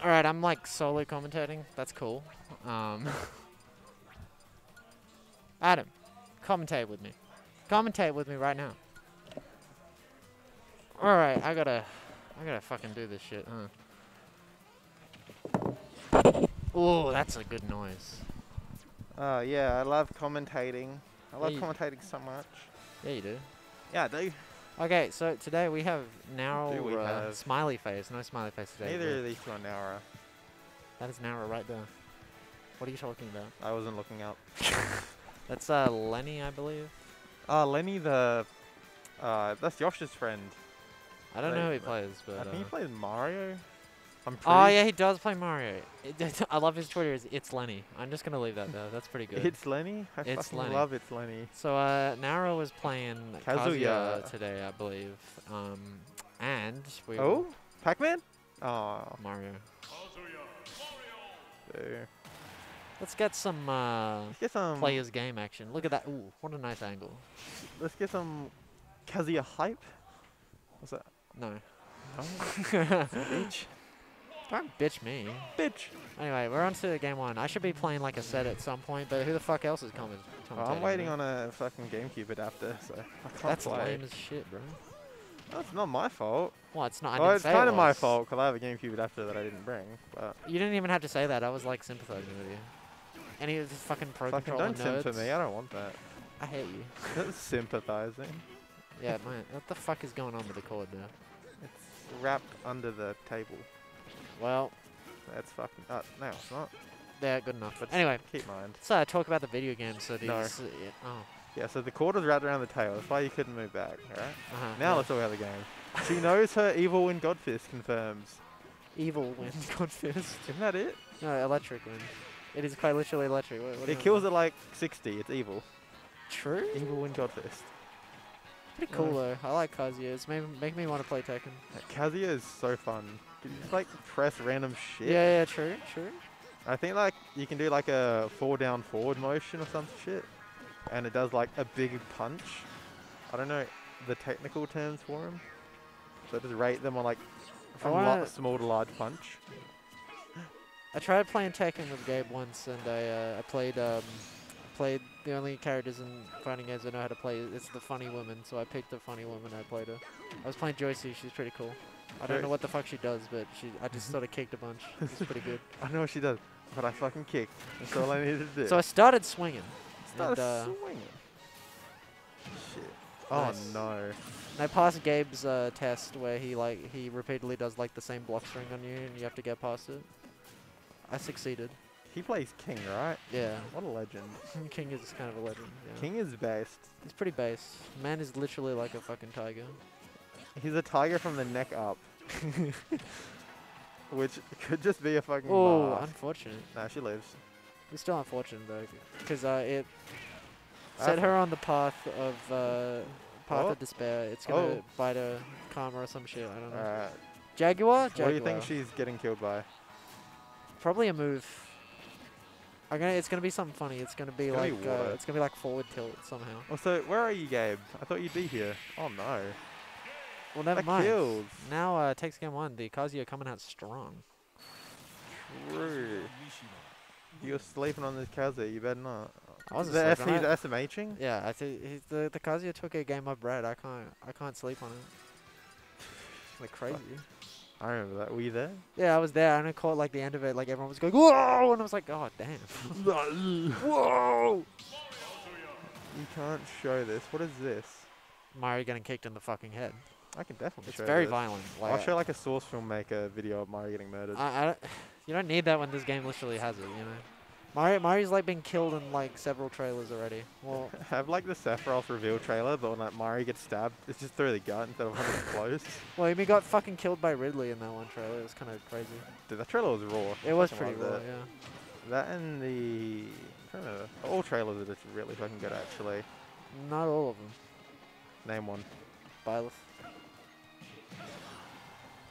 All right, I'm like solo commentating. That's cool. Um, Adam, commentate with me. Commentate with me right now. All right, I gotta, I gotta fucking do this shit, huh? Oh, that's a good noise. Uh, yeah, I love commentating. I love you- commentating so much. Yeah, you do. Yeah, I do. Okay, so today we have Nara we uh, have? smiley face. No smiley face today. Neither of these two are Nara. That is Nara right there. What are you talking about? I wasn't looking up. That's uh Lenny, I believe. Uh, Lenny the... Uh, that's Josh's friend. I don't They- know who he plays, but. I think he uh, plays Mario. I'm pretty Oh yeah, he does play Mario. I love his Twitter. Is it's Lenny. I'm just gonna leave that there. That's pretty good. It's Lenny? I It's fucking Lenny. love It's Lenny. so uh, Nara was playing Kazuya, Kazuya. today, I believe. Um, and we Oh? Pac-Man? Oh, Mario. there. Let's get some uh, Let's get some... players game action. Look at that. Ooh, what a nice angle. Let's get some Kazuya hype. What's that? No. Oh, bitch. Don't bitch me. Bitch. Anyway, we're on to game one. I should be playing like a set at some point, but who the fuck else is coming? Oh, I'm waiting on a fucking GameCube adapter, so I can't That's play. lame as shit, bro. That's not my fault. Well, it's not. I well, it's kind of my was. fault because I have a GameCube adapter that I didn't bring. But You didn't even have to say that. I was like sympathizing with you. And Any of these fucking pro fucking controller don't sim for me. I don't want that. I hate you. That's sympathizing. Yeah, man. What the fuck is going on with the cord there? It's wrapped under the table. Well, That's fucking. Uh, no, it's not. yeah, good enough. But Anyway, keep mind. uh, talk about the video games. So these. No. Uh, yeah, oh. Yeah, so the cord was wrapped around the tail. That's why you couldn't move back. Alright. Uh-huh, Now yeah. let's talk about the game. She knows her evil wind godfist confirms. Evil wind got first. Isn't that it? No, electric wind. It is quite literally electric. What, what It kills at like 60. It's evil. True. Evil wind godfist. Pretty cool though. I like Kazuya. It's made, make me want to play Tekken. Kazuya is so fun. You just like press random shit. Yeah, yeah, true, true. I think like you can do like a four down forward motion or some shit, and it does like a big punch. I don't know the technical terms for them, so just rate them on like from small to large punch. I tried playing Tekken with Gabe once, and I uh, I played um played the only characters in fighting games I know how to play. It's the funny woman, so I picked the funny woman. I played her. I was playing Joycey. She's pretty cool. I don't know what the fuck she does, but she I just sort of kicked a bunch. It's pretty good. I know what she does, but I fucking kicked. That's all I needed to do. So I started swinging. Started and, uh, swinging. Shit. Oh Nice. no. And I passed Gabe's uh, test where he like he repeatedly does like the same block string on you, and you have to get past it. I succeeded. He plays King, right? Yeah, What a legend. King is kind of a legend. Yeah. King is best. He's pretty base. Man is literally like a fucking tiger. He's a tiger from the neck up. Which could just be a fucking Oh, unfortunate. Nah, she lives. It's still unfortunate though, because uh, it set her on the path of uh, path What? of despair. It's gonna Oh. bite her karma or some shit. I don't know. Alright. Jaguar? Jaguar. What do you think she's getting killed by? Probably a move. I'm gonna. It's gonna be something funny. It's gonna be It's gonna like be uh, it's gonna be like forward tilt somehow. Also, where are you, Gabe? I thought you'd be here. Oh no. Well, never That mind. kills. Now uh, takes game one. The Kazuya coming out strong. True. You're sleeping on this Kazuya. you better not. I wasn't the F- sleeping. he's I- SMHing? Yeah, I think he's the the Kazuya took a game of bread. I can't. I can't sleep on it. Like crazy. I remember that. Were you there? Yeah, I was there and I caught like the end of it. Like everyone was going whoa, and I was like, oh damn. Whoa! You can't show this. What is this? Mario getting kicked in the fucking head. I can definitely It's very this. violent. I'll show like a source filmmaker video of Mario getting murdered. I, I don't, you don't need that when this game literally has it. You know, Mario Mario's like been killed in like several trailers already. Well, Have like the Sephiroth reveal trailer, but when like Mario gets stabbed, it's just through the gut instead of when it's close. well, he got fucking killed by Ridley in that one trailer. It was kind of crazy. Dude, that trailer was raw. It was pretty raw. it. Yeah. That and the to, all trailers are just really fucking good actually. Not all of them. Name one. Byleth.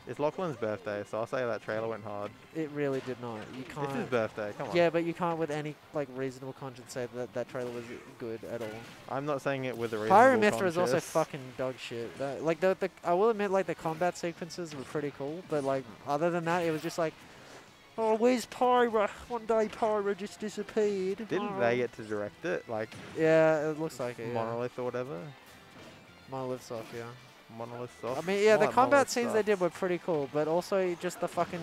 It's Lachlan's birthday, so I'll say that trailer went hard. It really did not. You can't. It's his birthday. Come on. Yeah, but you can't with any like reasonable conscience say that that trailer was good at all. I'm not saying it with a reasonable Pyra Mythra is also fucking dog shit. That, like the, the I will admit like the combat sequences were pretty cool, but like other than that, it was just like, oh, where's Pyra? One day Pyra just disappeared. Didn't Oh." they get to direct it? Like Yeah, it looks like it. Yeah. Monolith or whatever? Monolith Soft, yeah. Monolith I mean, yeah, the Like combat scenes they did were pretty cool, but also just the fucking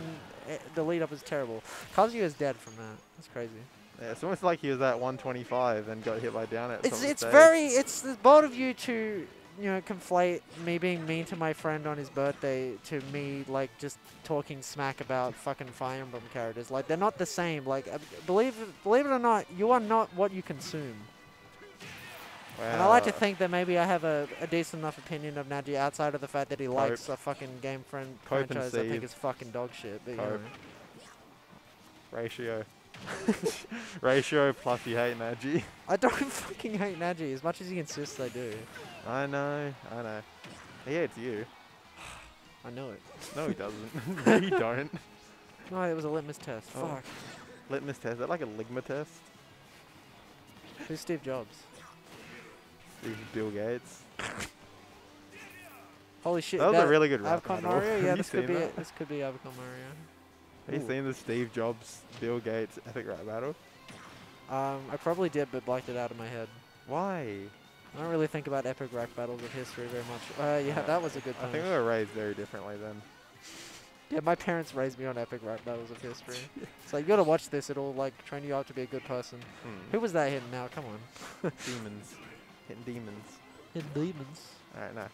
eh, the lead up is terrible. Kazuya is dead from that. That's crazy. Yeah, it's almost like he was at 125 and got hit by down at It's it's stage. very it's bold of you to you know conflate me being mean to my friend on his birthday to me like just talking smack about fucking Fire Emblem characters. Like they're not the same. Like uh, believe believe it or not, you are not what you consume. And I like to think that maybe I have a, a decent enough opinion of Naji outside of the fact that he likes a fucking game friend Cope franchise I think is fucking dog shit. But. Cope. Ratio. Ratio plus you hate Naji. I don't fucking hate Naji as much as he insists I do. I know, I know. He hates you. I know it. No, he doesn't. no, you don't. No, it was a litmus test. Oh. Fuck. Litmus test. Is that like a ligma test? Who's Steve Jobs? Bill Gates. Holy shit. That was a really good rap Avcon battle. Mario? Have Yeah, you this could seen be that? it. This could be Avcon Mario. Have you seen the Steve Jobs, Bill Gates epic rap battle? Um, I probably did, but blacked it out of my head. Why? I don't really think about epic rap battles of history very much. Uh, yeah, that was a good I think we were raised very differently then. Yeah, my parents raised me on epic rap battles of history. it's like, you gotta watch this. It'll, like, train you up to be a good person. Hmm. Who was that hitting now? Come on. demons. Hitting demons. Hitting demons. Alright, no.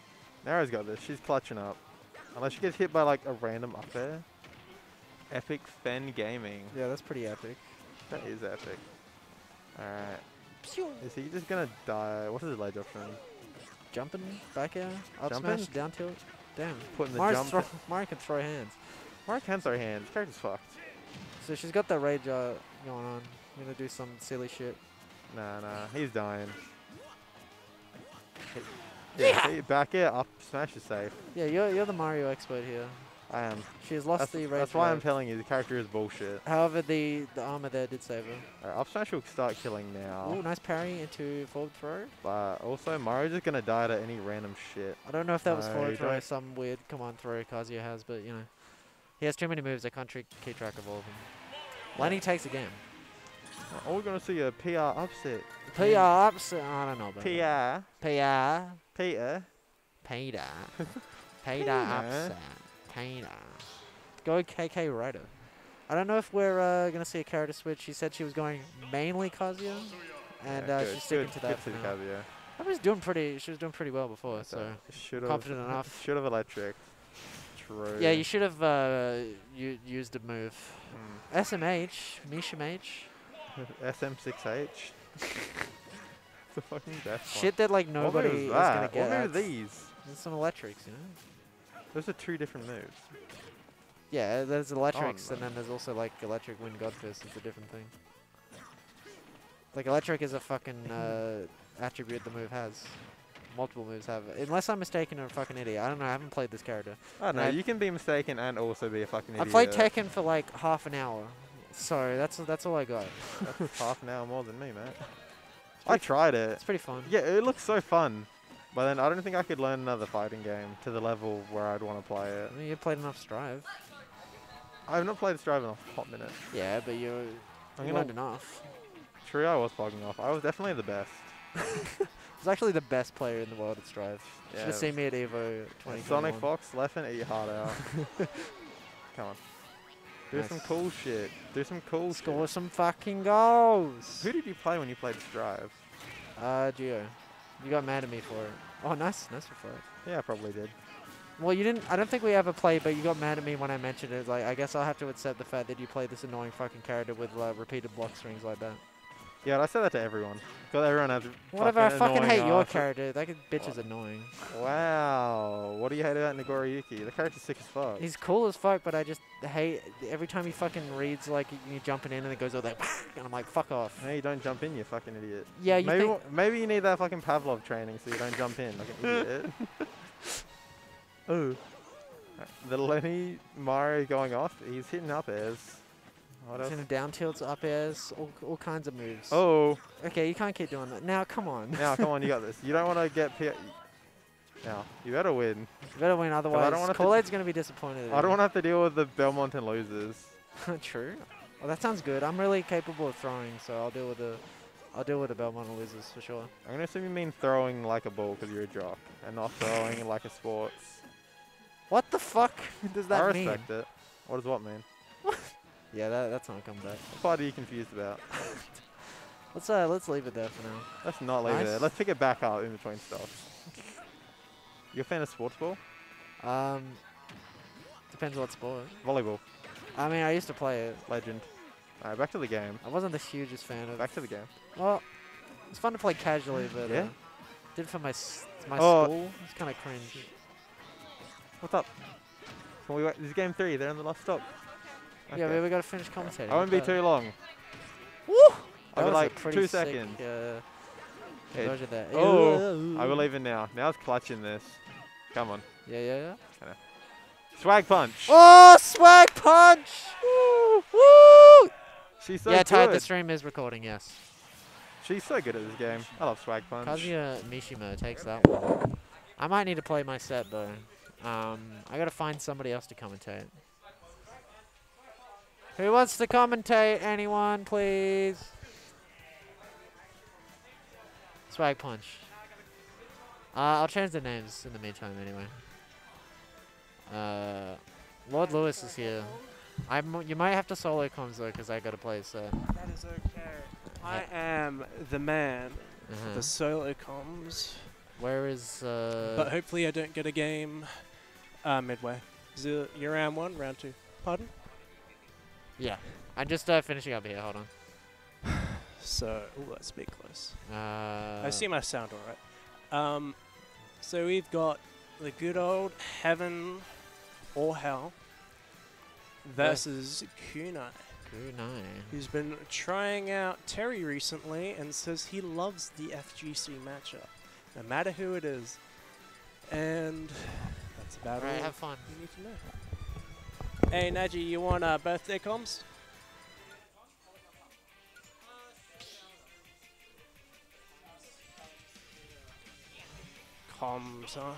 Nara's got this. She's clutching up. Unless she gets hit by like a random up air. Epic Fen Gaming. Yeah, that's pretty epic. That is epic. Alright. Is he just gonna die? What's his ledge option? Jumping, back air, up Jumping? smash, down tilt. Damn. Putting the Mario's jump. throw, Mario can throw hands. Mark can throw hands. Character's fucked. So she's got the rage uh, going on. I'm gonna do some silly shit. Nah, nah. He's dying. Hit- Yeah, see, back air, up smash is safe. Yeah, you're, you're the Mario expert here. I am. She has lost That's, the rage that's why I'm telling you, the character is bullshit. However, the, the armor there did save her. Alright, up smash will start killing now. Ooh, nice parry into forward throw. But also, Mario's just gonna die to any random shit. I don't know if that was forward throw or some weird command throw Kazuya has, but you know. He has too many moves, I can't keep track of all of them. Lenny takes a game. We're gonna see a PR upset. PR upset. I don't know about. PR. PR. Peter. Peter. Peter upset. Peter. Go KK Ryder. I don't know if we're uh, going to see a character switch. She said she was going mainly Kazuya, and Yeah, uh, she's sticking good, to good that for to. Kazuya. I was doing pretty. She was doing pretty well before, so should have. confident enough. Should have electric. True. yeah, you should have uh, used a move. Hmm. SMH, Misham H. SM6H. the fucking best one. Shit that like nobody is is gonna get. What are these? There's some electrics, you know. Those are two different moves. Yeah, there's electrics, no. and then there's also like electric wind god fist. It's a different thing. Like electric is a fucking uh, attribute the move has. Multiple moves have. Unless I'm mistaken or a fucking idiot. I don't know. I haven't played this character. I don't know. You can be mistaken and also be a fucking idiot. I played Tekken for like half an hour, so that's that's all I got. That's half an hour more than me, mate. I tried it. It's pretty fun. Yeah, it looks so fun. But then I don't think I could learn another fighting game to the level where I'd want to play it. I mean, you played enough Strive. I've not played Strive in a hot minute. Yeah, but you, I'm you learned enough. True, I was fogging off. I was definitely the best. I was actually the best player in the world at Strive. Should Yeah. have seen me at Evo 2021. Sonic Fox, left and eat your heart out. Come on. Do some cool shit. Do some cool Score shit. some fucking goals. Who did you play when you played Strive? Uh, Gio. You got mad at me for it. Oh, nice, nice reflect. Yeah, I probably did. Well, you didn't. I don't think we ever played, but you got mad at me when I mentioned it. Like, I guess I'll have to accept the fact that you play this annoying fucking character with uh, repeated block strings like that. Yeah, I said that to everyone. Because everyone has. Whatever. I fucking hate your character. That bitch is annoying. Wow. What do you hate about Nagoriyuki? The character's sick as fuck. He's cool as fuck, but I just hate every time he fucking reads like you're jumping in and it goes all that, and I'm like, fuck off. Hey, you don't jump in, you fucking idiot. Yeah, you maybe, maybe you need that fucking Pavlov training so you don't jump in like an idiot. Ooh. The Lenny Mario going off. He's hitting up airs. What else? in down tilts, up airs, all, all kinds of moves. Oh, Okay, you can't keep doing that. Now, come on. now come on, you got this. You don't want to get P. Now you better win. you better win, otherwise have to- Kool-Aid's going to be disappointed. I don't want to have to deal with the Belmonton losers. True. Well, that sounds good. I'm really capable of throwing, so I'll deal with the... I'll deal with the Belmont and losers for sure. I'm gonna assume you mean throwing like a ball because you're a jock, and not throwing like a sports. What the fuck does that I mean? respect it. What does what mean? Yeah, that, that's not coming back. What part are you confused about? Let's uh, let's leave it there for now. Let's not leave it there. Let's pick it back up in between stuff. You a fan of sports ball? Um, depends what sport. Volleyball. I mean, I used to play it. Legend. Alright, back to the game. I wasn't the hugest fan of. Back to the game. Well, it's fun to play casually, but Yeah? uh, did for my s- my Oh. school. It's kind of cringe. What's up? Can we wait? This is game three. They're on the last stop. Yeah, Okay. but we gotta finish commentating. I won't be too long. Woo! I'll That was like two sick, seconds. Uh, version there. Oh, I believe in now. Now it's clutching this. Come on. Yeah, yeah, yeah. Swag punch. Oh, swag punch! Woo! Woo! She's so good. yeah, the stream is recording. Yes. She's so good at this game. I love swag punch. Kazuya Mishima takes that one. I might need to play my set though. Um, I gotta find somebody else to commentate. Who wants to commentate? Anyone, please? Swag Punch. Uh, I'll change the names in the meantime anyway. Uh, Lord Lewis is here. I'm, you might have to solo comms though, because I gotta play a set. That is okay. I am the man for Uh-huh. the solo comms. Where is uh? but hopefully I don't get a game uh, midway. Is it you round one, round two? Pardon? Yeah, I'm just uh, finishing up here. Hold on. So, ooh, that's a bit close. Uh, I assume I sound alright. Um, so we've got the good old Heaven or Hell versus Kunai, Kunai. who's been trying out Terry recently and says he loves the FGC matchup, no matter who it is. And that's about Alright, all have fun. you need to know. Hey, Naji, you want uh, birthday comms? Comms, huh?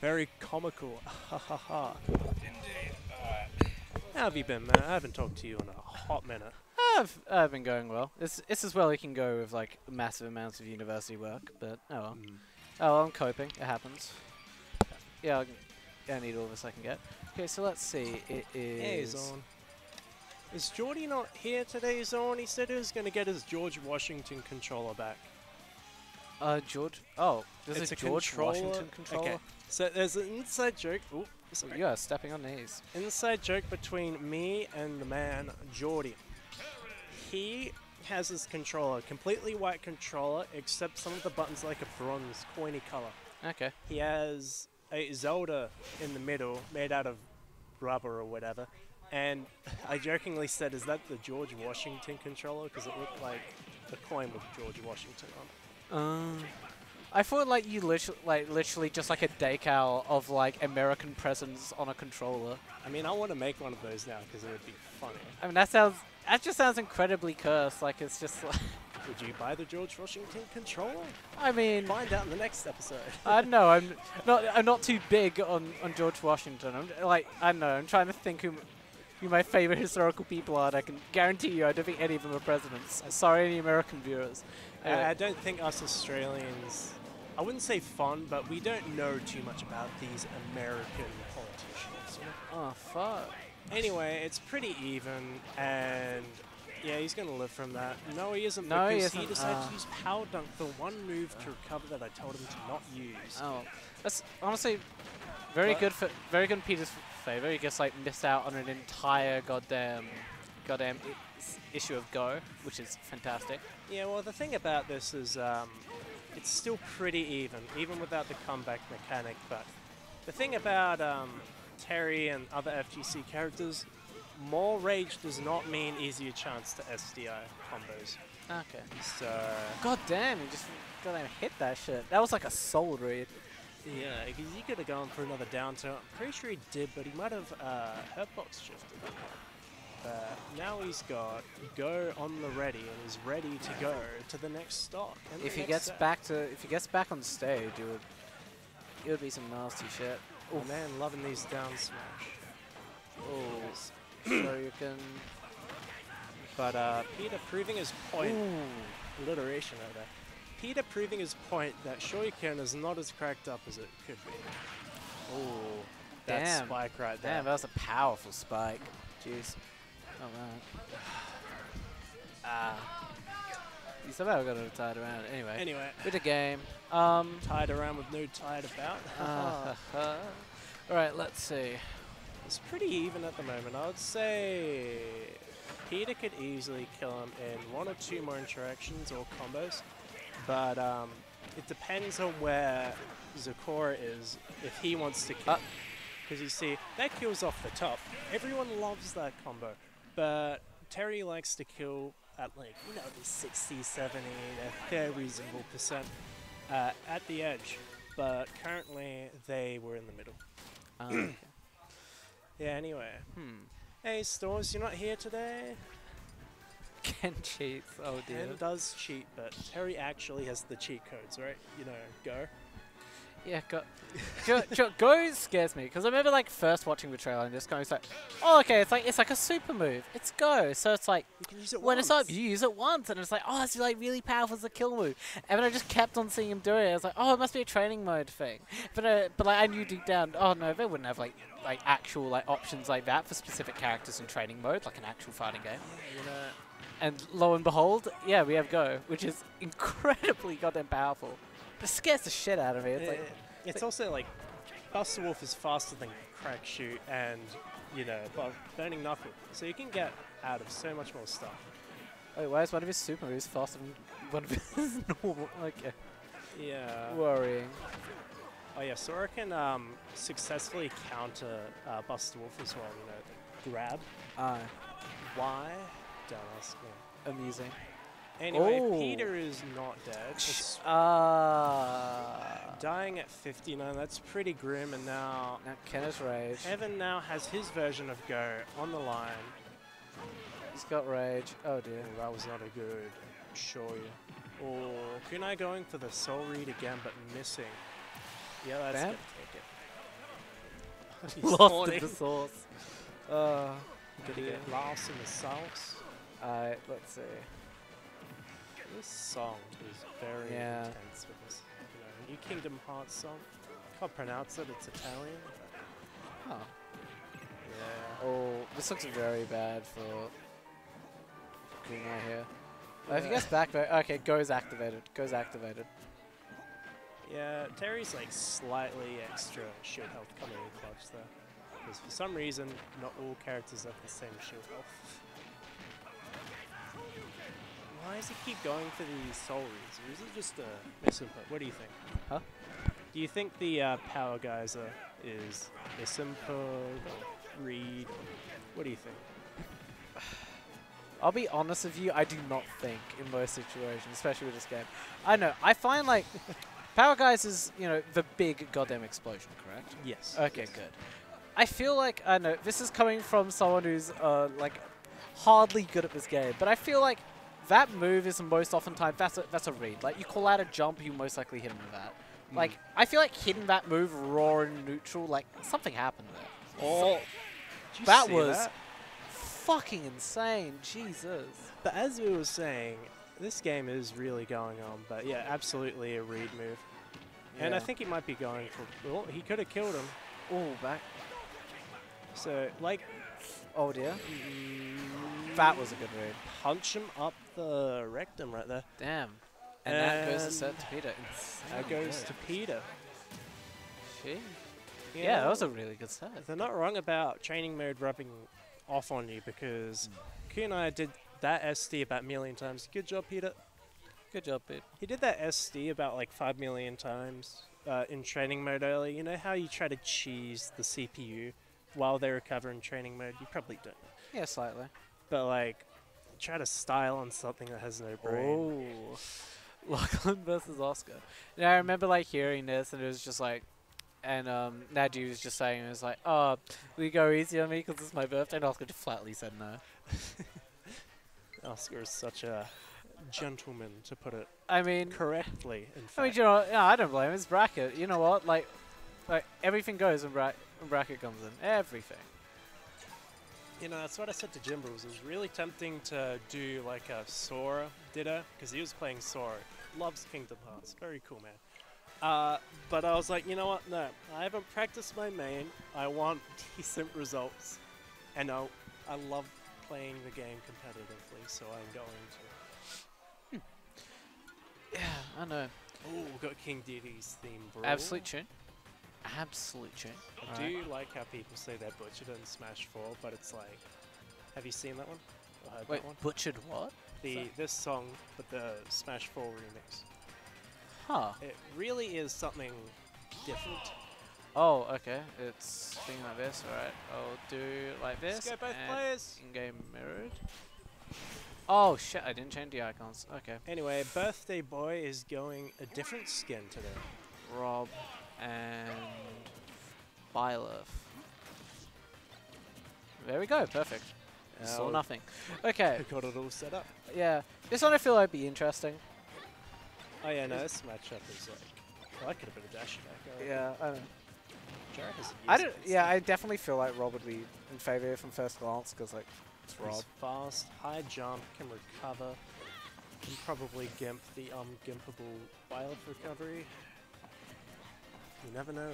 Very comical. Ha ha ha. How have you been, man? I haven't talked to you in a hot minute. I've, I've been going well. It's, it's as well you can go with like massive amounts of university work, but oh well. Mm. Oh, well, I'm coping. It happens. Yeah, I, I need all this I can get. Okay, so let's see. It is. Hey, Zorn. Is Geordie not here today, Zorn? He said he was going to get his George Washington controller back. Uh, George. Oh, there's It's a, a George controller- Washington controller. okay. So there's an inside joke. Ooh, So you are stepping on knees. inside joke between me and the man Geordie. He has his controller, completely white controller, except some of the buttons like a bronze, coiny color. Okay. He has a Zelda in the middle, made out of rubber or whatever. And I jokingly said, "Is that the George Washington controller?" Because it looked like a coin with George Washington on it. Um, I thought like you literally, like literally just like a decal of like American presents on a controller. I mean, I want to make one of those now because it would be funny. I mean, that sounds. That just sounds incredibly cursed. Like it's just like. Would you buy the George Washington controller? I mean, Find out in the next episode. I don't know. I'm not. I'm not too big on, on George Washington. I'm like I don't know. I'm trying to think who, who my favorite historical people are. And I can guarantee you, I don't think any of them are presidents. Uh, sorry, any American viewers. I, Anyway, I don't think us Australians, I wouldn't say fun, but we don't know too much about these American politicians. Oh fuck. Anyway, it's pretty even, and yeah, he's gonna live from that. No, he isn't No, he because he, isn't, decided uh, to use Power Dunk, the one move to recover that I told him to not use. Oh, that's honestly very But- good for very good in Peter's favor. He gets like missed out on an entire goddamn goddamn issue of Go, which is fantastic. Yeah, well, the thing about this is um, it's still pretty even, even without the comeback mechanic. But the thing about um, Terry and other FGC characters, more rage does not mean easier chance to SDI combos. Okay. So God damn, he just goddamn hit that shit. That was like a soul read. Yeah, because he could have gone for another down tilt. I'm pretty sure he did, but he might have uh, hurtbox shifted. But now he's got go on the ready and is ready to go to the next stock. If he gets set. back to if he gets back on stage, it would it would be some nasty shit. Oh man, loving these down smash. Oh, so you can. But uh, Peter proving his point. Alliteration over there. Peter proving his point that Shoryuken is not as cracked up as it could be. Oh, that Damn. spike right there. Damn, that was a powerful spike. Jeez. Oh man. Ah. You somehow got it tied around. Anyway, Anyway, bit of game. Um. tied around with no tied about. Uh, all right, let's see. It's pretty even at the moment. I would say Peter could easily kill him in one or two more interactions or combos, but um, it depends on where Zakora is if he wants to kill. Uh. Because you see, that kills off the top. Everyone loves that combo, but Terry likes to kill at like, you know, the 60, 70, a fair reasonable percent uh, at the edge. But currently, they were in the middle. Um. Yeah, anyway. hmm. Hey, Stores, you're not here today? Ken cheats. Oh dear. Ken does cheat, but Terry actually has the cheat codes, right? You know, go. Yeah, go. go, go, go scares me because I remember like first watching the trailer and just going, it's like, oh okay, it's like it's like a super move. It's go, so it's like You can use it when it's up, you use it once, and it's like, oh, it's like really powerful as a kill move. And then I just kept on seeing him do it. I was like, oh, it must be a training mode thing. But uh, but like I knew deep down, oh no, they wouldn't have like like actual like options like that for specific characters in training mode, like an actual fighting game. You know, And lo and behold, yeah, we have Go, which is incredibly goddamn powerful. But scares the shit out of me. It's eh, like, it's also like Buster Wolf is faster than Crack Shoot and, you know, bu- Burning Knuckle. So you can get out of so much more stuff. wait, why is one of his super moves faster than one of his normal? Okay, Yeah. worrying. Oh yeah, Sora can um, successfully counter uh, Buster Wolf as well, you know, grab. Ah, Why? Don't ask me. amusing. Anyway, Oh. Peter is not dead. Ah. dying at 59, that's pretty grim, and now now Kenneth Rage. Evan now has his version of Go on the line. He's got Rage. Oh dear. Oh, that was not a good show you. Oh, Kunai going for the soul read again, but missing. Yeah, that's Bam. gonna take it. He's Lost in the source. Uh, Gonna get lost in the sauce. Alright, let's see. This song is very Yeah. intense with this. You know, New Kingdom Hearts song. Can't pronounce it, it's Italian. Oh. Yeah. Oh, this looks very bad for Kunai here. Uh, if he Yeah. gets back okay, goes activated. Goes activated. Yeah, Terry's like slightly extra shield health coming in clutch there. Because for some reason, not all characters have the same shield health. Why does he keep going for these soul reads? Or is it just a misinput? What do you think? Huh? Do you think the uh, power geyser is misinput or read? What do you think? I'll be honest with you, I do not think in most situations, especially with this game. I know, I find like Power Geyser is, you know, the big goddamn explosion, correct? Yes. Okay, good. I feel like I know this is coming from someone who's uh, like hardly good at this game, but I feel like that move is most oftentimes that's a that's a read. Like you call out a jump, you most likely hit him with that. Mm. Like I feel like hitting that move raw and neutral, like something happened there. Oh, that was that? fucking insane. Jesus. But as we were saying, this game is really going on. But yeah, absolutely a read move. And I think he might be going for. Well, he could have killed him. Oh, back. So, like, Oh dear. mm, That was a good read. punch him up the rectum right there. Damn. And, that goes to And set to Peter. That goes good. to Peter. Gee. You Yeah, that was a really good set. They're not wrong about training mode rubbing off on you because K and I did that SD about a million times. Good job, Peter. Good job, Pete. He did that SD about like 5 million times uh, in training mode earlier. You know how you try to cheese the CPU while they recover in training mode? You probably don't. Yeah, slightly. But like, try to style on something that has no brain. Oh. Lachlan versus Oscar. Yeah, I remember like hearing this and it was just like and um, Naji was just saying, it was like, oh, will you go easy on me because it's my birthday? And Oscar just flatly said no. Oscar is such a gentleman, to put it I mean, correctly. In fact, I mean, you know, yeah, I don't blame him. It's bracket. You know what? Like, like everything goes when, bra- when bracket comes in. Everything. You know, that's what I said to Jimbles. It was really tempting to do like a Sora ditto because he was playing Sora. Loves Kingdom Hearts. Very cool, man. Uh, but I was like, you know what? No, I haven't practiced my main. I want decent results, and I I love playing the game competitively, so I'm going to Yeah, I know. Oh, we got King Dedede's theme, bro. Absolute tune. Absolute tune. I Alright. do like how people say they're butchered in Smash 4, but it's like, have you seen that one? Wait, that one? butchered what? The this song, but the Smash 4 remix. Huh. It really is something different. Oh, okay. It's thing like this. Alright. I'll do like this. Let's go both players. In-game mirrored. Oh shit! I didn't change the icons. Okay. Anyway, Birthday Boy is going a different skin today. Rob and Byleth. There we go. Perfect. Saw Now, nothing. Okay. I got it all set up. Yeah. This one I feel like be interesting. Oh yeah, no, this matchup is like, well, that could have been a dash attack. I. Yeah. I don't. Jared has I don't. Yeah. I definitely feel like Rob would be in favor from first glance because like it's Rob. He's fast, high jump, can recover, can probably gimp the um gimpable Byleth recovery. You never know.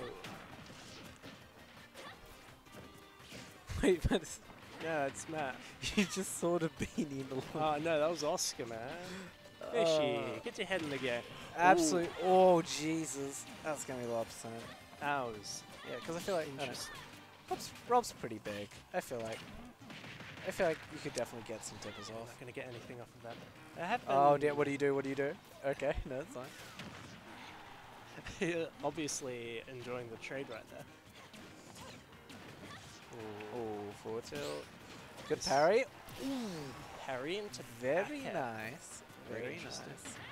Wait, but it's- Yeah, it's Matt. you just saw the beanie in the Oh no, that was Oscar, man. Fishy, Uh, get your head in the game. Absolute. Oh Jesus, that's gonna be a lot of percent. Ours. Yeah, because I feel like don't Interesting. Rob's, Rob's pretty big. I feel like. I feel like you could definitely get some tippers I'm off. not gonna get anything off of that. I have Oh, dear, what do you do? What do you do? Okay, no, it's fine. obviously enjoying the trade right there. Oh, forward tilt. Good parry. Parry into Very nice. Very Very interesting. nice.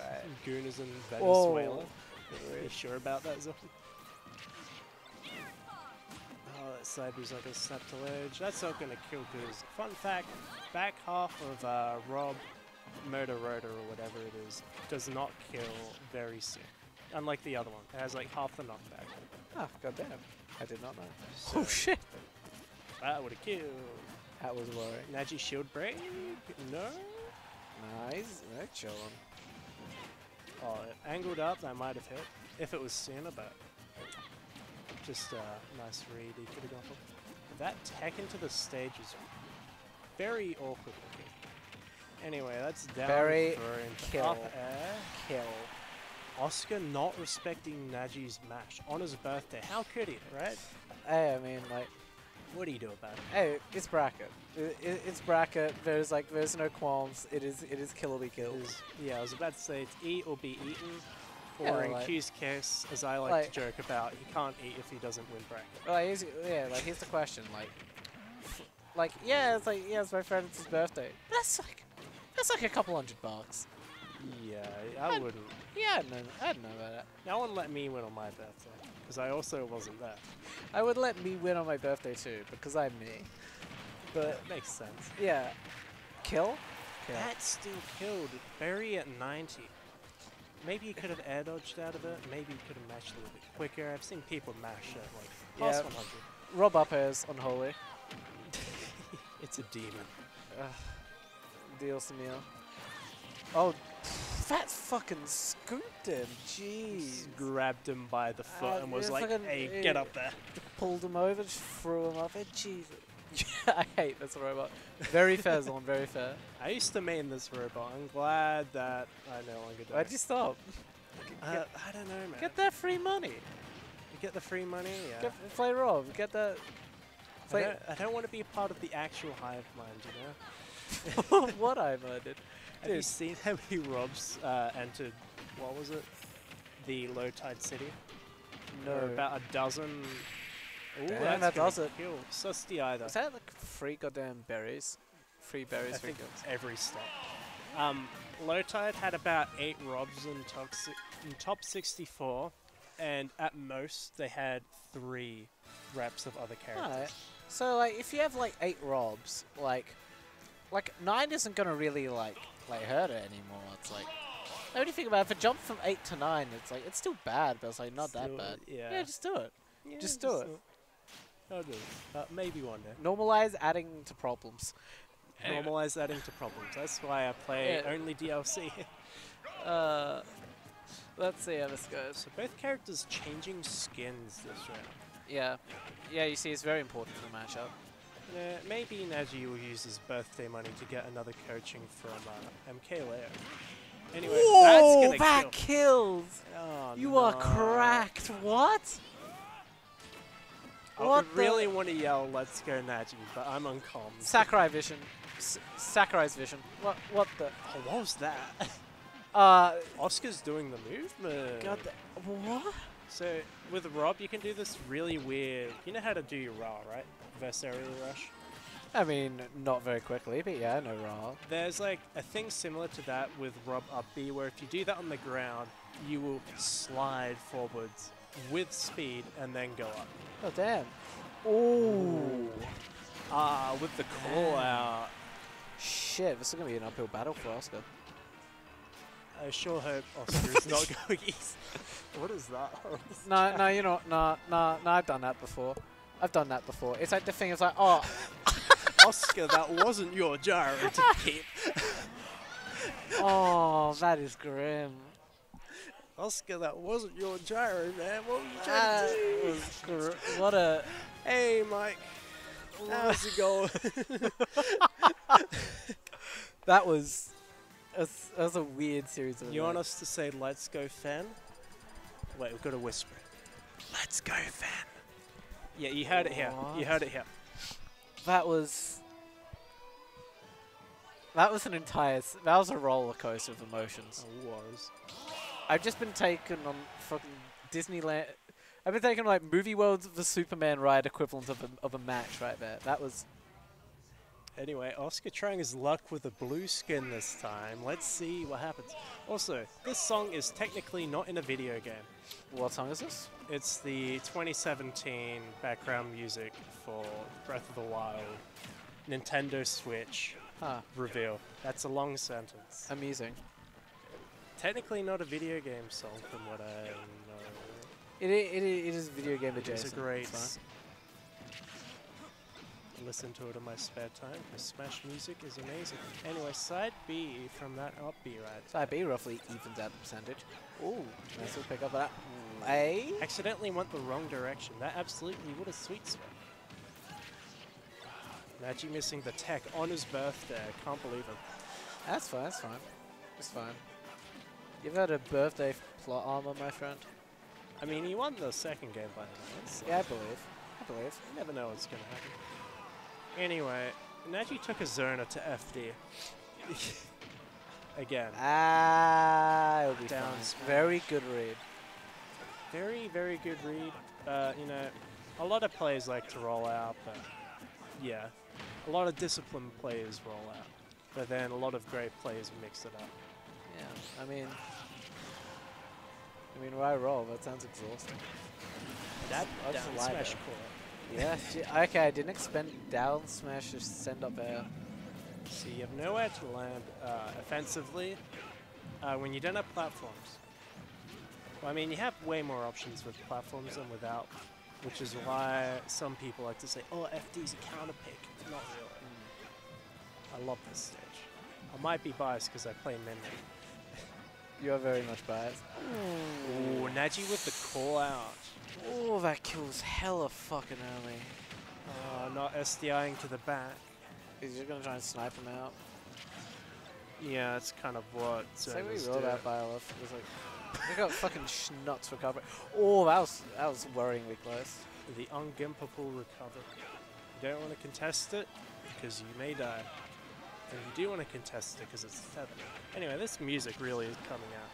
Right. Goon is in. Venezuela. Are you sure about that, Zon? Oh, that Cyber's like a snap to ledge. That's not going to kill Goose. Fun fact, back half of uh, Rob Murder Rotor or whatever it is does not kill very soon. Unlike the other one. It has like half the knockback. Ah, goddamn. I did not know. So Oh shit. that would have killed. That was worrying. Naji shield break? No? Nice. Right, chilling. Oh, it angled up, that might have hit. If it was sooner, but just a nice read he could have gone for. That tech into the stage is very awkward looking. Anyway, that's down Very kill. up air. Kill. Oscar not respecting Naji's match on his birthday. How could he, right? Hey, I mean, like, What do you do about it? hey, it's bracket. I i it's bracket. There's like, there's no qualms. It is, it is kill or be killed. Is- yeah, I was about to say it's eat or be eaten. Or Yeah, in like- Q's case, as I like, like- to joke about, he can't eat if he doesn't win bracket. Well, like, here's, yeah, like here's the question, like, like yeah, it's like yeah, it's my friend's birthday. That's like, that's like a couple hundred bucks. Yeah, I I'd- wouldn't. Yeah, I don't know, I don't know about that. No one let me win on my birthday because I also wasn't there. I would let me win on my birthday too because I'm me. But That makes sense. yeah, kill. Kill. That still killed. Barry at 90. Maybe you could have air dodged out of it. Maybe you could have mashed a little bit quicker. I've seen people mash at like past Yeah. 100. Rob up airs unholy. It's a demon. Ugh. Deal Samir. Oh, that fucking scooped him. Jeez. Grabbed him by the foot Uh, and was like, "Hey, get up there." Pulled him over, just threw him up. And Jesus. I hate this robot. Very fair, Zorn. Very fair. I used to main this robot. I'm glad that I no longer do. Why'd you stop? Uh, I don't know, man. Get that free money. You get the free money. Yeah. Get, play Rob. Get that. I don't, I don't want to be part of the actual hive mind, you know. what I murdered. Have you seen how many Robs uh, entered? What was it? The low tide city. No. about a dozen. Ooh, Damn, that's that does it. Kill. Susty either. Is that like free goddamn berries? Free berries, I think every step. Um, Low Tide had about eight robs in top, in top 64, and at most they had three reps of other characters. Alright. So like, if you have like eight robs, like, like nine isn't gonna really like like hurt it anymore. It's like, the only thing about it, if it jumped from eight to nine, it's like it's still bad, but it's like not that bad. Yeah. Yeah, just do it. Yeah, just do it. I'll do it. Uh, maybe one day. Normalize adding to problems. Anyway. Normalize adding to problems. That's why I play Yeah. only DLC. Uh, let's see how this goes. so both characters changing skins this round. Yeah, yeah. You see, it's very important for the matchup. Uh, maybe Naji will use his birthday money to get another coaching from uh, MK Leo. Anyway, that's gonna that kill. kills. Oh, You are cracked. What? I What would really want to yell, "Let's go, Naji," but I'm on comms. Sakurai vision. S- Sakurai's vision. What? What the? Oh, what was that? Uh, Oscar's doing the movement. God. The, what? So with Rob, you can do this really weird. You know how to do your raw, right? Adversarial rush. I mean, not very quickly, but yeah, no wrong. There's like a thing similar to that with Rob up B, where if you do that on the ground, you will slide forwards with speed and then go up. Oh damn. Ooh. Ah, with the call out. Shit, this is gonna be an uphill battle for Oscar. I sure hope Oscar is not going east. what is that? No, no, you know, no, no, no. I've done that before. I've done that before. It's like the thing is like, oh, Oscar, that wasn't your gyro to keep. oh, that is grim. Oscar, that wasn't your gyro, man. What were you trying to do? what a. Hey, Mike. How's it going? That was. That was a weird series of. You want us to say "Let's go, Fan"? Wait, we've got to whisper. Let's go, Fan. Yeah, you heard it here. You heard it here. That was. That was an entire. That was a roller coaster of emotions. I was. I've just been taken on fucking Disneyland. I've been taken like Movie World's the Superman ride equivalent of a, of a match right there. That was. Anyway, Oscar trying his luck with a blue skin this time. Let's see what happens. Also, this song is technically not in a video game. What song is this? It's the 2017 background music for Breath of the Wild Nintendo Switch Huh. reveal. That's a long sentence. Amazing. Technically not a video game song from what I know. It, it, it is video game It's a great. It's fine. s- Listen to it in my spare time. The Smash music is amazing. Anyway, side B from that up B right. Side B roughly evens out the percentage. Ooh, nice little pick up of that. A. Accidentally went the wrong direction. That absolutely would have sweet spot. Naji missing the tech on his birthday. I can't believe it. That's fine. That's fine. It's fine. You've had a birthday plot armor, my friend. I mean, he won the second game by the way. so Yeah, I believe. I believe. You never know what's going to happen. Anyway, Naji took a Zona to FD. Again. Ah, it'll be Down fine. Very good read. Very, very good read. Uh, you know, a lot of players like to roll out, but yeah, a lot of disciplined players roll out. But then a lot of great players mix it up. Yeah, I mean, I mean, why roll? That sounds exhausting. That I'll down just smash core. Yeah. okay, I didn't expect down smash to send up air. So you have nowhere to land uh, offensively uh, when you don't have platforms. Well, I mean, you have way more options with platforms than without, which is why some people like to say, oh, FD's a counter pick. Not really. I love this stage. I might be biased because I play Midnight. You are very much biased. Ooh, Naji with the call out. Oh, that kills hella fucking early. Uh, not SDIing to the back. He's just gonna try and snipe him out. Yeah, that's kind of what. Say we Zonas roll that by a left. It was like, we got fucking schnuts for cover. Oh, that was that was worryingly close. The ungimpable recover. You don't want to contest it because you may die. And you do want to contest it because it's tether. Anyway, this music really is coming out.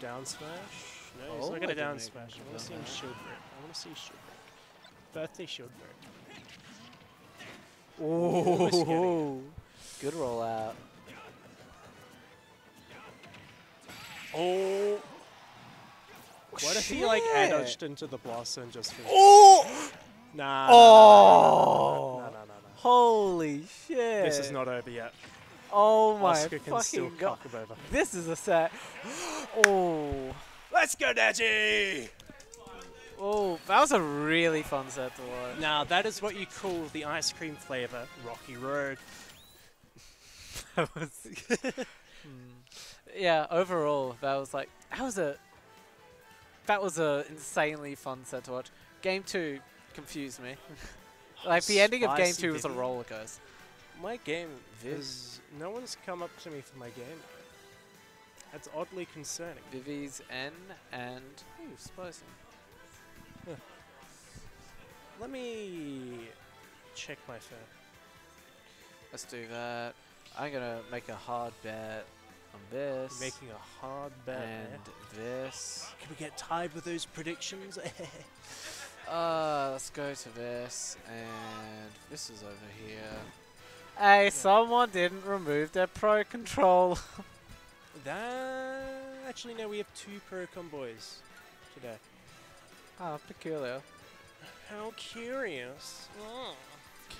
Down smash? No, he's Oh, not I going to down smash. I want to see him shield break. I want to see shield break. Birthday shield break. Oh, Good rollout. Oh. What if he like Shit. dodged into the blossom and just? Oh! Nah. Oh! No, no, no, no. Holy shit! This is not over yet. Oh my Oscar can still fucking god! cock over. This is a set. Oh, Let's go, Daddy! oh, that was a really fun set to watch. Now that is what you call the ice cream flavor, Rocky Road. That was. Hmm. Yeah, overall, that was like that was a that was a insanely fun set to watch. Game two confused me. like the ending of game two was a Vivi. roller coaster. My game is no one's come up to me for my game. That's oddly concerning. Vivi's N and ooh, spicy. Let me check my phone. Let's do that. I'm gonna make a hard bet on this Making a hard bet. and eh? this. Can we get tied with those predictions? Uh, let's go to this, and this is over here. Hey, someone didn't remove their pro control. that actually no, we have two pro boys today. Ah, peculiar. How curious.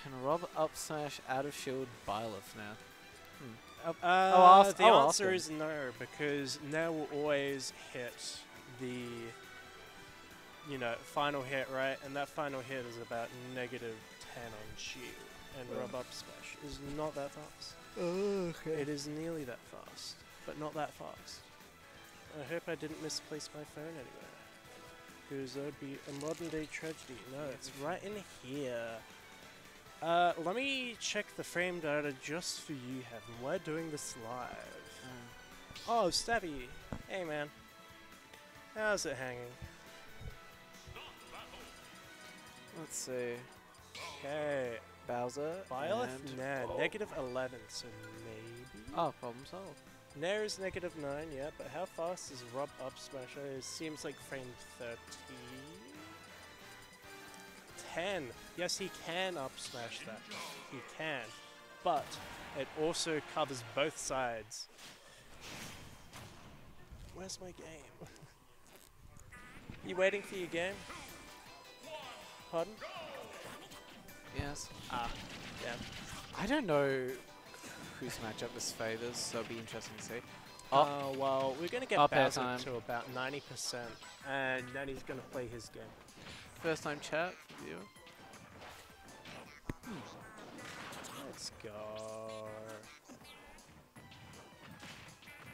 Can Rob up smash out of shield Byleth now? Uh, I'll ask- the I'll answer is no, because now will always hit the, you know, final hit, right? And that final hit is about negative 10 on shield. And Rob up smash is not that fast. Okay. It is nearly that fast, but not that fast. I hope I didn't misplace my phone anywhere. Because that would be a modern day tragedy. No, it's right in here. Uh, let me check the frame data just for you, Heaven. We're doing this live. Oh, Stabby. Hey, man. How's it hanging? Let's see. Okay. Bowser. Byleth? and- Nah, negative 11, so maybe? Oh, problem solved. Nair is negative 9, yeah, but how fast is Rob up smash? Uh, It seems like frame 13. 10. Yes, he can up smash that. He can. But it also covers both sides. Where's my game? you waiting for your game? Pardon? Yes. Ah, yeah. I don't know whose matchup this favors, so it'll be interesting to see. Oh. Uh, well, we're going to get Up air Bowser time. to about 90%, and then he's going to play his game. First time chat viewer. Let's go.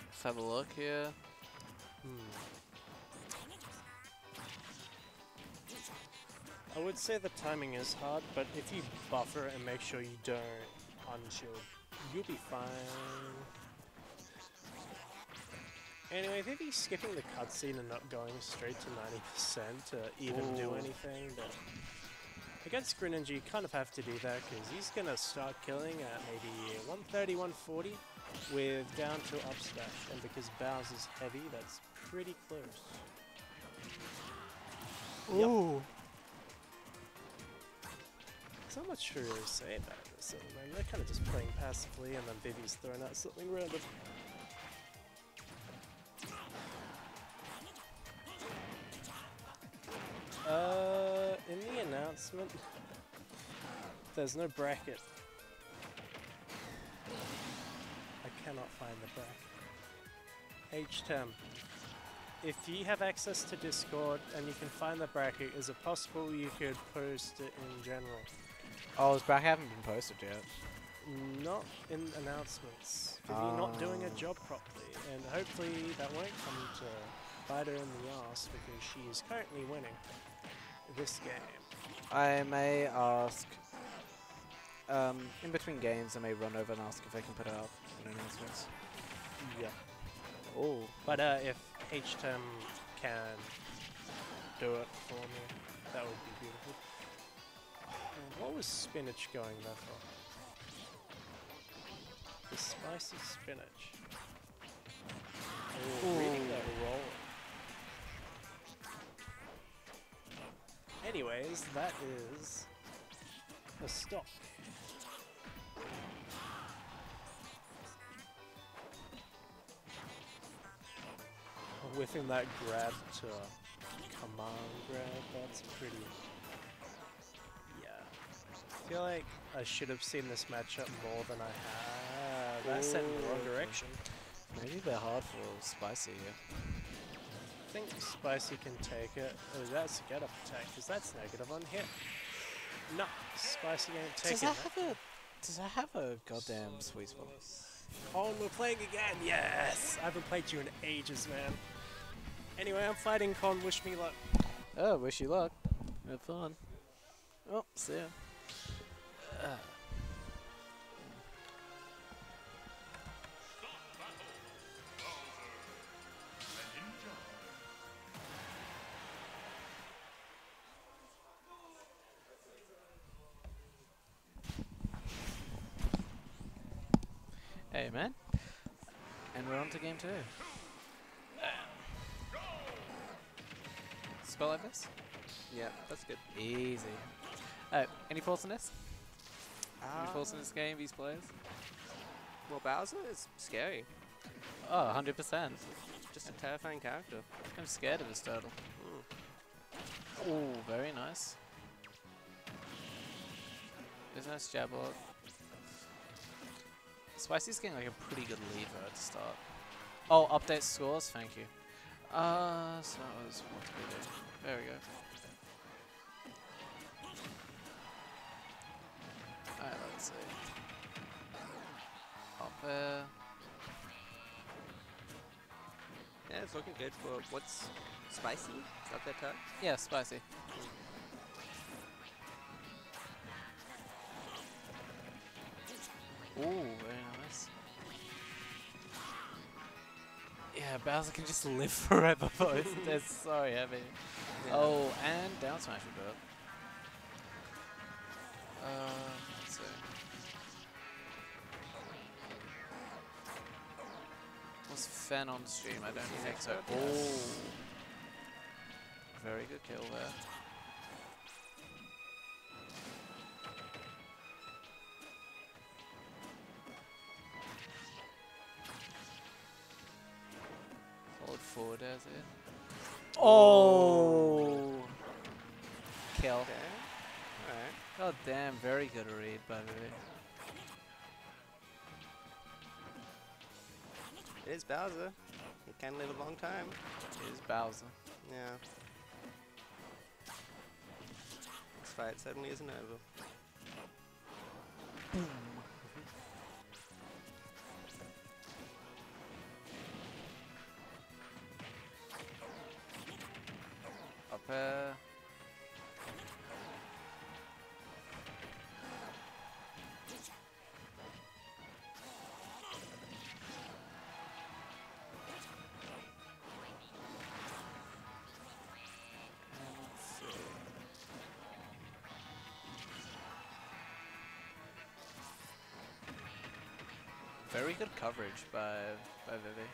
Let's have a look here. Hmm. I would say the timing is hard, but if you buffer and make sure you don't unshield, you'll be fine. Anyway, if he's skipping the cutscene and not going straight to 90% to even do anything, then against Greninja you kind of have to do that because he's going to start killing at maybe 130, 140 with down to up smash, and because Bowser's heavy, that's pretty close. Ooh. There's not much to really say about this. Mean, they're kind of just playing passively, and then Vivi's throwing out something random. Uh, in the announcement, there's no bracket. I cannot find the bracket. H10. If you have access to Discord and you can find the bracket, is it possible you could post it in general? Oh, his back haven't been posted yet. Not in announcements. Vivi not doing her Ah. job properly, and hopefully that won't come to bite her in the ass because she is currently winning this game. I may ask. Um, in between games, I may run over and ask if they can put it up in announcements. Yeah. Oh, But uh, if HTEM can do it for me, that would be beautiful. What was spinach going there for? The spicy spinach. Oh, Ooh, Ooh. reading that roll. Anyways, that is a stop. Within that grab to come command grab, that's pretty Feel like I should have seen this matchup more than I have. That sent in the wrong direction. Maybe they're hard for Spicy here. I think Spicy can take it. Oh, that's a get up attack, because that's negative on hit. No, Spicy ain't Does taking that it. have a does that have a goddamn sweet spot? Oh, we're playing again. Yes! I haven't played you in ages, man. Anyway, I'm fighting Con. Wish me luck. Oh, wish you luck. Have fun. Oh, see ya. Uh, Hey man, and we're on to game two. Spell like this? Yeah, that's good. Easy. Uh, any thoughts on this? Uh, thoughts on this game, these players? well, Bowser is scary. Oh, 100%. Just a terrifying character. I'm scared of this turtle. Mm. Oh, very nice. There's nice jab block. Spicy's getting like a pretty good lead right at the start. Oh, update scores, thank you. Uh, so that was what did we do? There we go. Alright, let's. Up there. Yeah, it's looking good for what's spicy. Is that their turn? Yeah, spicy. Ooh, very nice. Yeah, Bowser can just live forever, it's, it's so heavy. Oh, and down smash would work. Um, Was Fen on stream? I don't think so. Oh, very good kill there. Hold forward as it. Oh! Kill. Okay. Alright. God damn, very good read by Vivi. It is Bowser. He can live a long time. It is Bowser. Yeah. This fight certainly isn't over. Up air. Very good coverage by by Vivi.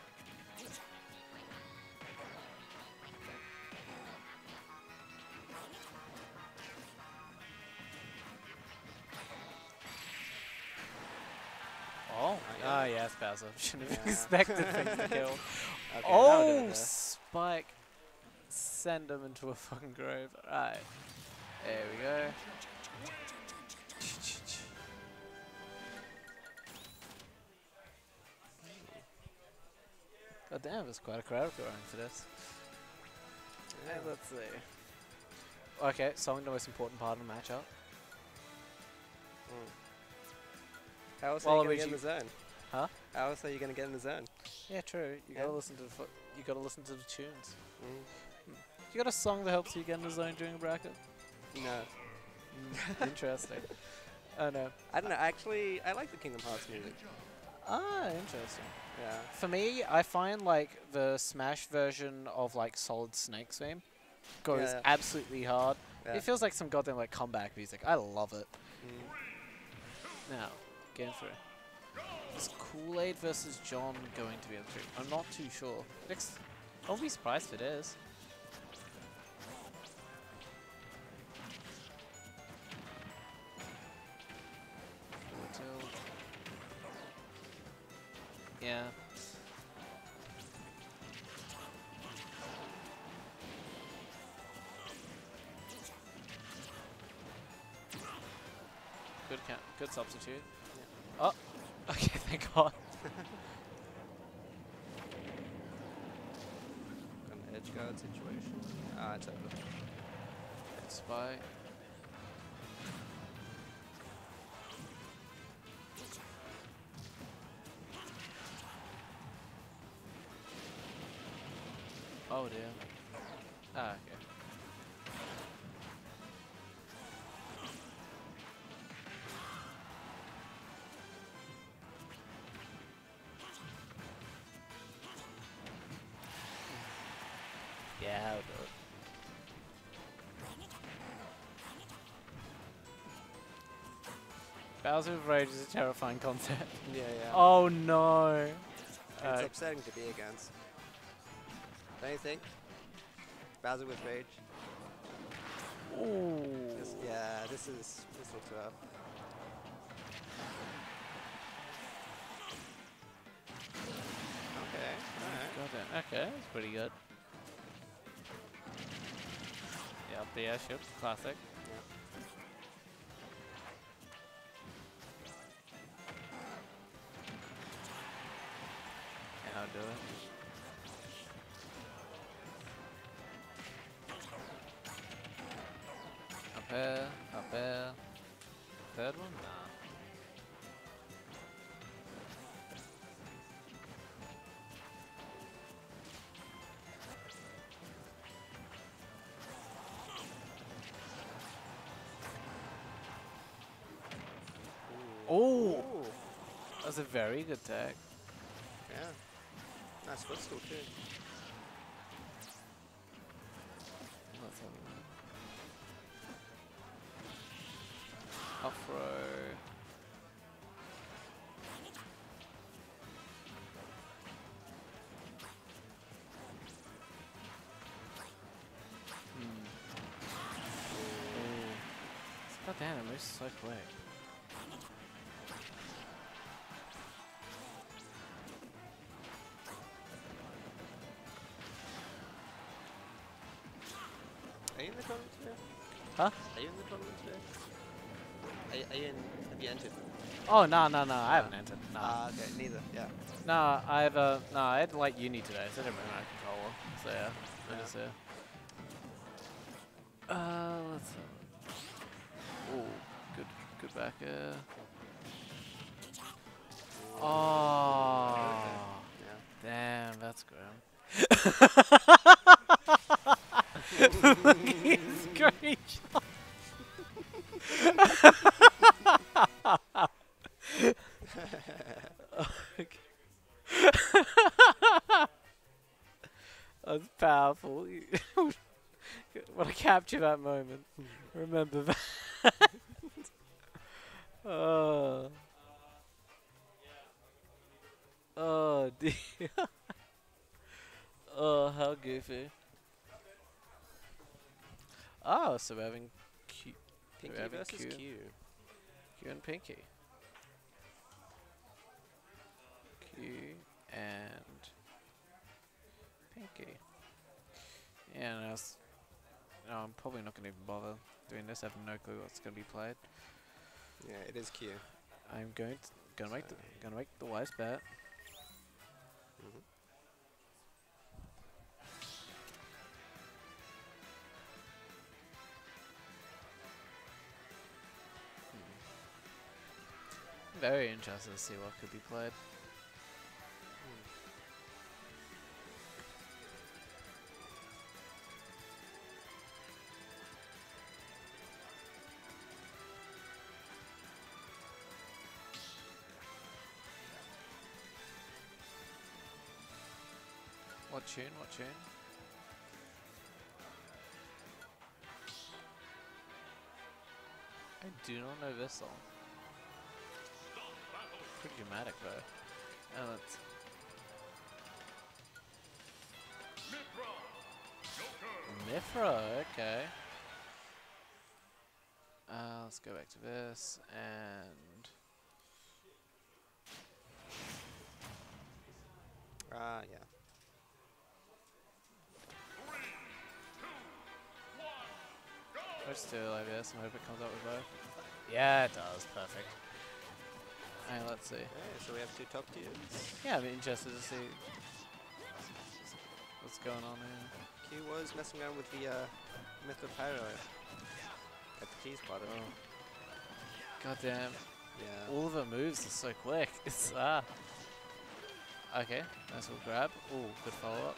Oh, yeah. ah yes, Bowser. Shouldn't have Yeah. expected things to kill. Okay, oh. Spike. Send him into a fucking grave. Right. There we go. Damn, there's quite a crowd going for this. Yeah. Let's see. Okay, solving the most important part of the matchup. Mm. How else are you gonna get in the zone? Huh? How else are you gonna get in the zone? Yeah, true. You Yeah. gotta listen to the you gotta listen to the tunes. Mm. You got a song that helps you get in the zone during a bracket? No. Mm, interesting. Oh no. I don't know. Actually, I like the Kingdom Hearts music. Ah, interesting. Yeah. For me, I find like the Smash version of like Solid Snake's theme goes Yeah. absolutely hard. yeah. It feels like some goddamn like comeback music. I love it. Mm. Now, game three. Is Kool Aid versus John going to be a three? I'm not too sure. Next, I'll be surprised if it is. yeah. Good count, good substitute. Yeah. Oh, okay, thank God. An edge guard situation. Ah, it's over. It's Oh dear. Ah, okay. Yeah, I'll do it. Bowser with Rage is a terrifying concept. Yeah, yeah. Oh no. it's Uh, upsetting to be against. Don't? Bowser with rage. ooh. This, yeah, this is this looks rough. Okay, alright. Goddamn. Okay, that's pretty good. Yeah, the airship, classic. That's a very good tag. Yeah. Nice footstool too. Let's have a. Off row. Hmm. Ooh. God damn, it moves so quick. Are you in the tournament today? Huh? Are you in the tournament today? Are, you- are you in? Have you entered? Oh, no, no, no, I haven't entered. No. Ah, okay, neither. Yeah. no, I've, uh, no, I had like uni today, so I didn't bring my controller. So yeah, I Yeah. just, uh. Uh, let's have Ooh, good, good back air. Oh, Yeah. damn, that's grim. Screenshot. That's powerful. Want to capture that moment. Remember that. oh. Oh dear. oh, how goofy. Oh, so we're having Q, Pinky having versus Q. Q. Q and Pinky. Q and Pinky. Yeah, and I was, no, I'm probably not going to even bother doing this. I have no clue what's going to be played. Yeah, it is Q. I'm going to gonna make the gonna make the wise bet. Very interested to see what could be played. What tune? What tune? I do not know this song. Pretty dramatic though. And it's Mythra, okay. Uh, let's go back to this and Ah, yeah. let's do it like this and hope it comes out with both. Yeah, it does. Perfect. Alright, let's see. Okay, so we have two top tiers. Yeah, I'm interested to see what's going on here. Q was messing around with the uh, Myth of Pyro at the cheese bottom. Oh. God damn. Yeah. All of her moves are so quick. It's ah. Okay, nice little grab. Ooh, good follow up.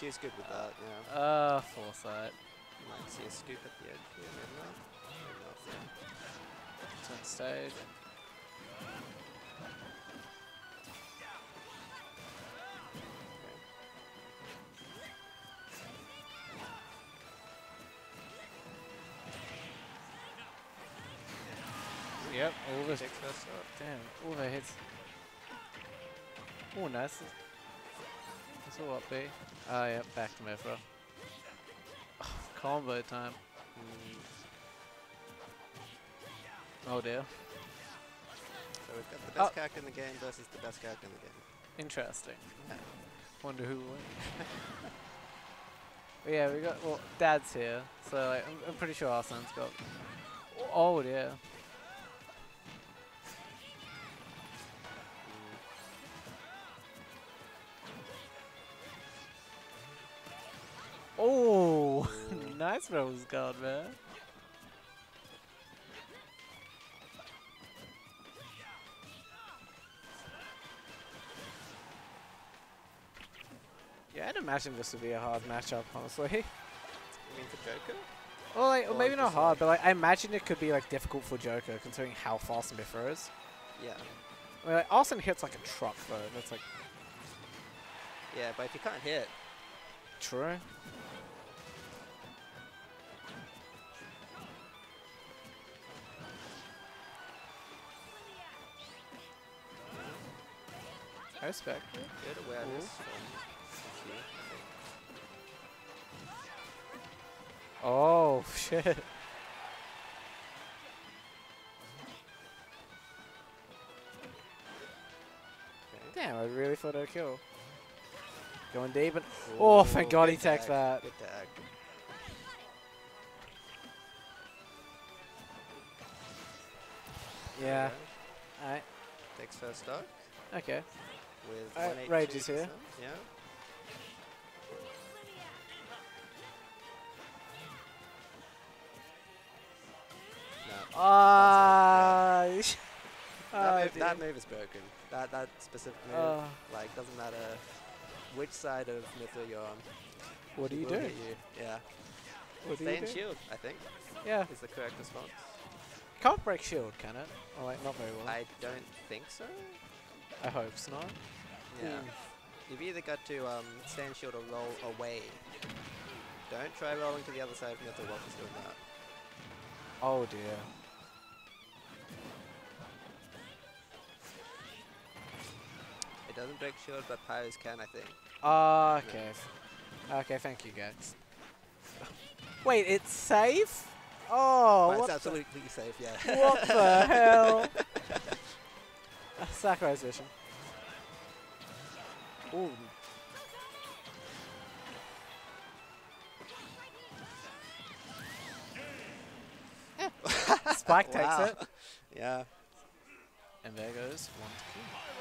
Q's good with that, yeah. Uh, foresight. You might see a scoop at the edge here, maybe Turn stage. Yep, all the up. damn, all the hits. Oh, nice. That's all up B. Ah, yep, back to Mythra. combo time. Oh dear. so we've got the Oh. best character in the game versus the best character in the game. Interesting. Yeah. Wonder who will win. Yeah, we got well, Dad's here, so like, I'm, I'm pretty sure our son's got. Oh yeah. Mm, Oh, nice Rose guard, man. Yeah, I'd imagine this would be a hard matchup, honestly. You mean for Joker? Well, like, Or maybe not hard, but like, I imagine it could be like difficult for Joker, considering how fast Mythra is. Yeah. I mean, like, hits like a truck, though. That's like Yeah, but if you can't hit, true. I respect good awareness. Oh shit! Damn, I really thought I'd kill. Going deep and Oh, thank God he tag, that. Good tag. yeah. Alright. Takes first stock Okay. with Uh, Rage is here. Yeah. Ah. That, ah, move, that move is broken. That that specific move, Ah. like, doesn't matter which side of Mythra you're on. what do you do? you. Yeah. What do you in do? shield, I think, Yeah. is the correct response. Can't break shield, can it? Or like not very well. I, don't think so. I hope so. not. Yeah. Hmm. You've either got to um, stay in shield or roll away. Don't try rolling to the other side of Mythra while she's doing that. Oh dear. It doesn't break shield, but Pyra's can, I think. Ah, okay. Okay, thank you guys. Wait, it's safe? Oh, but what it's absolutely safe, yeah. what the hell? Uh, Sakurai's vision. Ooh. Spike takes Wow. it. Yeah. And there goes one to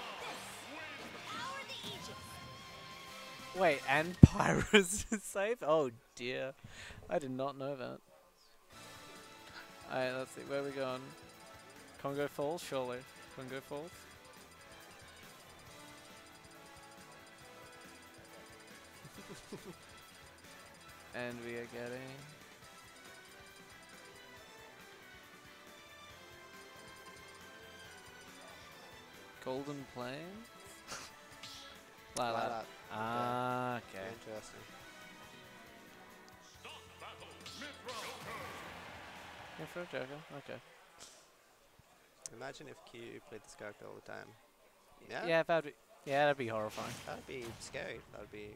Wait, and Pyra's is safe? Oh dear. I did not know that. Alright, let's see, where are we going? Kongo Falls, surely. Kongo Falls? and we are getting Golden Plain? Lilac. Lilac. Ah, okay. Interesting. Yeah, for a Joker. Okay. Imagine if Q played this character all the time. Yeah? Yeah, that'd be yeah, that'd be horrifying. That'd be scary. That'd be,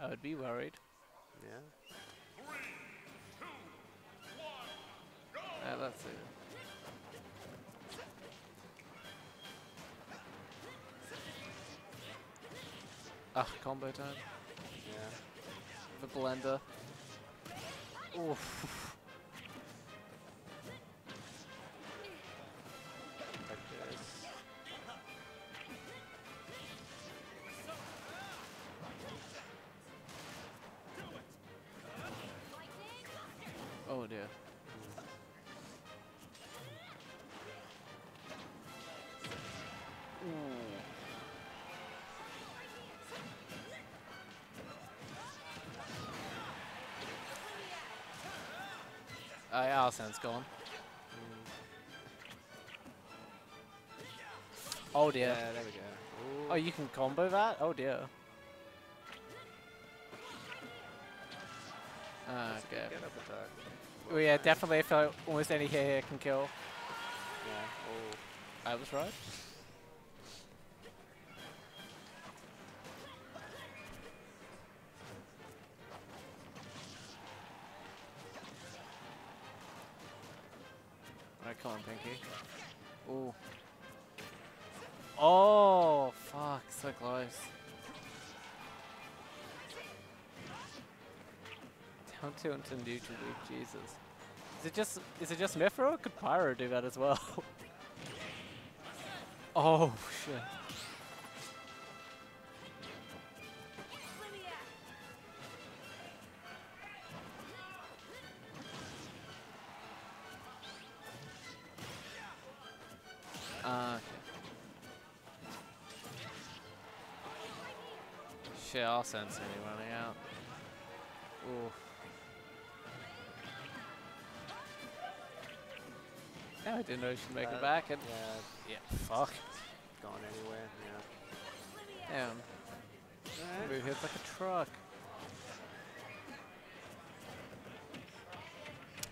I would be worried. yeah. Uh, let's see. Ah, combo time. Yeah. The blender. Oof. Oh, yeah, Arslan's gone. Oh dear. Yeah, there we go. Oh, you can combo that? Oh dear. Ah, okay. good Get up attack. Well, yeah, definitely. I feel like almost any hit here can kill. Yeah. Oh. I was right. Tilt into neutral loop, Jesus. Is it just is it just Mythra or could Pyra do that as well? oh shit. Uh. Shit, I'll sense any I didn't know she'd make Uh, it back, and Yeah. yeah, fuck. Gone anywhere. Yeah. Damn. Move hits like a truck.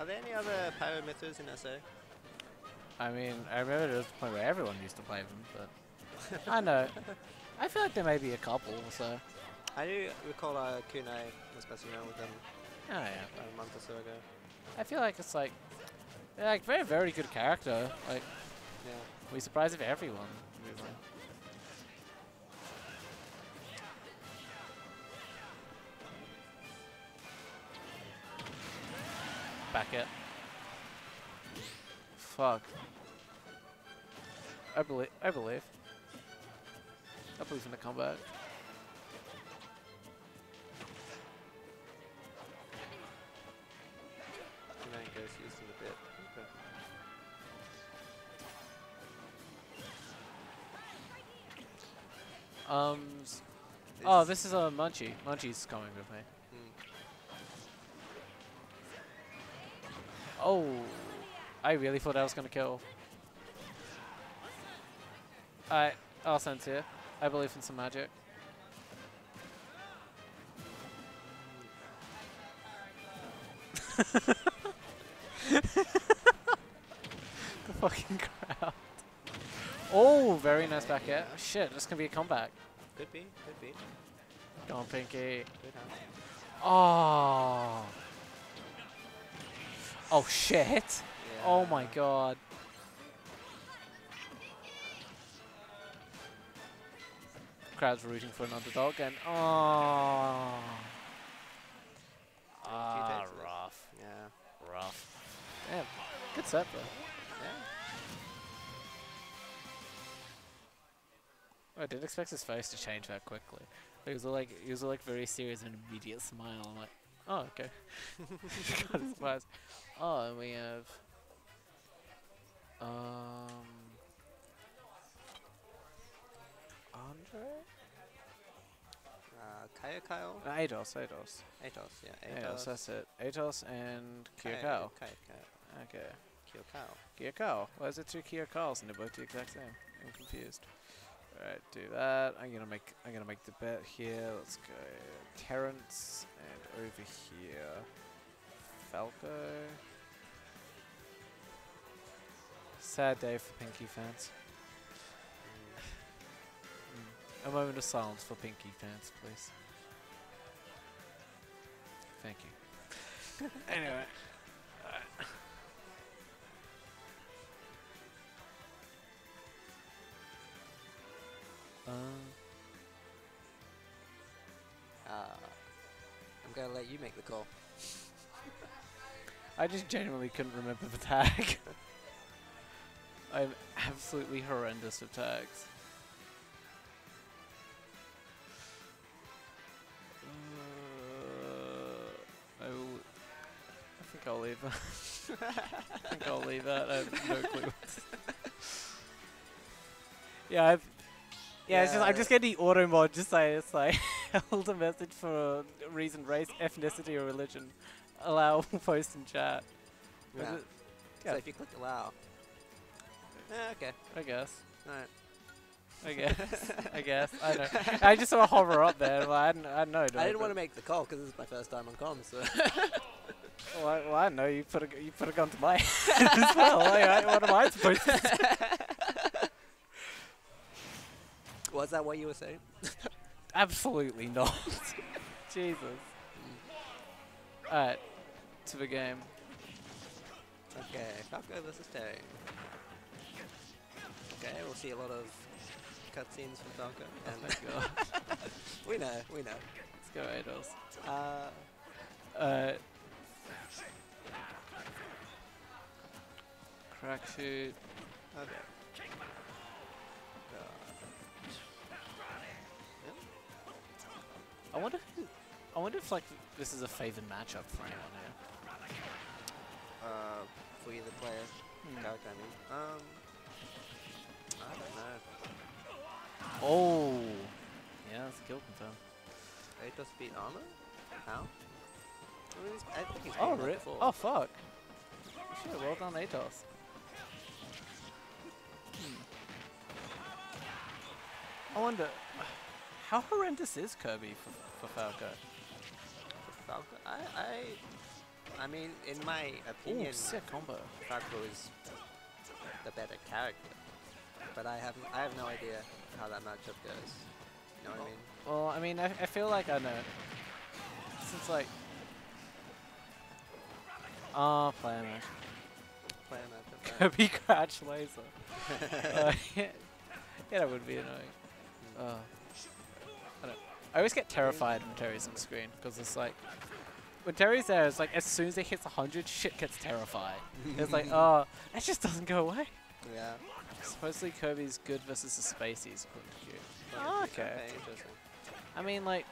Are there any other Pyra Mythras in SA? I mean, I remember there was a point where everyone used to play them, but I know. I feel like there may be a couple, so. I do recall uh, Kunai was messing around with them Oh yeah. about a month or so ago. I feel like it's like, they're like very, very good character. Like, Yeah. we surprised if everyone. on. Back it. Fuck. I believe. I believe. I believe in the comeback. This is a Munchie. Munchie's coming with me. Mm. Oh, I really thought I was gonna kill. I, I'll sense here. I believe in some magic. the fucking crowd. Oh, very nice back air. Shit, this can be a comeback. Could be. Could be. Go on, Pinky. Oh. Oh shit. Oh my Yeah. god. Crowd's were rooting for an underdog and oh. Ah, rough. Yeah. Rough. Damn. Good set though. Yeah. I didn't expect his face to change that quickly. He was like he was like very serious and immediate smile. I'm like, oh okay. Surprise. Oh, and we have um Andre? Uh, Kaya Kyle? No, Ados, Ados. Atos, yeah. Ados, Atos. that's it. Ados and Kaya- Kyokao. Kaya. Okay. Kyokao. Kyokao. Why is it two Kyokaos and they're both the exact same? I'm confused. Alright, do that. I'm gonna make I'm gonna make the bet here. Let's go Terrence and over here. Falco. Sad day for Pinky fans. Mm. A moment of silence for Pinky fans, please. Thank you. anyway. Uh, Uh, I'm gonna let you make the call. I just genuinely couldn't remember the tag. I'm absolutely horrendous with tags. Uh, I will. I think I'll leave that. I think I'll leave that. I have no clue. yeah, I've. Yeah, it's just, I'm just getting the auto mod. Just say it's like hold a message for a reason, race, ethnicity, or religion. Allow post in chat. Yeah. it- So if you click allow. Eh, okay. I guess. Alright. I guess. I guess. I know. I just saw a hover up there. Well, I didn't, I know. I didn't want to make the call because this is my first time on comms. So Well, I, well, I don't know. You put a you put a gun to my head as well. Like, I, what am I supposed to? Was that what you were saying? Absolutely not. Jesus. Alright. To the game. Okay, Falco versus Terry. Okay, we'll see a lot of cutscenes from Falco. Oh And my god. we know, we know. Let's go, Ados. Uh, Uh. Crack shoot. okay. I wonder. Who, I wonder if like this is a favored matchup for anyone here. Uh, for either player, Hmm. character, I mean. Um, I don't know. Oh. Yeah, that's a kill confirm. Atos beat armor? How? I, think he's Oh, really? Oh, fuck. Shit, well done, Atos. Hmm. I wonder, how horrendous is Kirby for, for Falco? For Falco, I, I, I mean, in my Ooh, opinion, sick combo. Falco is the better character. But I have, I have no idea how that matchup goes. You know what I mean? Well, I mean, I, I feel like I know. Since like, ah, player match. Player right? Kirby crouch laser. uh, yeah, yeah, that would be annoying. Uh, don't. I always get terrified when Terry's on screen because it's like when Terry's there, it's like as soon as he hits hundred, shit gets terrified. it's like, oh, that just doesn't go away. yeah. Supposedly Kirby's good versus the Spaceys, according to you. Oh, okay. interesting. I mean, like,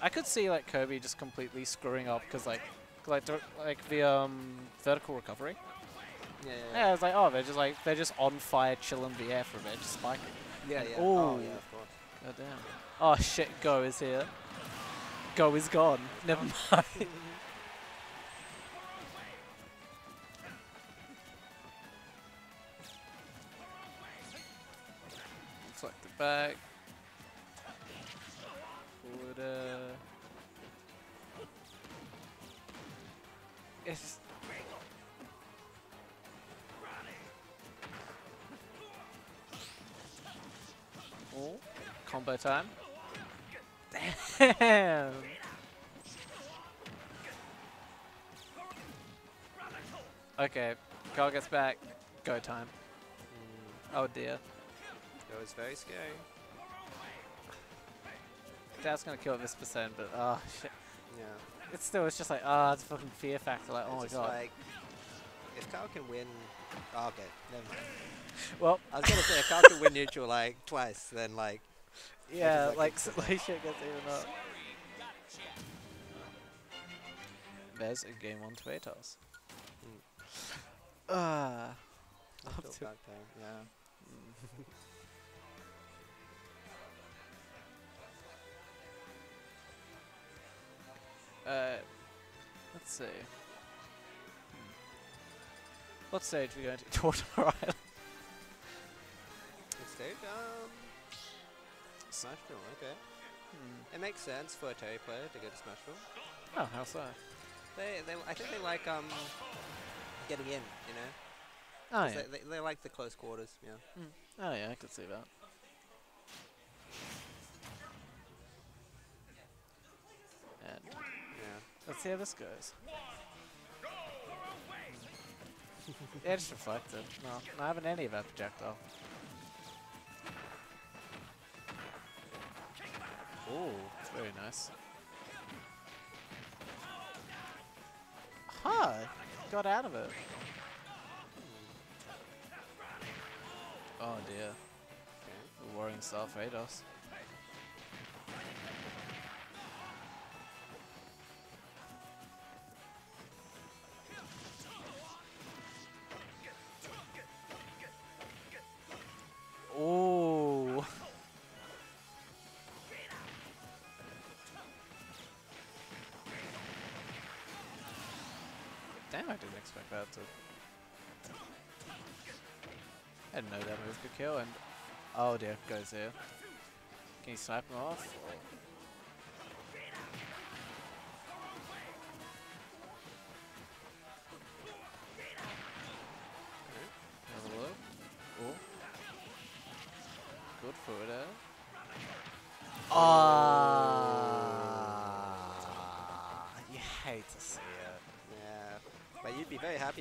I could see like Kirby just completely screwing up because like, like, like the um vertical recovery. Yeah, yeah, Yeah, it's like, oh, they're just like they're just on fire, chilling the air for a bit, just spiking. yeah. and- yeah. Oh, ooh. yeah, of course. God damn. Oh shit, Go is here. Go is gone. Never mind. Select the back. Forward, uh... It's... Oh, combo time. Damn! Okay, Carl gets back. Go time. Mm, Oh dear. that was very scary. Dad's gonna kill this percent, but oh shit. Yeah. It's still, it's just like, ah, it's a fucking fear factor. Like, oh my it's god. just like, if Carl can win, oh, okay, never mind. well, I was gonna say if Carl can win neutral like twice, then like, yeah, like like, it's s- like shit gets even up. There's a game on Tomatoes. Ah. I Up to- bad time, yeah. Uh, let's see. Hmm. What stage are we going to? Tortimer Island. Next stage, um, Smashville, okay. Hmm. It makes sense for a Terry player to go to Smashville. Oh, how so? They, they, I think they like um, getting in, you know. Oh 'Cause yeah. They, they, they like the close quarters, yeah. Oh yeah, I could see that. And Yeah. let's see how this goes. yeah, just reflected. No, not having any of that projectile. It's very nice. Huh, got out of it. Oh dear. The worrying Ados. Didn't expect that to. I didn't know that move could kill, and oh dear, goes here. Can you snipe him off?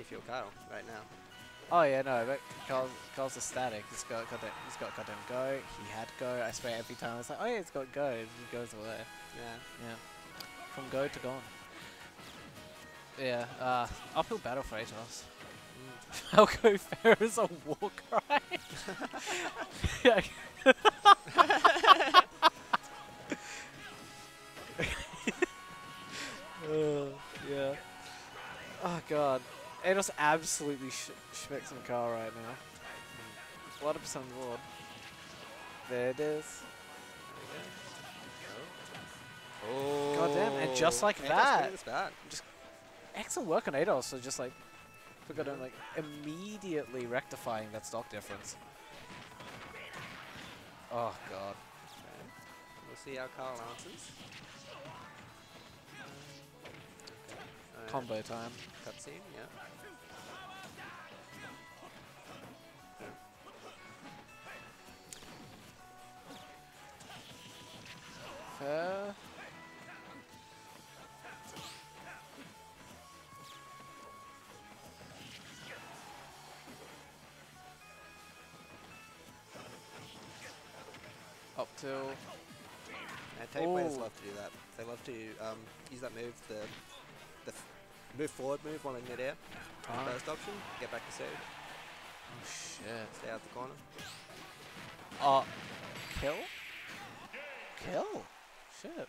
Happy Kyle right now. Oh yeah, no, but Carl's, Carl's ecstatic. He's got goddamn, he's got goddamn go. He had go. I swear every time I was like, oh yeah, it's got go. He goes away. Yeah. Yeah, from go to gone. Yeah, uh, uphill battle for Atos. Falco Fair is a war cry. Ados absolutely sh schmicks and car right now. A lot of percent board. There it is. Oh. God damn, and just like Atos that. back. Excellent work on Ados, so just like forgot him like immediately rectifying that stock difference. Oh god. We'll see how Carl answers. Alright, Combo time. Cutscene, yeah. Fair. Up till Yeah, Terry players love to do that. They love to um, use that move, the the f- move forward move while in midair. Ah. First option, get back to save, Oh shit. stay out the corner. Uh kill? Kill. Shit.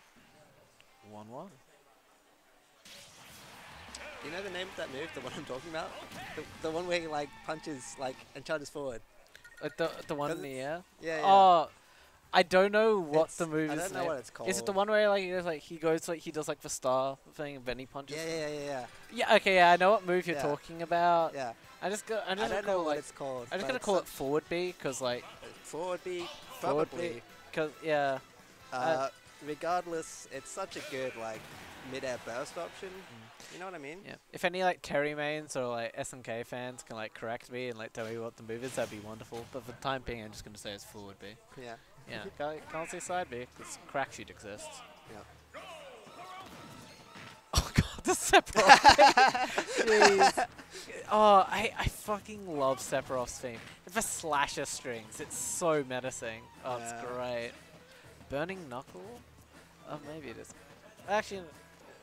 One one. Do you know the name of that move, the one I'm talking about? The, the one where he like punches like and charges forward. Like the the one in the air? Yeah, yeah. Oh I don't know what It's- the move is. I don't know named. what it's called. Is it the one where like he does like he goes like he does like the star thing and then he punches? Yeah, yeah, yeah, yeah, Yeah, okay, yeah, I know what move you're Yeah. talking about. yeah. I just go. I'm I just gonna don't know what like. it's called. I'm just gonna call it forward B, cause like, forward B. Forward B. Cause yeah, Uh, regardless, it's such a good like mid-air burst option. Mm. You know what I mean? yeah. If any like Terry mains or like SNK fans can like correct me and like tell me what the move is, that'd be wonderful. But for the time being, I'm just gonna say it's forward B. Yeah. Yeah, can't, can't say side B, cause Crack Shoot exists. Yeah. Oh god, the Sephiroth. Jeez. Oh, I, I fucking love Sephiroth's theme. The slasher strings, it's so menacing. Oh, Yeah. it's great. Burning Knuckle? Oh, maybe it is. Actually,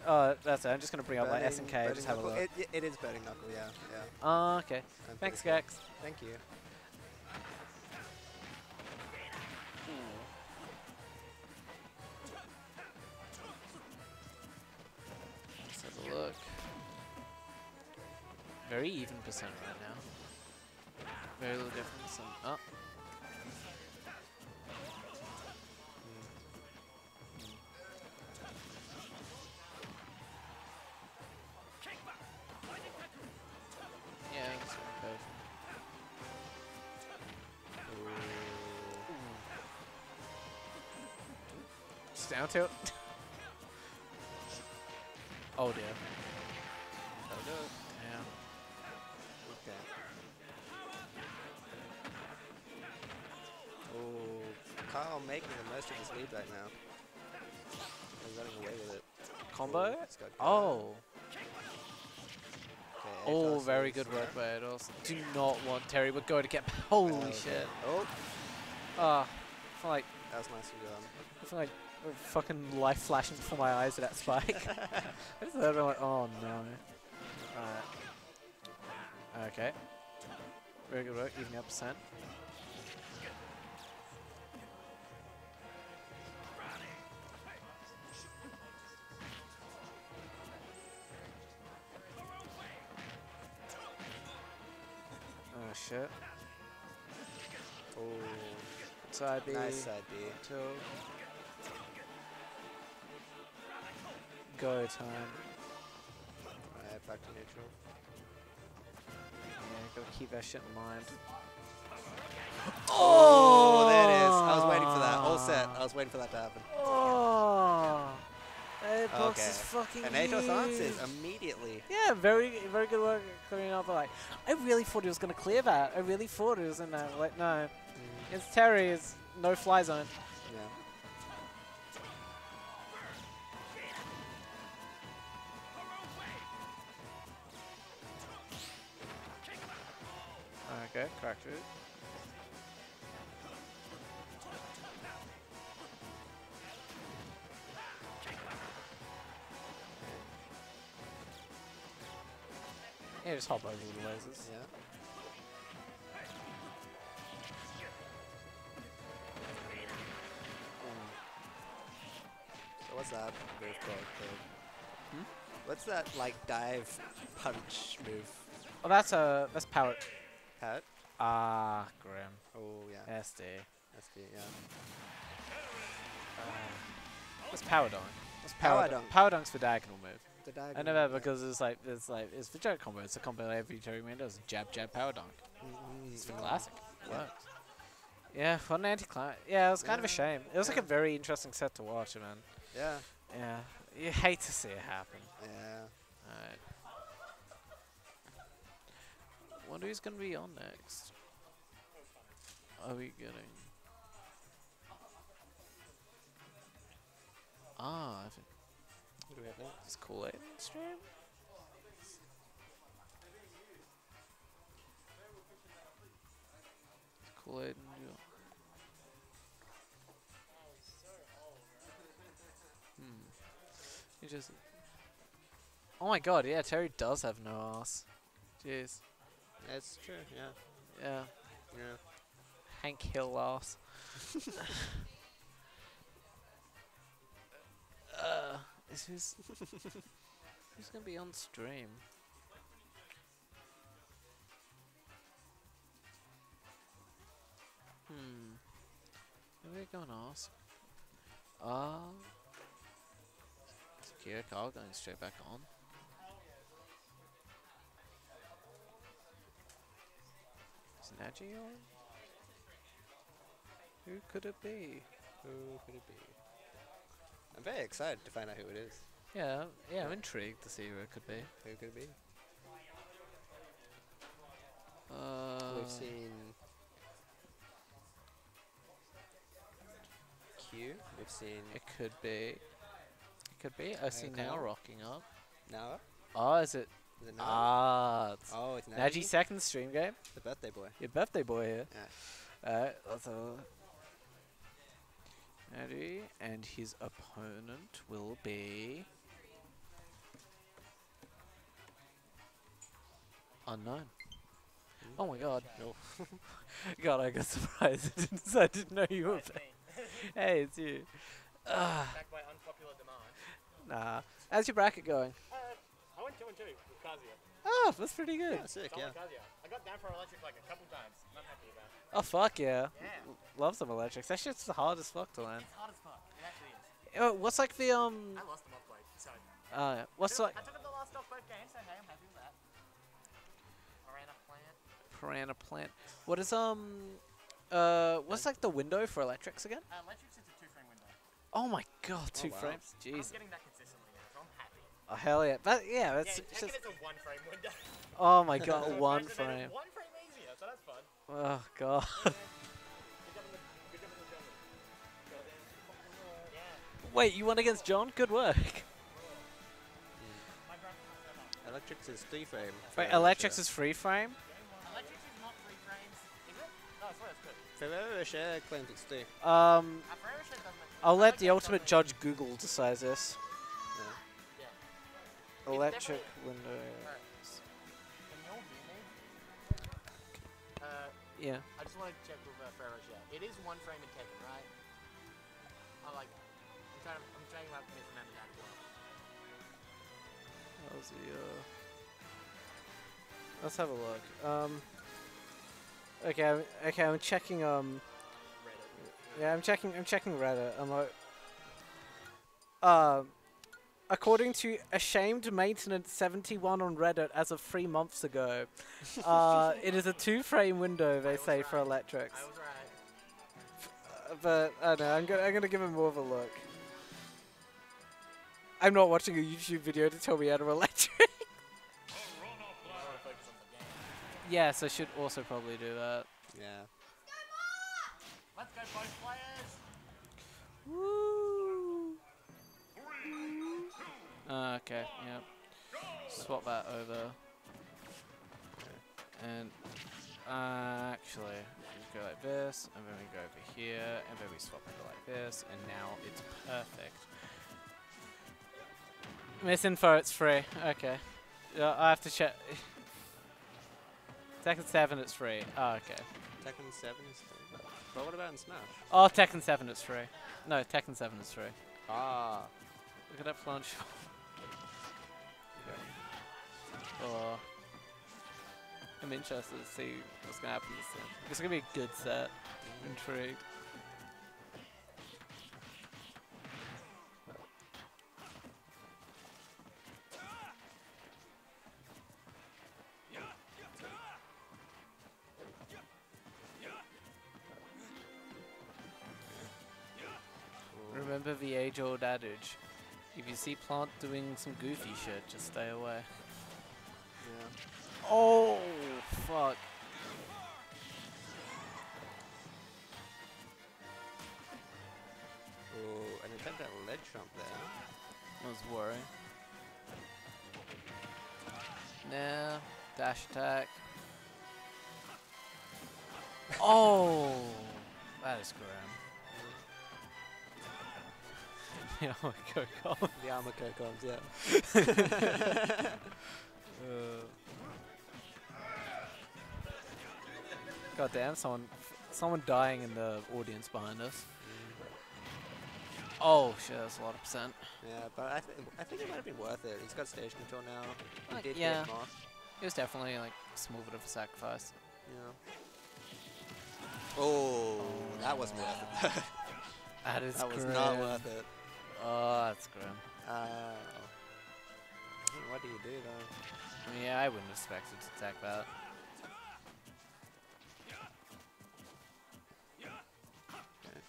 uh, that's it. I'm just gonna bring up my Burning- SNK, Burning just have a look. It, it is burning knuckle. Yeah, yeah. Oh, okay. I'm Thanks, Gax. sure. Thank you. Let's have a look. Very even percent right now. Very little difference. And, oh, Just down tilt. oh dear. That'll do it. Damn. Okay. Oh, Kyle making the most of his lead right now. He's running away with it. Combo? Ooh, it's got. Oh. Okay, Oh, very good work there. by Ados. Do not want Terry would go to get. Holy Okay. shit. Oh, Ah, I feel like that was nicely done. I feel like a fucking life flashing before my eyes at that spike. I just heard like, oh no. Alright. Okay. Very good work, evening up percent. Oh shit. Oh, Side B. nice side B. Till go time. Alright, back to neutral. Yeah, gotta keep that shit in mind. Oh, there it is. I was waiting for that. All set. I was waiting for that to happen. Oh, that box Okay. is fucking And Atos answers immediately. Yeah, very very good work clearing up. Like, I really thought he was gonna clear that. I really thought he was in there. Like, no, mm. it's Terry. Is no fly zone. Yeah. Okay, correct it. Yeah, just hop over the lasers. Yeah. So what's that move called? Hmm? What's that like dive punch move? Oh, that's a that's power. Ah, Grim. Oh yeah. SD. The yeah. That's power dunk. That's Power power, dunk. Power dunk's for diagonal move. The I know that yeah. because it's like it's like it's the joke combo. It's a combo every Terry man does. Jab, jab, power dunk. Mm, It's the classic. Yeah. Works. Yeah, what an anti-climax. Yeah, it was kind of a shame. It was like a very interesting set to watch, man. Yeah. Yeah, you hate to see it happen. Yeah. Alright. Wonder who's gonna be on next. Are we getting? Ah, I think What do we have next? it's Kool-Aid stream. Kool-Aid and you. Hmm. You just. Oh my god, yeah, Terry does have no ass. Jeez. It's true. Yeah. Yeah. Yeah. Hank Hill ass. uh, is who's who's gonna be on stream? Hmm. Maybe go and ask. Ah. is Kira Carl going straight back on? Is Naji on? Who could it be? Who could it be? I'm very excited to find out who it is. Yeah, yeah, I'm intrigued to see who it could be. Who could it be? Uh, We've seen Q. We've seen It could be. It could be. I see now rocking up. Noah. Oh, is it? Is it not? Ah. It's oh, it's Naji. Naji second stream game. The birthday boy. Your birthday boy here. Yeah. Alright, that's a Naji and his opponent will be unknown. Oh my god. God, I got surprised. I didn't, I didn't know you were back. hey, it's you. Uh. Back ah. by unpopular demand. Nah. How's your bracket going? Uh, I went 2 and 2. Kamikaze. Oh, that's pretty good. Yeah, sick, yeah. I got down for electric like a couple times. I'm happy about it. Oh, fuck yeah. yeah. Love some electrics. That shit's hard as fuck to land. It's hard as fuck. It actually is. Uh, what's like the, um... I lost the off fight. so... Uh, yeah. what's Dude, like... I took it the last off both games, so hey, I'm happy with that. Piranha plant. What is, um... Uh, what's like the window for electrics again? Uh, electrics is a two-frame window. Oh my god, two oh, wow. frames. Jesus. Oh, hell yeah. But yeah, Yeah, that's in it's just. it's a one frame window. Oh my god, one makes it then frame. One frame easier, so that's fun. Oh god. Good job in the, good job in the jungle. Yeah. Wait, you won against John? Good work. My graphics not so much. Electrics is three frame. Wait, amateur. electrics is free frame? Electrics is not three frames. Is it? No, I swear it's good. Ferrero Rocher claims it's three. Um, Uh, Ferrero Rocher doesn't. I'll let the ultimate judge Google decide this. Electric window. Alright. Can you all hear me? Yeah. I just wanted to check with uh. It is one frame in Tekken, right? I like that. I'm trying. I'm trying to remember that as well. That was the, uh, Let's have a look. Um. Okay, I'm, okay, I'm checking. Um. Reddit. Yeah, I'm checking. I'm checking Reddit. I'm like. Uh, according to Ashamed Maintenance 71 on Reddit as of three months ago, uh, it is a two-frame window. They I was say for right. electrics. I was right. But I don't know. I'm gonna I'm gonna give it more of a look. I'm not watching a YouTube video to tell me how to electric. I want to focus on the game. yes, I should also probably do that. Yeah. Let's go, both players. Woo! Uh, okay, yep. Swap that over. And uh, actually, we go like this, and then we go over here, and then we swap it like this, and now it's perfect. Misinfo, it's free. Okay. Yeah, I have to check. Tekken 7, it's free. Oh, okay. Tekken 7 is free. But what about in Smash? Oh, Tekken 7 is free. No, Tekken 7 is free. Ah. Look at that plunge. Oh. I'm interested to see what's gonna happen this time. It's gonna be a good set. Intrigued. Remember the age-old adage: if you see Plant doing some goofy shit, just stay away. Yeah. Oh, fuck. Oh, and an attempt that ledge jump there. I was worried. Nah, dash attack. Oh, that is grim. yeah, oh my god. The armor comes, yeah. God damn, someone, someone dying in the audience behind us. Oh shit, that's a lot of percent. Yeah, but I, th- I think it might have been worth it. He's got stage control now. He Like, did yeah. get more. It was definitely like small bit of a sacrifice. Yeah. Oh, that wasn't worth it. That is that was not worth it. Oh, that's grim. Uh, what do you do though? I mean, yeah, I wouldn't expect it to attack that. Okay.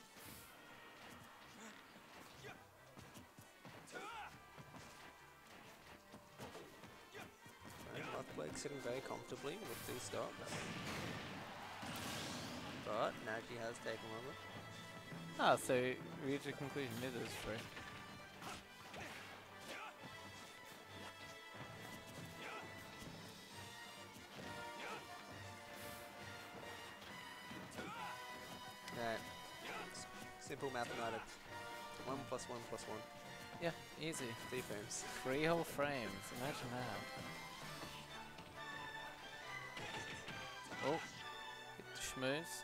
Right, Northblade sitting very comfortably with these. But has taken over. Ah, so we reach a conclusion. It is free. Simple mathematics. One plus one plus one. Yeah, easy. Three frames. Three whole frames. Imagine that. Oh, hit the schmooze.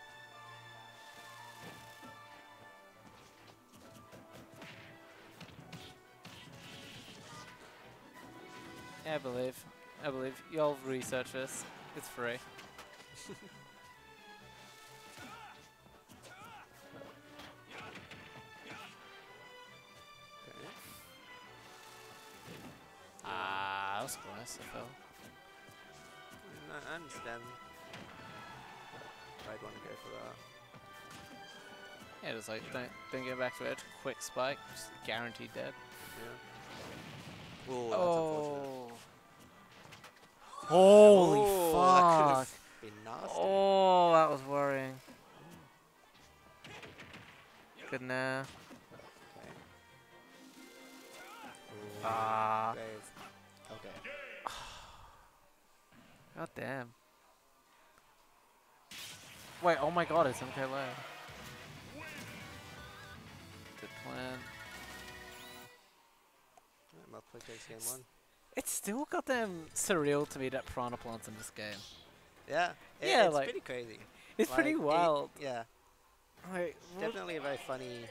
Yeah, I believe. I believe. Y'all research this. It's free. Yeah, it was like, don't, don't get back to it. Quick spike, just guaranteed dead. Yeah. Ooh, that's unfortunate. Holy Oh, fuck. nasty. Oh, that was worrying. Good now. Okay. Ah. Okay. God damn. Wait, oh my god, it's. Good plan. Mouthplay takes game one. It's still goddamn surreal to me that Piranha Plant's in this game. Yeah. it- Yeah, it's like- pretty crazy. It's pretty Like, he- wild. yeah, Like, definitely a very funny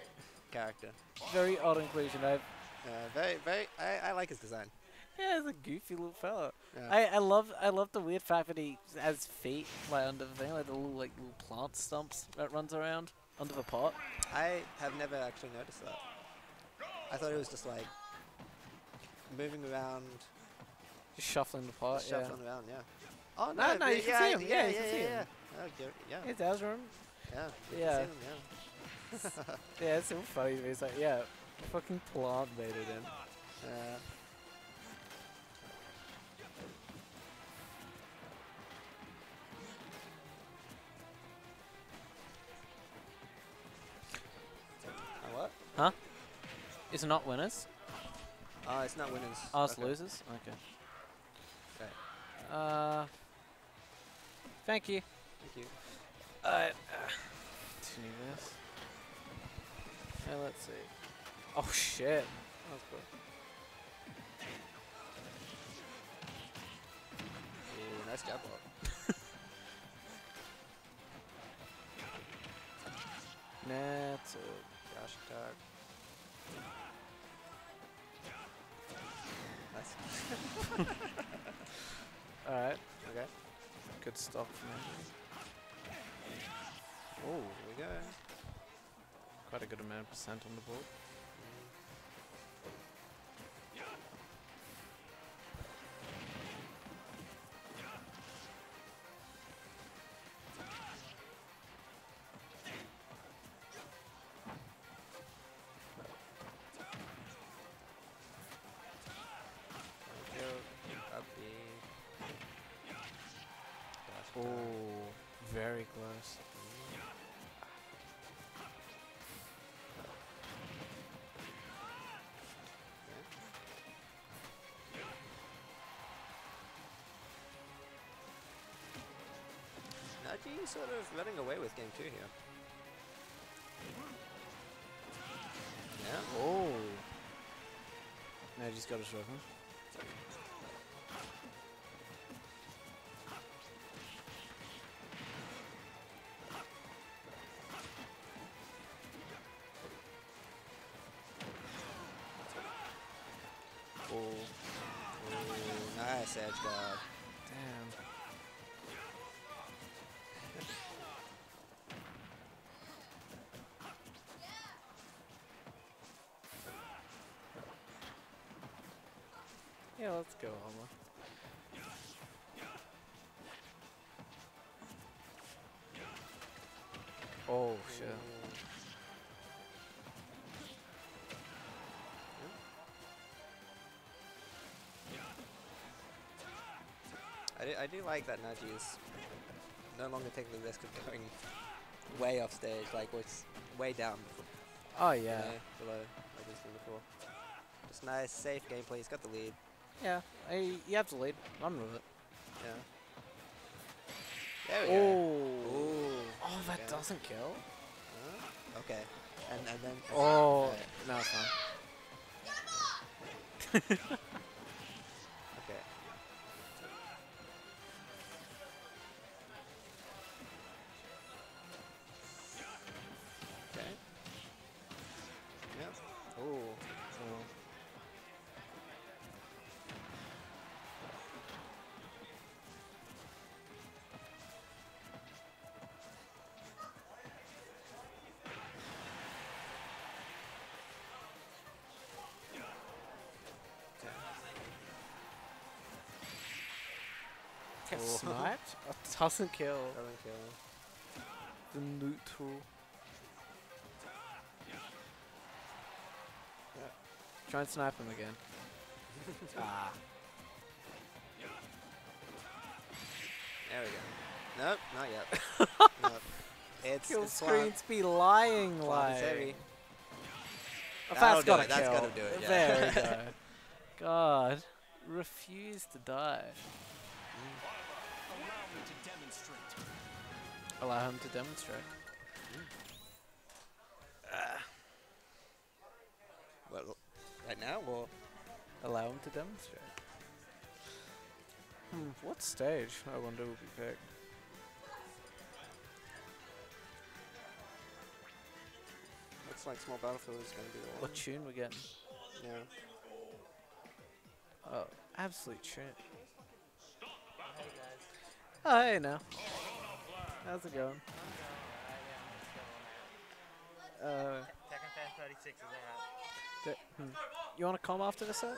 character. very odd inclusion. I've Uh, very, very. I, I like his design. yeah, he's a goofy little fella. Yeah. I, I love I love the weird fact that he has feet like under the thing, like the little like little plant stumps that runs around under the pot. I have never actually noticed that. I thought it was just like moving around, Just shuffling the pot. just yeah. shuffling around. Yeah. Oh No, no! no, yeah, you can yeah, see him, Yeah, yeah, yeah, you can see yeah, him. yeah. Oh, yeah, yeah, It does room. yeah. can Yeah. see them, yeah. Yeah, it's so funny. It's like yeah, fucking plant made it in. Uh, Is it not winners? Oh, it's not winners. Oh, it's Okay. losers. Okay. Okay. Uh. Thank you. Thank you. Uh, continue this. Yeah, let's see. Oh shit. That was cool. Ooh, nice job, Bob. That's Josh Tag. Nice. alright. Okay. Good stuff from him. Oh, we go. Quite a good amount of percent on the board. Very close. Naji sort of running away with game two here. Yeah. Oh. Now he's got his weapon. Yeah, let's go, Homer. Oh shit. I do, I do like that Naji is no longer taking the risk of going way off stage, like was way down Oh you yeah. know, below been before. Just nice, safe gameplay. He's got the lead. Yeah. I, you have to lead. Run with it. Yeah. There we go. Oh. Ooh. Oh, that Okay. doesn't kill. Huh? Okay. And and then. Oh. Right. No, it's fine. Get sniped? Doesn't kill. Doesn't kill. The neutral. Try and snipe him again. ah. There we go. Nope, not yet. nope. It's, Kill it's screens be lying like. heavy. Oh, That'll gotta it, that's kill. gotta do it, yeah. There we go. God. Refuse to die. Allow me to demonstrate. Allow him to demonstrate. Uh, well, right now, we'll Allow him to demonstrate. Hmm, what stage, I wonder, will be picked? Looks like Small Battlefield is going to be the one. What tune we getting? Yeah. Oh, absolute tune. Oh, hey now. How's it going? I'm going alright, yeah, I'm just chilling out. Uh, Tekken Fan 36 is alright. hmm. You want to come after the set?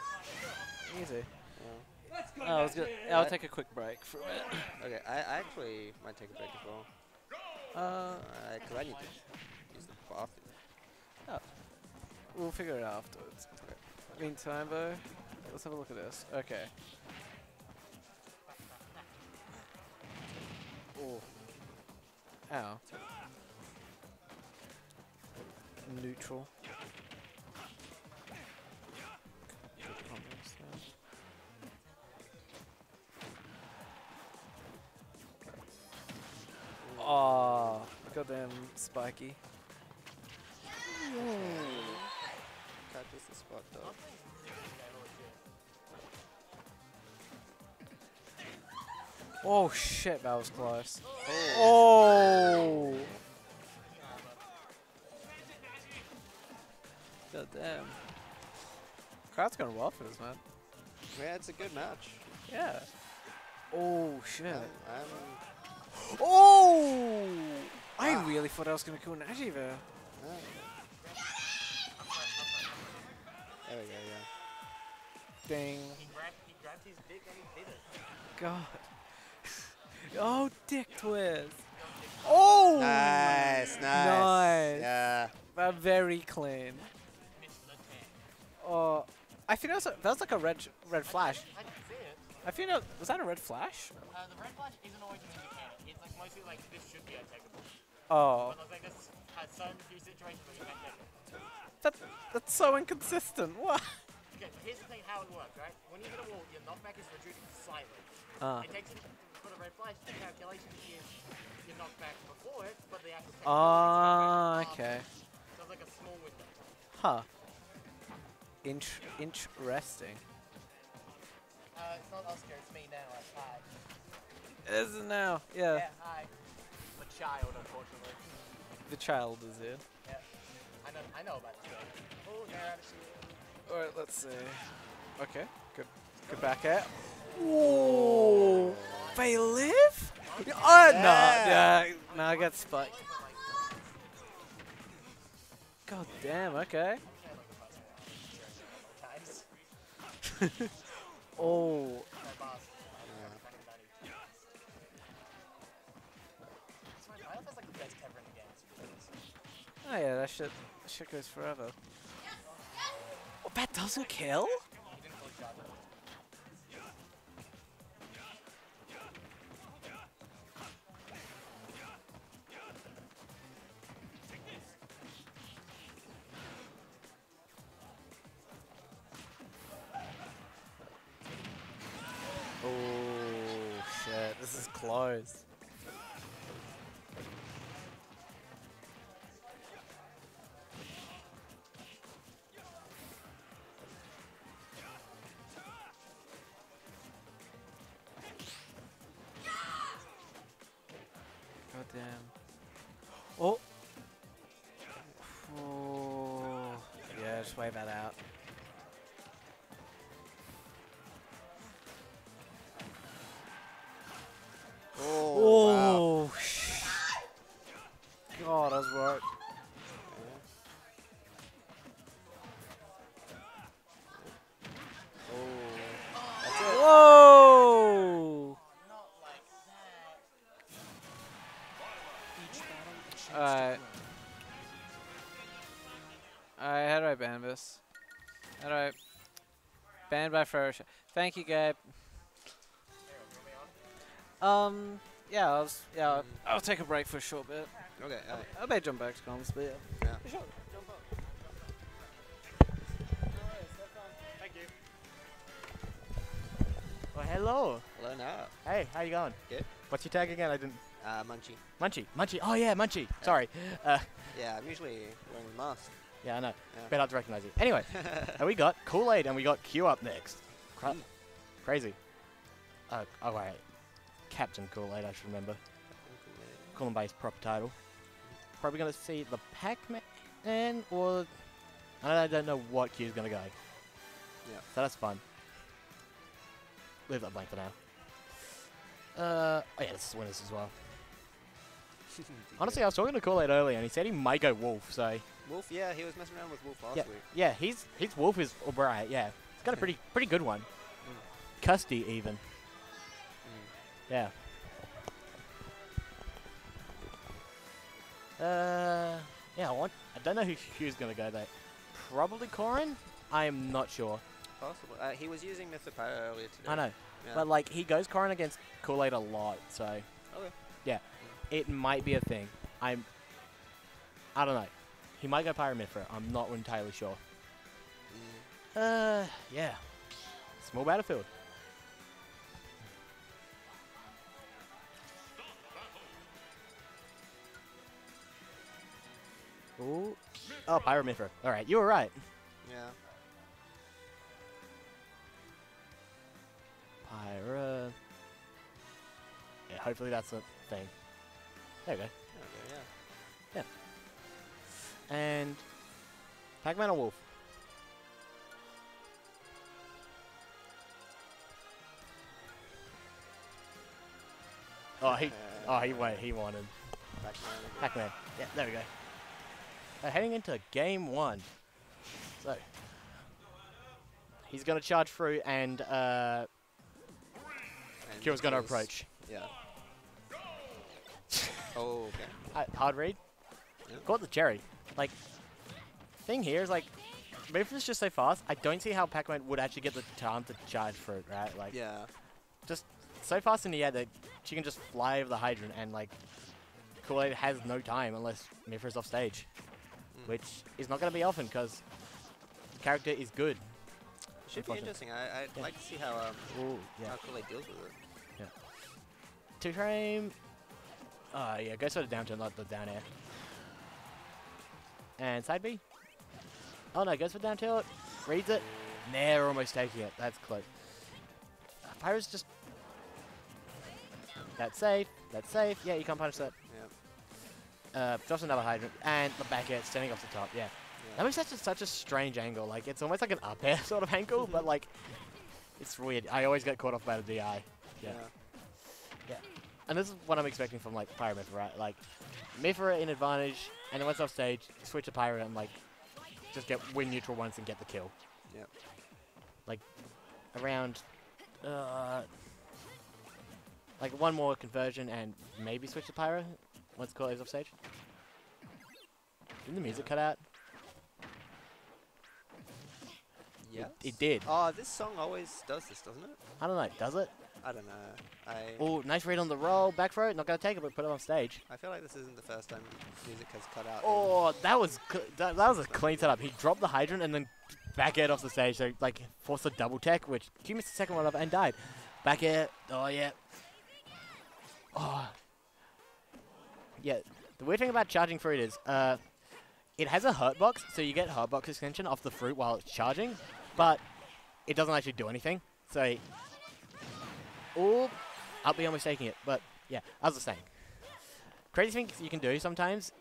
Easy. yeah. Oh, I was gonna, I'll take a quick break for a minute. Okay, I, I actually might take a break as well. Uh, Because I need to use the bathroom. we'll figure it out afterwards. Meantime, though, let's have a look at this. Okay. Oh. Ow. Neutral. Good combos there. Oh, goddamn spiky. Catches the spot though. Oh shit, that was close. Oh! Oh! God damn. Crowd's going well for this, man. Yeah, it's a good match. Yeah. Oh shit. I'm, I'm Oh! I Ah. really thought I was gonna kill Naji there. There we go, yeah. Ding. He grabbed, he grabbed his dick and he did it. God. Oh, dick twist. Oh! Nice, nice. Nice. Yeah. Uh, very clean. Missed the tan. Oh, I think that was, a, that was like a red red flash. I didn't see it. I think that was that a red flash? Uh, the red flash isn't always an indicator. It's like mostly like this should be attackable. Oh, But like this has so few situations where you can take it. that that's so inconsistent. What? Okay, so here's the thing how it works, right? When you hit a wall, your knockback is reduced slightly. Uh, It takes it for the red flash, the calculation is your knockback before it, but the actual Ah, technical is knockback okay. So it's like a small window. Huh. Int interesting. Uh, it's not Oscar, it's me now. Like, hi. Is it now? Yeah. Yeah, hi. I'm child, unfortunately. The child is in. Yeah. I know, I know about though. Oh, they're out of shield. Alright, let's see. Okay, good. Good back out. Ooh. They live? Oh, no. Yeah. Yeah. No, I got spiked. God damn, okay. Oh. Yeah. Fucking buddy. Swear, I hope that's like the best ever in the game. to be honest. Oh yeah, that shit, that shit goes forever. Oh, that doesn't kill? Close. God damn. Oh. Oh. Yeah, just wave that out. This? How do I... Banned by Ferocious. Thank you, Gabe. Um, yeah, I was, yeah, I'll, Mm. I'll take a break for a short bit. Okay, alright. I may jump back to comms, but yeah. Yeah. Sure. Thank you. Well, hello. Hello now. Hey, how you going? Good. What's your tag again? I didn't. Uh, Munchie. Munchie. Munchie. Oh yeah, Munchie. Sorry. Uh, Yeah, I'm usually wearing a mask. yeah, I know. Yeah. Better not to recognize you. Anyway, and we got Kool Aid and we got Q up next. Cra- Mm. Crazy. Uh, oh wait, Captain Kool Aid. I should remember. Call him by his proper title. Probably gonna see the Pac-Man. And, or, I don't know what Q's going to go. Yeah. So that's fun. Leave that blank for now. Uh, oh yeah, this is winners as well. Honestly, I was talking to Kool-Aid earlier, and he said he might go Wolf, so... Wolf, yeah, he was messing around with Wolf last Yeah. week. Yeah, he's his Wolf is alright, yeah. He's got a pretty pretty good one. Custy, even. Mm. Yeah. Uh, yeah, I want. I don't know who Hugh's gonna go though. Probably Corrin. I am not sure. Possible. Uh, he was using. Pyra earlier today. I know, Yeah. but like he goes Corrin against Kool Aid a lot, so Okay. yeah, it might be a thing. I'm. I don't know. He might go Pyra Mythra. I'm not entirely sure. Uh, yeah. Small battlefield. Ooh. Oh, Pyra Mythra. Alright, you were right. Yeah. Pyra. Yeah, hopefully that's a thing. There we go. Okay, yeah. And. Pac-Man or Wolf? Oh, he. Oh, he went. He wanted. Pac-Man. Pac-Man. Yeah, there we go. Heading into game one. So. He's going to charge through and uh, And Kira's going to approach. Yeah. oh, okay. Uh, hard read. Yeah. Caught the cherry. Like, thing here is like, Mythra's just so fast. I don't see how Pac-Man would actually get the time to charge for it, right? Like, Yeah. Just so fast in the air that she can just fly over the hydrant and like, Kool-Aid has no time unless Mythra's off stage, Mm. which is not going to be often because the character is good. Should be interesting. I, I'd Yeah. like to see how um Ooh, yeah. how Kool-Aid deals with it. Yeah. Two frame. Uh, yeah, goes for the down tilt, not the down air. And side B. Oh no, goes for down tilt. Reads it. We're almost taking it. That's close. Uh, Pyra's just. That's safe. That's safe. Yeah, you can't punish that. Yeah. Uh, drops another hydrant. And the back air standing off the top. Yeah. That Yeah. makes such a, such a strange angle. Like, it's almost like an up air sort of angle, but like. It's weird. I always get caught off by the DI. Yeah. Yeah. And this is what I'm expecting from like Pyra Mythra, right? Like Mythra in advantage, and then once off stage, switch to Pyra and like just get win neutral once and get the kill. Yep. Like around uh like one more conversion and maybe switch to Pyra once Call is off stage. Didn't the music cut out? Yeah. It, it did. Oh, this song always does this, doesn't it? I don't know, does it? I don't know. I Oh, nice read on the roll, back throw, not gonna take it, but put it on stage. I feel like this isn't the first time music has cut out. Oh, that was that, that was a clean setup. He dropped the hydrant and then back aired off the stage, so like forced a double tech, which Q missed the second one off and died. Back air. Oh yeah. Oh. Yeah. The weird thing about charging fruit is, uh, it has a hurt box, so you get hurt box extension off the fruit while it's charging, but it doesn't actually do anything. So, oh, I'll be almost taking it, but yeah, as I was saying, crazy things you can do sometimes.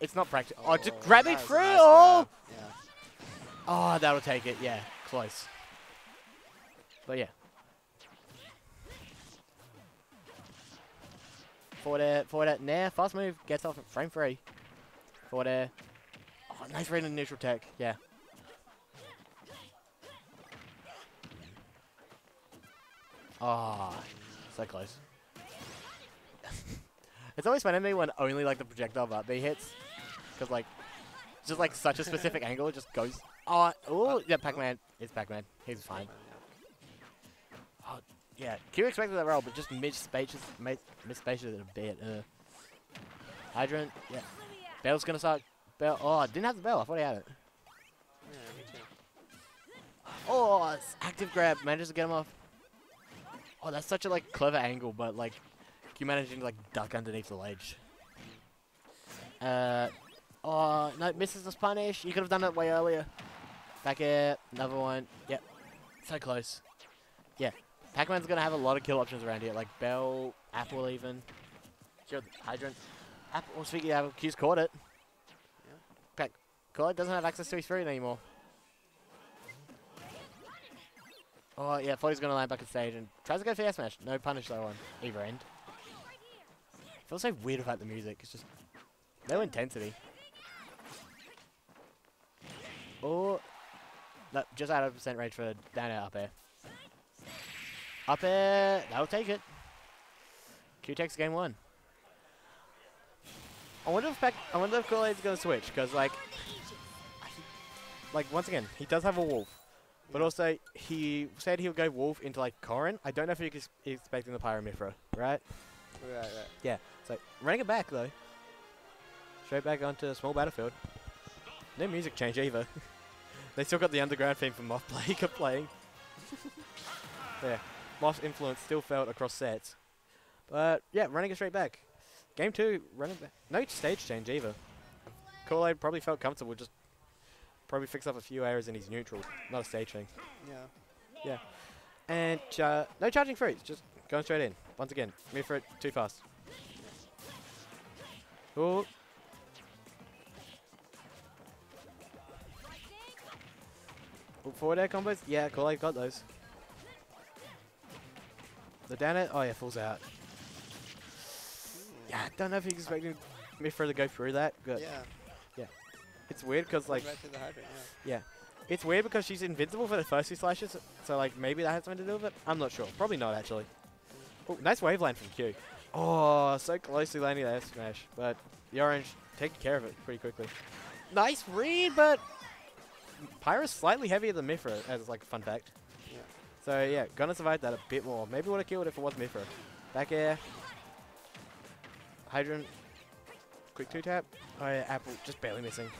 It's not practical. Oh, just grab it free. nice Oh. Yeah. oh, that'll take it. Yeah, close. But yeah. Forward air, forward air, nah, fast move, gets off at frame three. Forward air. Oh, nice read in neutral tech, yeah. Ah, so close. it's always funny to me when only like the projectile butt B hits, because like, just like such a specific angle, it just goes. Oh, oh, yeah, Pac-Man. It's Pac-Man. He's fine. Oh, yeah, Q expected that roll, but just mid-spaces it a bit. Uh. Hydrant, yeah. Bell's gonna suck. Bell. Oh, I didn't have the bell. I thought he had it. Yeah. Oh, active grab. Manages to get him off. Oh, that's such a like clever angle, but like, you managing to like duck underneath the ledge. Uh, oh no, misses the punish. You could have done it way earlier. Back air, another one. Yep, so close. Yeah, Pac-Man's gonna have a lot of kill options around here, like Bell, Apple even. Sure, Hydrant. Apple. Well, speaking of Apple, Q's caught it. Yeah. Pac. Kool-Aid doesn't have access to his fruit anymore. Oh, yeah, was going to land back on stage and tries to go for the smash. No punish though on either end. Feels so weird about the music. It's just no intensity. Oh, no, just out of percent range for down air, up air. Up air, that'll take it. Q takes game one. I wonder if back, I wonder if Kool-Aid's gonna switch because like, like once again, he does have a wolf, but also he said he'll go wolf into like Corrin. I don't know if he's expecting the Pyra Mythra, right? Right, right. Yeah. So running it back though. Straight back onto a small battlefield. No music change either. they still got the underground theme from Moth Plague playing. yeah, Moth's influence still felt across sets. But yeah, running it straight back. Game two, running back. No stage change either. Kool-Aid probably felt comfortable just probably fix up a few errors in his neutral, not a stage thing. Yeah. Yeah. And uh, no charging fruits, just going straight in. Once again, move for it too fast. Oh. Oh, forward air combos? Yeah, cool, I got those. The down it? Oh yeah, falls out. Yeah, I don't know if he's expecting Mythra to go through that, but Yeah. It's weird because like right hydrant, yeah. it's weird because she's invincible for the first two slashes, so like maybe that has something to do with it. I'm not sure. Probably not actually. Oh, nice wave land from Q. Oh, so closely landing that smash, but the orange taking care of it pretty quickly. Nice read, but Pyra's slightly heavier than Mythra, as like a fun fact. Yeah. So yeah, gonna survive that a bit more. Maybe would have killed if it was Mythra. Back air. Hydrant. Quick two tap. Oh yeah, Apple just barely missing.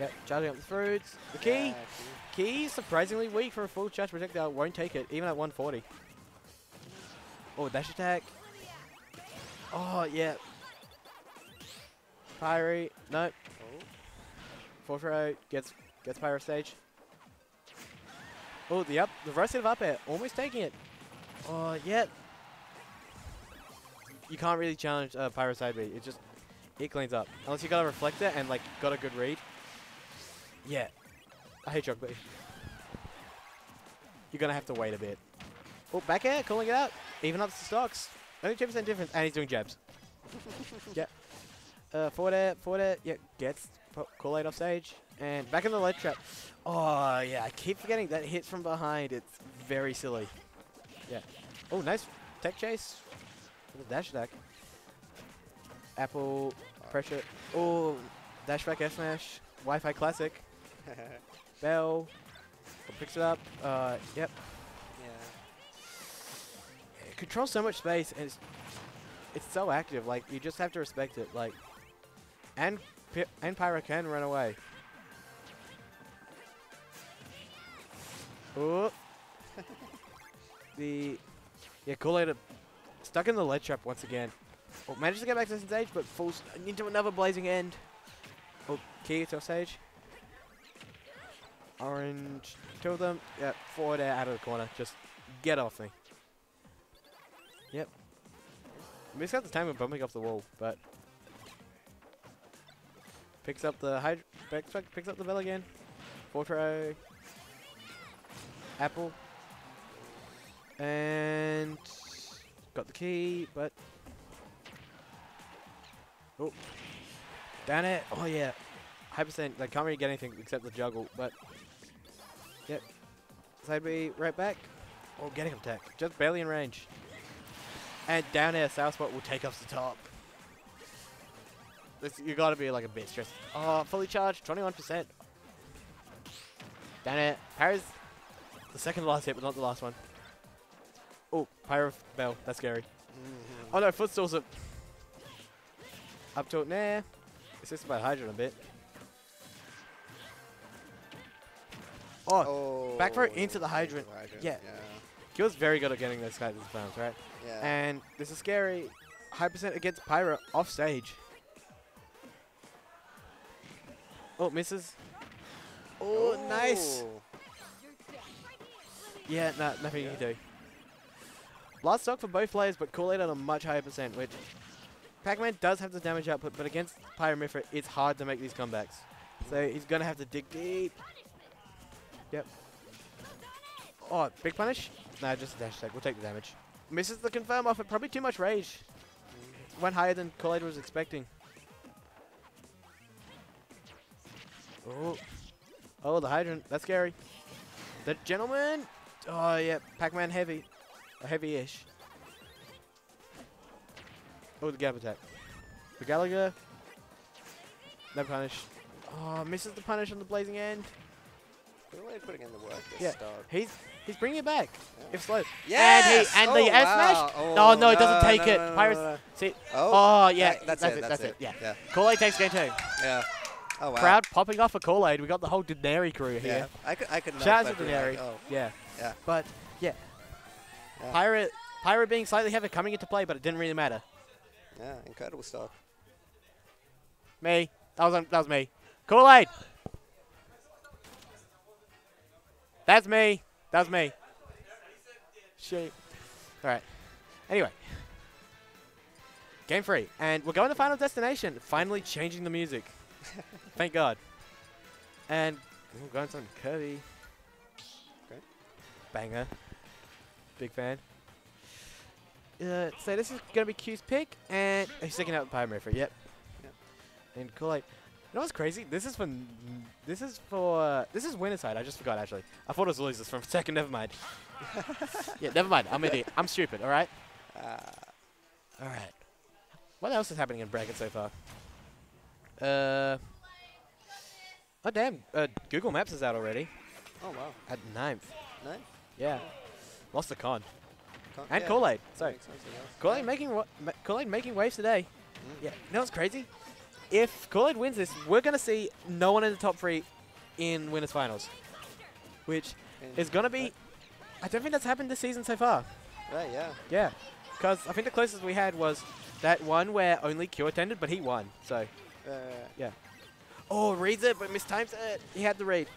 Yep, charging up the fruits. The key. Yeah, Key surprisingly weak for a full charge projectile. Won't take it, even at 140. Oh, dash attack. Oh, yeah. Pyre. Nope. Oh. Fourth row gets gets Pyra stage. Oh, the up, the reverse of up air, almost taking it. Oh, yeah. You can't really challenge uh, Pyra side B. It just it cleans up unless you got a reflector and like got a good read. Yeah, I hate Shock B. You're gonna have to wait a bit. Oh, back air, calling it out. Even up the stocks. Only 2% difference, and he's doing jabs. yeah. Uh, forward air, forward air, yeah, gets Kool-Aid off stage. And back in the ledge trap. Oh, yeah, I keep forgetting that hits from behind. It's very silly. Yeah. Oh, nice tech chase. Dash attack. Apple, pressure. Oh, dash back F smash. Wi-Fi classic. Bell. Picks it up. Uh, yep. yeah. It controls so much space and it's it's so active. Like you just have to respect it. Like and and Pyra can run away. Oh. the yeah, Kool-Aid stuck in the ledge trap once again. Oh, managed to get back to the stage, but falls into another blazing end. Oh, key to stage. Orange, two of them. Yep, forward air out of the corner. Just get off me. Yep. Missed out the time of bumping off the wall, but picks up the hyd picks, up- the bell again. Fortro, Apple, and got the key, but oh, down it. Oh yeah, high percent. They can't really get anything except the juggle, but. Side B right back. Oh, getting attack, just barely in range. And down air south spot will take off the top. This, you gotta be like a bit stressed. Oh, fully charged, 21%. Down air, Paris. The second last hit, but not the last one. Oh, Pyra Bell, that's scary. Mhm. Oh no, footstools up. Up tilt nair. Assisted by Hydra a bit. Oh, Oh. back throw into the hydrant. Yeah. Yeah. Kill's very good at getting those guys' bounce, right? Yeah. And this is scary. High percent against Pyra off stage. Oh, misses. Oh, nice. Yeah, no, nothing you can do. Last stock for both players, but Kool-Aid at a much higher percent, which Pac-Man does have the damage output, but against Pyra Mythra, it's hard to make these comebacks. So he's gonna have to dig deep. Yep. Oh, big punish? No, just a dash attack. We'll take the damage. Misses the confirm off it. Probably too much rage. Went higher than Collider was expecting. Oh. Oh, the hydrant. That's scary. The gentleman. Oh, yeah. Pac-Man heavy. A heavy-ish. Oh, the gap attack. The Gallagher. No punish. Oh, misses the punish on the blazing end. Putting in the work this Yeah. start. He's he's bringing it back. Yeah. If slow. Yes! And he and the Oh, F smash. wow. Oh, Oh, no, it doesn't no, take no, it. no, no, Pirates. no, no. See. Oh, Oh, yeah. that- that's, that's it. it. That's, That's it. Yeah. Yeah. Kool-Aid takes game two. Yeah. Oh wow. Crowd popping off a Kool-Aid. We got the whole Daenerys crew here. Yeah. I could. I could. Shout out to Daenerys. like, oh. Yeah. Yeah. But yeah. Yeah. Pirate Pirate being slightly heavy coming into play, but it didn't really matter. Yeah. Incredible stuff. Me. That was that was me. Kool-Aid. That's me. That's me. Shit. All right. Anyway. Game free. And we're going to Final Destination. Finally changing the music. Thank God. And we're going to some Kirby. Okay. Banger. Big fan. Uh, so this is going to be Q's pick. And he's sticking out the Pyra Mythra. Yep. Yep. And Kool-Aid. You know what's crazy? This is for this is for uh, this is winner side. I just forgot actually. I thought it was losers from a second. Never mind. yeah, never mind. I'm idiot. I'm stupid. All right. Uh, All right. What else is happening in bracket so far? Uh. Oh damn! Uh, Google Maps is out already oh wow. at ninth. No. Yeah. Lost the con. Can't- And yeah, Sorry. makes sense, I guess. Kool-Aid making wa- ma- Kool-Aid making waves today. Mm. Yeah. You know what's crazy? If Kool-Aid wins this, we're gonna see no one in the top three in winners finals, which And- is gonna be. I don't think that's happened this season so far. Right. Yeah. Yeah, because I think the closest we had was that one where only Q attended, but he won. So, Uh, yeah. oh, reads it, but mistimes it. He had the read.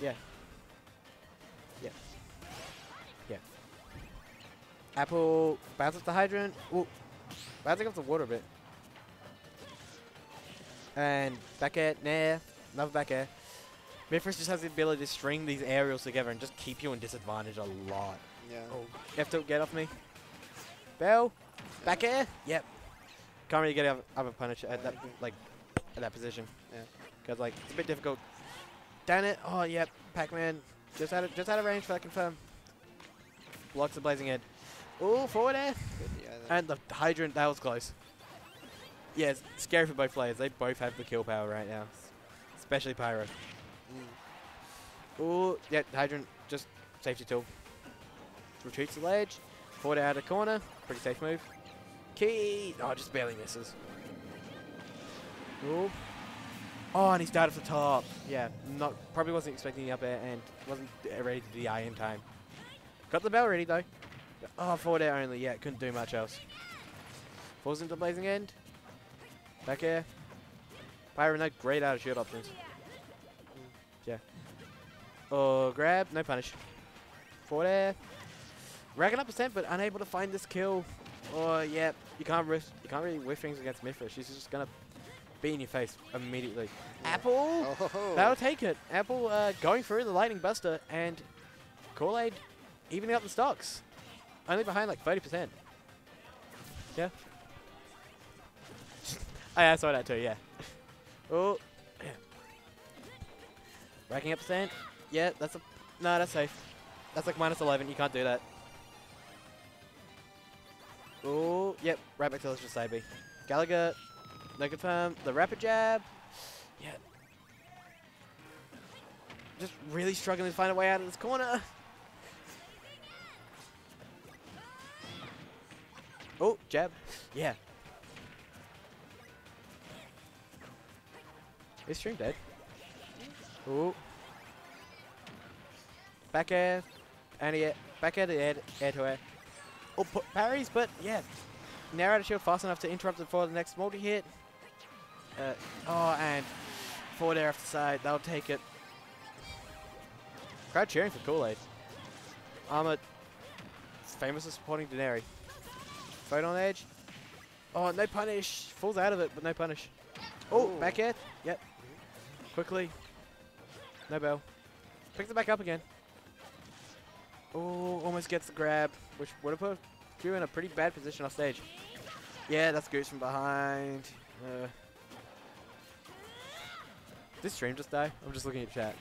Yeah. Yeah. Yeah. Apple bounces the hydrant. Ooh, bouncing off the water a bit. And back air, nair, another back air. Mythra's just has the ability to string these aerials together and just keep you in disadvantage a lot. yeah. Oh, you have to get off me. Bell, back air. Yep. Can't really get out of a punish at that like at that position. Yeah. Cause like it's a bit difficult. Damn it. Oh yep. Pac-Man just out of just out of range for that confirm. Blocks the blazing end. Ooh, forward air. Good, yeah, And the hydrant. That was close. Yeah, it's scary for both players. They both have the kill power right now, especially Pyra. mm. Ooh, yeah, hydrant, just safety tool. Retreats the ledge, forward out of the corner, pretty safe move. Key, oh, just barely misses. Ooh. Oh, and he's died off the top. Yeah, not probably wasn't expecting the up air and wasn't ready to DI in time. Got the bell ready though. Oh, forward air only. Yeah, couldn't do much else. Falls into blazing end. Back air. Pyra, no great out of shield options. Yeah. Oh, grab, no punish. Forward air. Racking up a percent, but unable to find this kill. Oh, yeah, you can't risk, you can't really whiff things against Mythra. She's just gonna be in your face immediately. Apple, Oh, that'll take it. Apple uh, going through the lightning buster and Kool-Aid evening up the stocks. Only behind like 30%. Yeah. Oh, I saw that too. Yeah. oh. Racking up sand. Yeah, that's a no, that's safe. That's like minus 11. You can't do that. Oh, yep. Right back to Electro Sabi. Gallagher, no confirm. The rapid jab. Yeah. Just really struggling to find a way out of this corner. Oh, jab. Yeah. Is stream dead? Oh. Back air. And yeah, back air to air, air to air. Oh, parries, but yeah. Narrow the shield fast enough to interrupt it for the next multi hit. Uh, oh, and forward air off the side. They'll take it. Crowd cheering for Kool-Aid. Armor famous for supporting Daenerys. Fight on edge. Oh, no punish. Falls out of it, but no punish. Oh, Ooh. back air. Yep. Quickly. No bell. Picks it back up again. Oh, almost gets the grab, which would have put Q in a pretty bad position off stage. Yeah, that's Goose from behind. Uh, did this stream just die? I'm just looking at chat.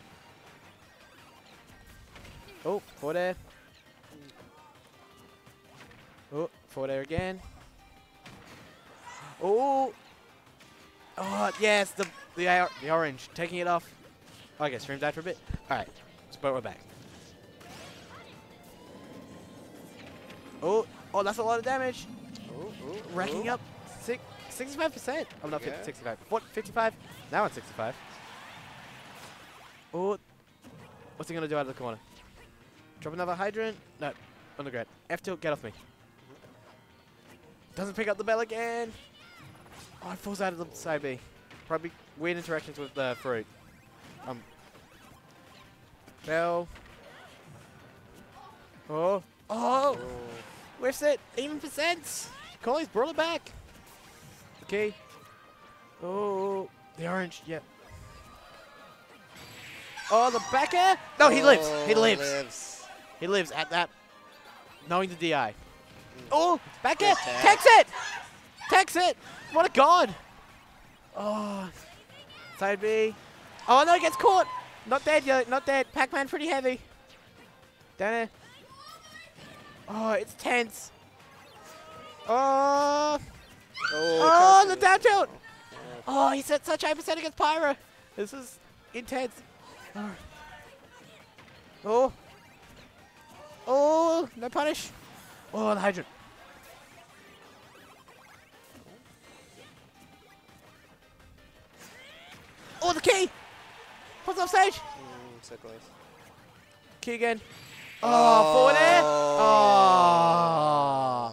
Oh, forward air. Oh, forward air again. Oh, oh yes, the the the orange taking it off. Okay, stream died for a bit. All right, but we're back. Oh, oh, that's a lot of damage. Ooh, ooh, Racking ooh. up six, 65%. I'm not 50, Yeah. 65. What, 55? Now on 65. Oh, what's he going to do out of the corner? Drop another hydrant? No, on the ground. F tilt, get off me. Doesn't pick up the bell again. Oh, it falls out of the side B. Probably weird interactions with the fruit. Um, bell. Oh, oh, whiffs it. Even percents. Colley's brought it back. Okay. Oh, the orange. Yep. Oh, the back air. No, he lives. He Oh, lives. lives. He lives at that. Knowing the DI. Oh, back Good air. It. Tex it. What a god. Oh. Side B. Oh, no, he gets caught. Not dead yet. Not dead. Pac-Man pretty heavy. Down. Oh, it's tense. Oh. Oh, Oh, the down tilt. Oh, he's at such high percent against Pyra. This is intense. Oh. Oh, no punish. Oh, the hydrant. Oh, the key. Puts off stage. Mm, so close. Key again. Oh, forward air. Oh.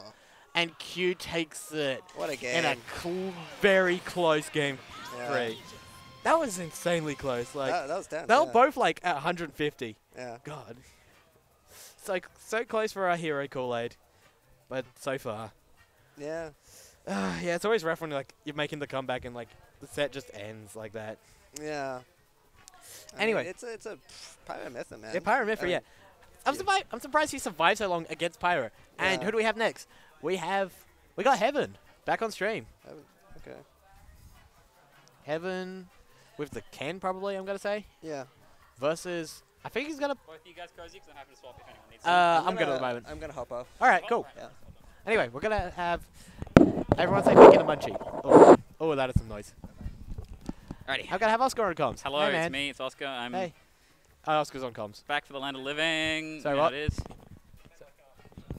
Oh. And Q takes it What a game. in a cl- very close game yeah. three. That was insanely close. Like that, that was tense. they were yeah. both like at 150. Yeah. God, so so close for our hero Kool Aid, but so far, Yeah. uh, yeah, it's always rough when like you're making the comeback and like the set just ends like that. Yeah. I Anyway. mean, it's a it's a pff, Pyra Mythra, man. Yeah, Pyra I Mythra, mean, yeah. I'm yeah. surprised. I'm surprised he survived so long against Pyra. And Yeah. who do we have next? We have we got Heaven back on stream. Okay. Heaven with the Ken probably. I'm gonna say Yeah. versus. I think he's gonna. Both of you guys cozy because I'm happy to swap if anyone needs Uh, I'm, good at the moment. I'm gonna hop off. All right, cool. Yeah. Anyway, we're gonna have everyone say "Picking a munchie." Oh, oh, that is some noise. Alrighty. I'm gonna have Oscar on comms. Hello, hey, it's me. It's Oscar. I'm Hey. Oh, Oscar's on comms. back for the land of living. You know what? It is.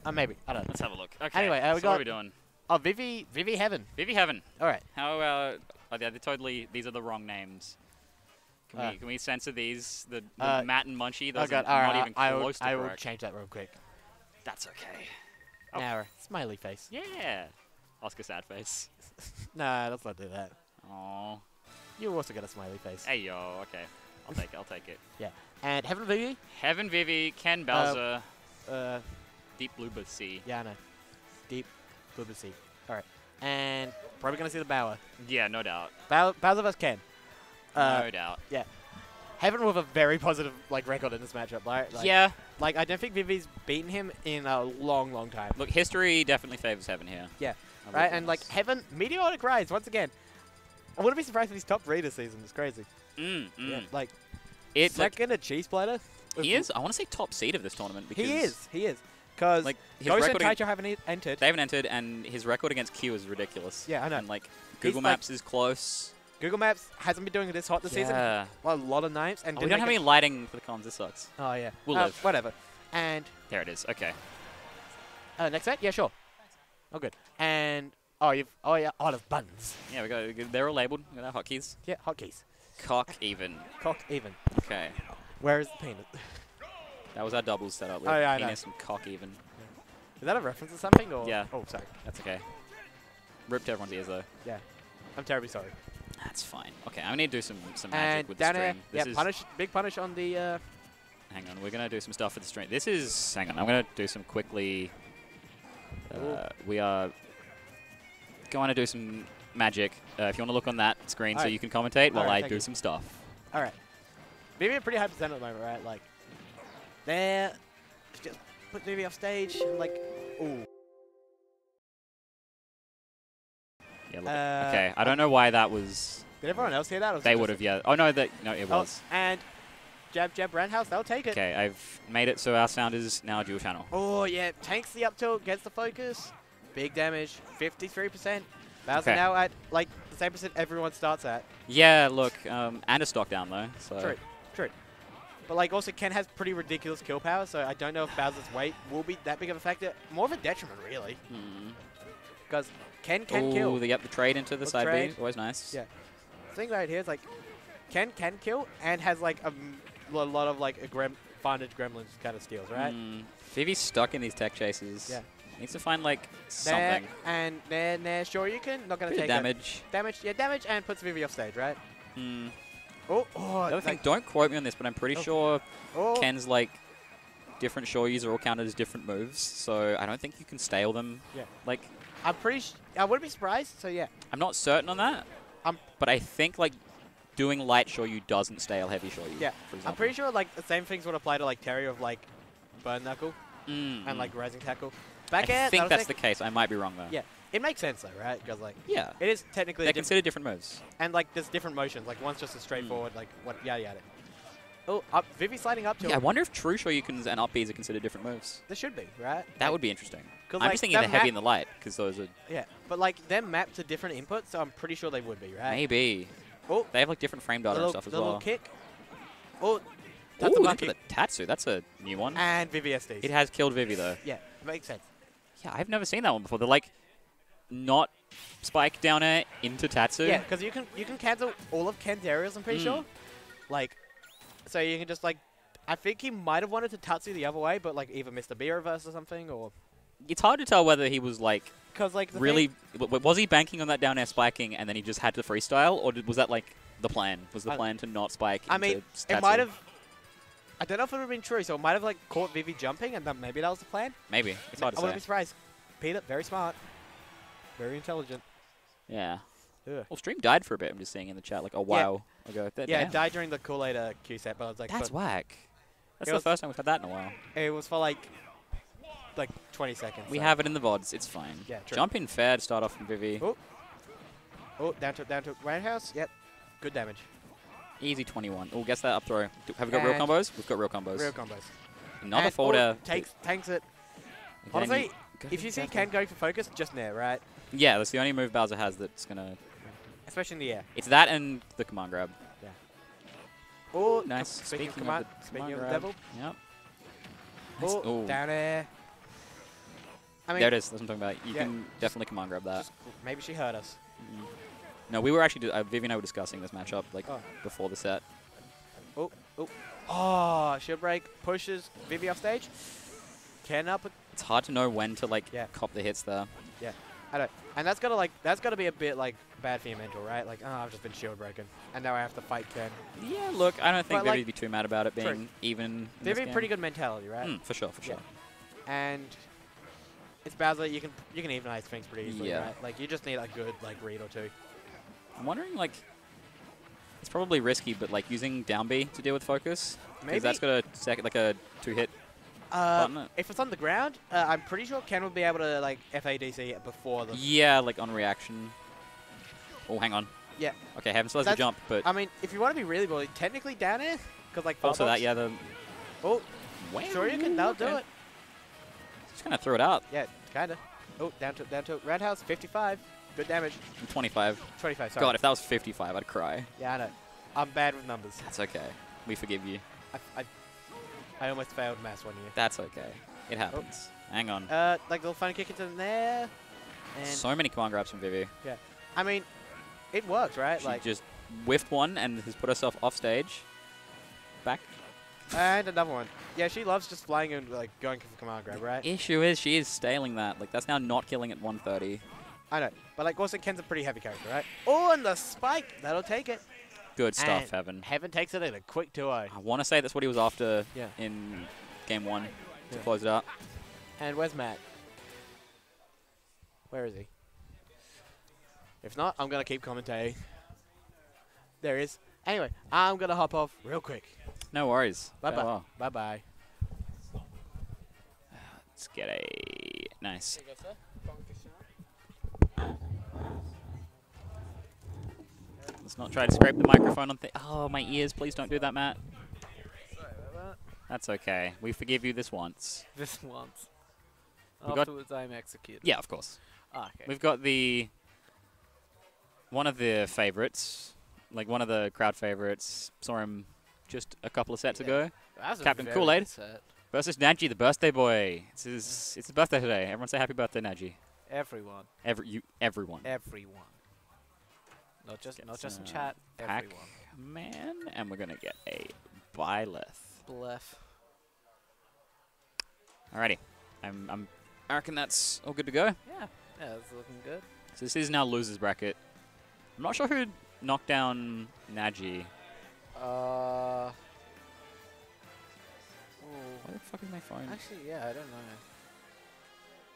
Uh, maybe. I don't know. Let's have a look. Okay. Anyway, uh, we so what are we doing? Oh, Vivi, Vivi Heaven. Vivi Heaven. All right. How? Uh, oh, yeah, they're totally. These are the wrong names. Can Uh, we can we censor these? The, the uh, Matt and Munchie. Oh Those god. are not right. even I, close will. to I will change that real quick. That's okay. Oh. Now, smiley face. Yeah. Oscar sad face. Nah, let's not do that. Oh. You also got a smiley face. Hey yo. Okay. I'll take it. I'll take it. Yeah. And Heaven Vivi. Heaven Vivi, Ken Bowser, Uh, Deep Blue Sea. yeah, I know. Deep, Blue Sea. All right. And probably gonna see the Bowser. Yeah, no doubt. Bow- Bowser vs Ken. Uh, no doubt. Yeah. Heaven with a very positive like record in this matchup. Like, like, yeah. Like I don't think Vivi's beaten him in a long, long time. Look, history definitely favors Heaven here. Yeah. I Right, and like. Heaven, meteoric rise once again. I wouldn't be surprised if he's top three this season. It's crazy. Mm, mm. Yeah, like It, like, second a cheese platter. he is. I want to say top seed of this tournament because He is. He is. Because Like his Ghost and Taicho haven't e- entered. they haven't entered, and his record against Q is ridiculous. Yeah, I know. And like Google like- Maps is close. Google Maps hasn't been doing it this hot this season. yeah. Well, a lot of names and Oh, we don't have any lighting for the cons. This sucks. Oh yeah. We'll Uh, live. Whatever. And There it is. Okay. uh, next set, yeah, sure. Oh, good. And oh, you've oh yeah, out of buttons. Yeah, we got. They're all labeled. We got our hotkeys. Yeah, hotkeys. Cock even. Cock even. Okay. Where is the penis? That was our doubles setup. with Oh, yeah, I know. penis and cock even. Is that a reference to something or? Yeah. Oh, sorry. That's okay. Ripped everyone's ears though. Yeah. I'm terribly sorry. That's fine. Okay, I'm gonna need to do some some magic And with the stream. This yeah, is, punish, big punish on the. Uh, Hang on, we're gonna do some stuff for the stream. This is. Hang on, I'm gonna do some quickly. Uh, we are going to do some magic. Uh, if you want to look on that screen so you can commentate while Alright, I do you. some stuff. All right. Vivi a pretty high percent at the moment, right? Like, there, just put Vivi off stage, like, ooh. Yeah. Uh, okay, I don't know why that was. Did everyone else hear that? was They would have, yeah. Oh no, that no, it Oh, was. and jab, jab, roundhouse, they'll take it. Okay, I've made it so our sound is now dual channel. Oh, yeah, tanks the up tilt, gets the focus. Big damage, 53%. Bowser Okay. now at, like, the same percent everyone starts at. Yeah, look, um, and a stock down though. So True, true. But, like, also, Ken has pretty ridiculous kill power, so I don't know if Bowser's weight will be that big of a factor. More of a detriment, really. Hmm. Because Ken can Ooh, kill. the, yep, the trade into the side trade. B, always nice. Yeah. The thing right here is, like, Ken can kill and has, like, a lot of, like, a grem Findage Gremlins kind of steals, right? Mm, Vivi's stuck in these tech chases. Yeah. Needs to find like There, something. and there, there, sure you can. Not Bit take of that. damage. Damage, yeah, damage, and puts Vivi off stage, right? Mm. Oh, oh, The other thing, don't quote me on this, but I'm pretty Oh. sure oh, Ken's like different shoryus are all counted as different moves, so I don't think you can stale them. Yeah. Like, I'm pretty. I wouldn't be surprised. So yeah, I'm not certain on that. Um, but I think like doing light shoryu doesn't stale heavy shoryu. Yeah. I'm pretty sure like the same things would apply to like Terry of like burn knuckle Mm, and mm. like rising tackle. Back I air. think that's the case. I might be wrong though. Yeah, it makes sense though, right? Because like Yeah. it is technically They're considered different moves. and like there's different motions. Like one's just a Mm. straightforward like what yada yada. Oh, up Vivi sliding up to Yeah, I wonder if true shoryukens and up Bs are considered different moves. There should be right. That Like, would be interesting. I'm like, just thinking the heavy and the light because those are Yeah, but like they're mapped to different inputs, so I'm pretty sure they would be right. maybe. Oh, They have like different frame data and stuff as the well. little kick. Oh, Ooh, look Tatsumaki. at the Tatsu. That's a new one. and Vivi SDs. It has killed Vivi though. yeah, makes sense. Yeah, I've never seen that one before. They're like not spike down air into Tatsu. Yeah, because you can you can cancel all of Ken's areas. I'm pretty Mm. sure. Like, so you can just like, I think he might have wanted to Tatsu the other way, but like either Mr. B reverse or something, or It's hard to tell whether he was like because like the really. thing- w- w- was he banking on that down air spiking and then he just had to freestyle, or did, was that like the plan? Was the I- plan to not spike? Into I mean, it might have. I don't know if it would have been true, so it might have like caught Vivi jumping, and then maybe that was the plan. Maybe it's hard I wouldn't be surprised. Peter, very smart, very intelligent. Yeah. Ugh. Well, stream died for a bit. I'm just seeing in the chat like a while ago. That- Yeah, it died during the Kool-Aid uh, Q set, but I was like, That's whack. That's the first time we've had that in a while. it was for like, like 20 seconds. We so- have it in the VODs. It's fine. Yeah, true. Jump in fair to start off from Vivi. Oh. Oh, down to down to roundhouse. Yep, good damage. Easy 21. Oh, guess that up throw. Have we got real combos? We've got real combos. Real combos. Another And- forward oh, takes tanks it. Again, Honestly, if you see. Ken going for focus, just nair, right? Yeah, that's the only move Bowser has that's gonna. Especially in the air. It's that and the command grab. Yeah. Oh, Nice. Speaking, of command, of the speaking command of the devil. Yep. Nice. Oh, down air. I mean, there it is. That's what I'm talking about. You yeah, can definitely command grab that. maybe she heard us. Mm. No, we were actually. Uh, Vivi and I were discussing this matchup like Oh. before the set. Oh, shield break pushes Vivi off stage. Ken up, It's hard to know when to like Yeah. cop the hits there. Yeah, I don't, and that's gotta like that's gotta be a bit like bad for your mental, right? Like, oh, I've just been shield breaking, and now I have to fight Ken. Yeah, look, I don't think But, like- Vivi'd be too mad about it True. being even. in this Vivi, pretty good mentality, right? Mm, for sure, for Yeah. sure. And it's Bowser. You can you can even evenize things pretty easily, Yeah. right? Like you just need a good like read or two. I'm wondering like. It's probably risky, but like using down B to deal with focus, Maybe because that's got a second, like a two hit. uh, button it. if it's on the ground, uh, I'm pretty sure Ken will be able to like FADC it before the. Yeah, like on reaction. Oh, hang on. Yeah. Okay, haven't still has the That's- jump, but I mean, if you want to be really bully, technically down air, because like also that yeah the. Oh, Wow, sure you can. They'll okay. do it. Just gonna throw it out. Yeah, kinda. Oh, down to down to roundhouse, 55. Good damage. 25. 25. Sorry. God, if that was 55, I'd cry. Yeah, I know. I'm bad with numbers. That's okay. We forgive you. I, I, I almost failed maths one year. That's okay. It happens. Hang on. Uh, like little funny kick into there, and so many command grabs from Vivi. Yeah. I mean, it works, right? She like, just whiffed one and has put herself off stage. Back. and another one. Yeah, she loves just flying and like going for command grab, right? Issue is she is staling that. Like that's now not killing at 130. I know, but like also Ken's a pretty heavy character, right? Oh, and the spike that'll take it. Good stuff, And Heaven. Heaven takes it in a quick 2-0. I want to say that's what he was after Yeah. in game one to Yeah. close it out. And where's Matt? Where is he? If not, I'm gonna keep commentating. There is. Anyway, I'm gonna hop off real quick. No worries. Bye bye. Farewell. Bye bye. Let's get a nice. Let's not try to scrape the microphone on. Th oh, my ears! Please don't do that, Matt. That's okay. We forgive you this once. This once. We got- Afterwards, I'm executed. Yeah, of course. Ah, okay. We've got the one of the favorites, like one of the crowd favorites. Saw him just a couple of sets Yeah. ago That Captain Kool-Aid. versus Naji, the birthday boy. It's his. It's his birthday today. Everyone say happy birthday, Naji. Everyone. Every you, everyone. Everyone. Not just not just in chat. Pac Everyone. man, and we're gonna get a Byleth. Blef. Alrighty, I'm. I'm. I reckon that's all good to go. Yeah. Yeah, it's looking good. So this is now losers bracket. I'm not sure who knocked down Naji. Uh. Where the fuck is my phone? Actually, yeah, I don't know.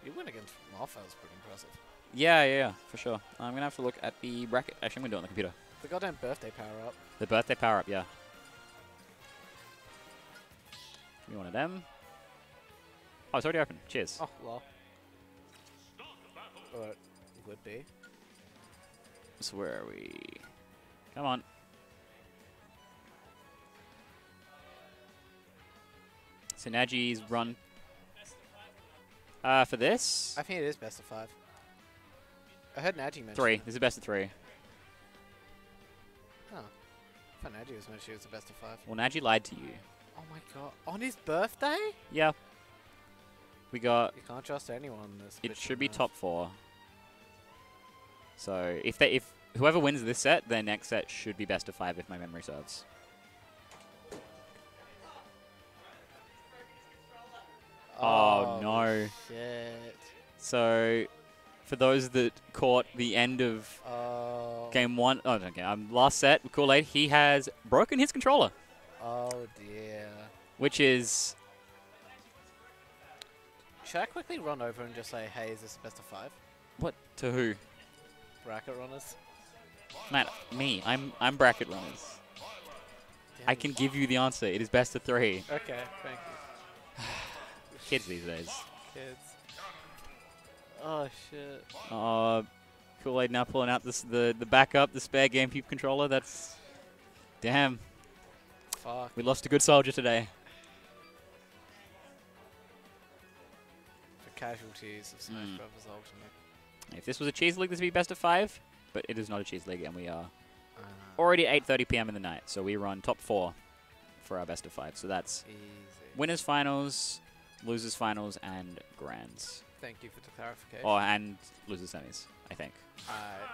You win against Malfa was pretty impressive. Yeah, yeah, yeah, for sure. I'm gonna have to look at the bracket. Actually, I'm gonna do it on the computer. The goddamn birthday power up. The birthday power up, yeah. Give me one of them. Oh, it's already open. Cheers. Oh, lol. Or it would be. So where are we? Come on. So Naji's run. Uh, for this, I think it is best of five. I heard Naji mention three. it. This is a best of three. Oh. I thought Naji was mentioned it was the best of five. Well, Naji lied to you. Oh my god. On his birthday? Yeah. We got. You can't trust anyone this. It should be top four. So if they if whoever wins this set, their next set should be best of five if my memory serves. Oh, oh no. Shit. So for those that caught the end of Oh. game one, oh okay, um, last set Kool Aid, he has broken his controller, Oh dear. which is Should I quickly run over and just say, hey, is this best of five? what to who? Bracket runners? Matt, me. I'm I'm bracket runners. I can give you the answer. It is best of three. Okay, thank you. Kids these days. Kids. Oh shit. Uh, Kool Aid now pulling out this the the backup, the spare GameCube controller. That's damn. Fuck. We lost a good soldier today. For casualties of Smash Mm. Brothers Ultimate. If this was a cheese league, this would be best of five. But it is not a cheese league, and we are Uh, already 8:30 p.m. in the night. So we run top four for our best of five. So that's easy. winners finals, losers finals, and grands. Thank you for the clarification. Oh, and losers semis, I think. Alright,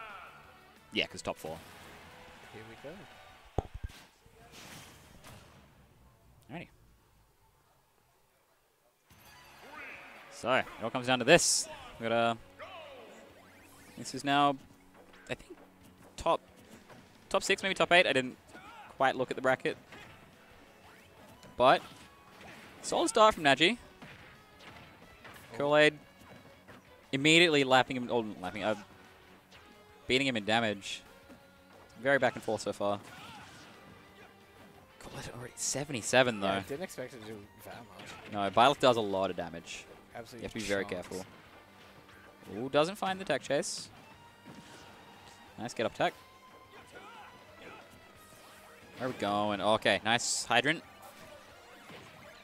Yeah, because top four. here we go. Alrighty. So, it all comes down to this. We got a. This is now, I think, top, top six, maybe top eight. I didn't quite look at the bracket, but solid start from Naji. Kool Aid immediately lapping him, or lapping, uh, beating him in damage. Very back and forth so far. Aid already 77 though. Yeah, I didn't expect it to do that much. No, Byleth does a lot of damage. Absolutely. You have to be very careful. Ooh, doesn't find the tech chase. Nice get up tech. Where are we going? Okay, nice hydrant.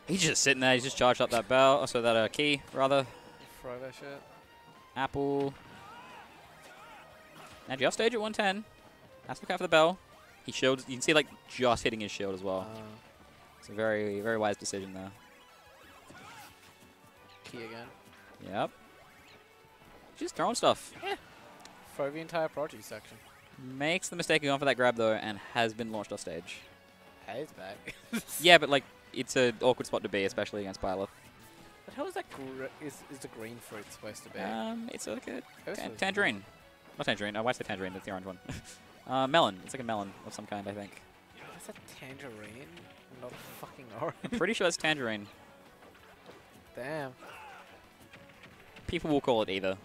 He's just sitting there. He's just charged up that bell. So that uh, key, rather. Throw that shit. Apple. Now just stage at 110. Has to look out for the bell. He shields. You can see like just hitting his shield as well. Uh, It's a very, very wise decision there. key again. Yep. Just throwing stuff. For the entire produce section. Makes the mistake of going for that grab though, and has been launched off stage. Hey, it's back. Yeah, but like it's an awkward spot to be, especially against Byleth. But how is that gr- is, is the green fruit supposed to be? Um, it's like a is ta- it to tangerine. Not tangerine. Oh, why say tangerine? That's the orange one. uh, melon. It's like a melon of some kind, I think. Is that tangerine? Not fucking orange. I'm pretty sure it's tangerine. Damn. People will call it either.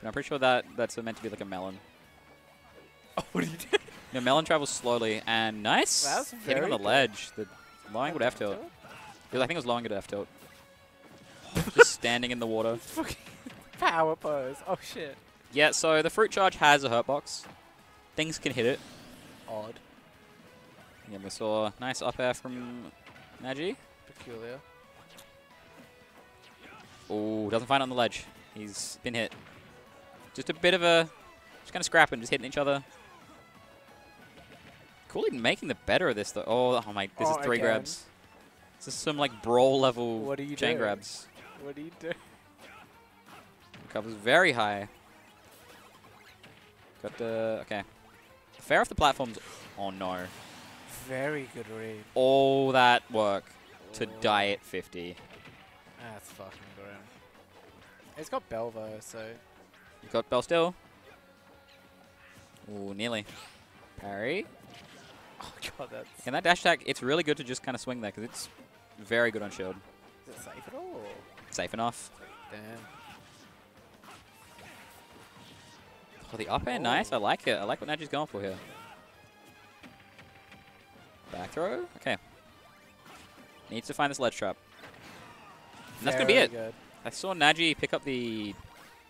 And I'm pretty sure that that's meant to be like a melon. Oh, what are you doing? No, melon travels slowly and nice. That was Hitting on the ledge. The lowering would F tilt. Yeah, I think it was lowering at F tilt. Just standing in the water. Fucking power pose. Oh shit. Yeah, so the fruit charge has a hurt box. Things can hit it. Odd. Yeah, we saw nice up air from Naji. Peculiar. Oh, doesn't find it on the ledge. He's been hit. Just a bit of a, just kind of scrapping, just hitting each other. Cooley making the better of this though. Oh, oh my, this Oh, is three again. grabs. This is some like brawl level What are you chain doing? grabs. What do you do? Covers very high. Got the, okay. Fair off the platforms. Oh no. Very good read. All that work to Oh. die at 50. That's fucking grim. It's got Belvo, so You got Bell still. Ooh, nearly. Parry. oh god, that's And that dash attack, it's really good to just kind of swing there because it's very good on shield. is it safe at all? Or? Safe enough. Damn. Oh, the up air, nice. I like it. I like what Naji's going for here. Back throw. Okay. Needs to find this ledge trap. And that's going to be it. Good. I saw Naji pick up the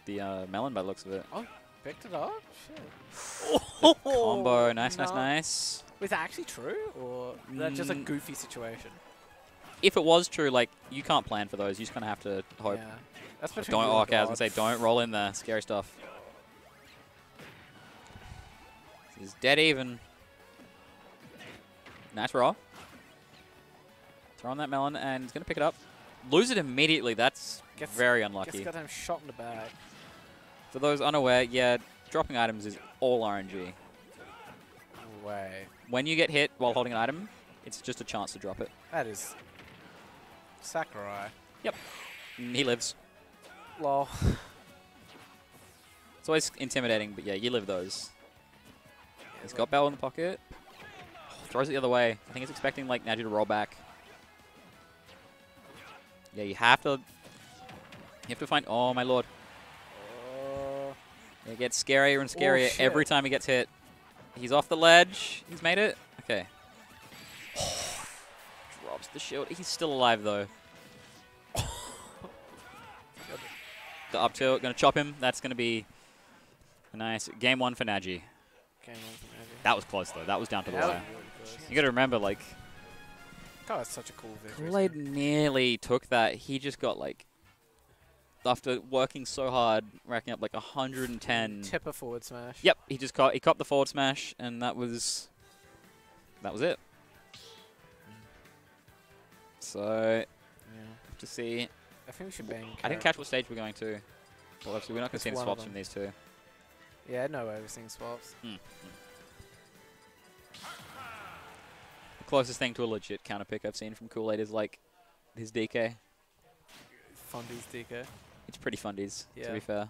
the uh, melon by the looks of it. Oh, picked it up. Shit. Combo. Nice, nice, no. nice. Was that actually true, or is that just a Mm. goofy situation? If it was true, like, you can't plan for those. You just kind of have to hope. Yeah. That's Don't, you oh, and okay, I was going to say, don't roll in there. Scary stuff. This is dead even. Nice roll. Throw on that melon, and he's going to pick it up. Lose it immediately. That's Gets- very Gets unlucky. goddamn shot in the back. For those unaware, yeah, dropping items is all RNG. Way. When you get hit while holding an item, it's just a chance to drop it. That is Sakurai. Yep. He lives. Lol. It's always intimidating, but yeah, you live those. He's got Bell in the pocket. Throws it the other way. I think he's expecting like Naji to roll back. Yeah, you have to. You have to find. Oh my lord! Uh, It gets scarier and scarier shit. every time he gets hit. He's off the ledge. He's made it. Okay. Drops the shield. He's still alive though. the up tilt gonna chop him. That's gonna be a nice game one for Naji. Game on from Andy. That was close though. That was down to the That wire. really. You got to remember, like God, it's such a cool victory. Kool-Aid nearly took that. He just got like after working so hard, racking up like 110. Tipper forward smash. Yep, he just caught he caught the forward smash, and that was that was it. So Yeah. to see, I think we should bang. I didn't catch what stage we're going to. Well, obviously we're not going to see any swaps from these two. Yeah, no way we're seeing swaps. The closest thing to a legit counter pick I've seen from Kool-Aid is like his DK. Fundies DK. It's pretty fundies, to be fair.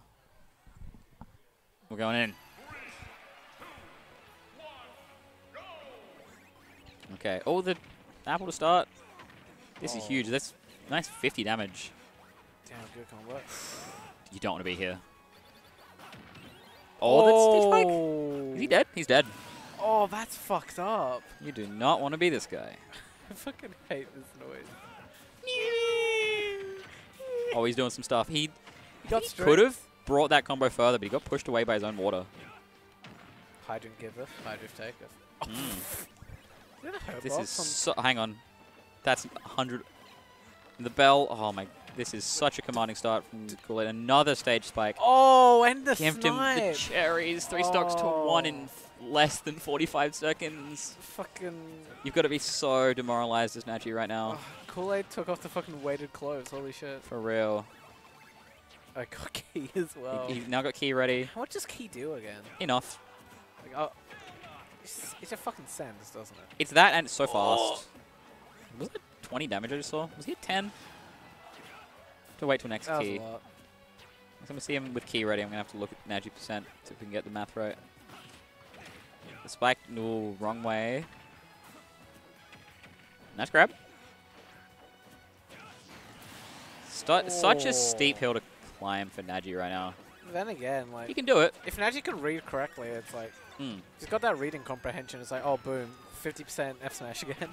We're going in. Okay. Oh, the apple to start. This is Oh. huge. That's nice 50 damage. Damn, good combo. You don't want to be here. Oh, that's Stitch Oh. Is he dead? He's dead. Oh, that's fucked up. You do not want to be this guy. I fucking hate this noise. Oh, he's doing some stuff. He, He got he could have brought that combo further, but he got pushed away by his own water. Hydrant giveth, hydrant taketh. Mm. Is that a herb This is so. Hang on. That's 100. The bell. Oh my. This is such a commanding start from Kool-Aid. Another stage spike. Oh, and the Gimped him the cherries. Three stocks to oh. one in Oh. less than 45 seconds. Fucking. You've got to be so demoralized as Naji right now. Oh, Kool-Aid took off the fucking weighted clothes. Holy shit. For real. I got key as well. He, he's now got key ready. What does key do again? Enough. Like, oh, it's, it's a fucking sense, doesn't it? It's that and it's so Oh. fast. Was it 20 damage I just saw? Was he at 10? To wait till next That key. I'm gonna see him with key ready. I'm gonna have to look at Naji percent to see if we can get the math right. The spike, no, wrong way. Nice grab. Such a steep hill to climb for Naji right now. Then again, like... He can do it. if Naji can read correctly, it's like, Mm. he's got that reading comprehension. It's like, oh, boom, 50% F smash again.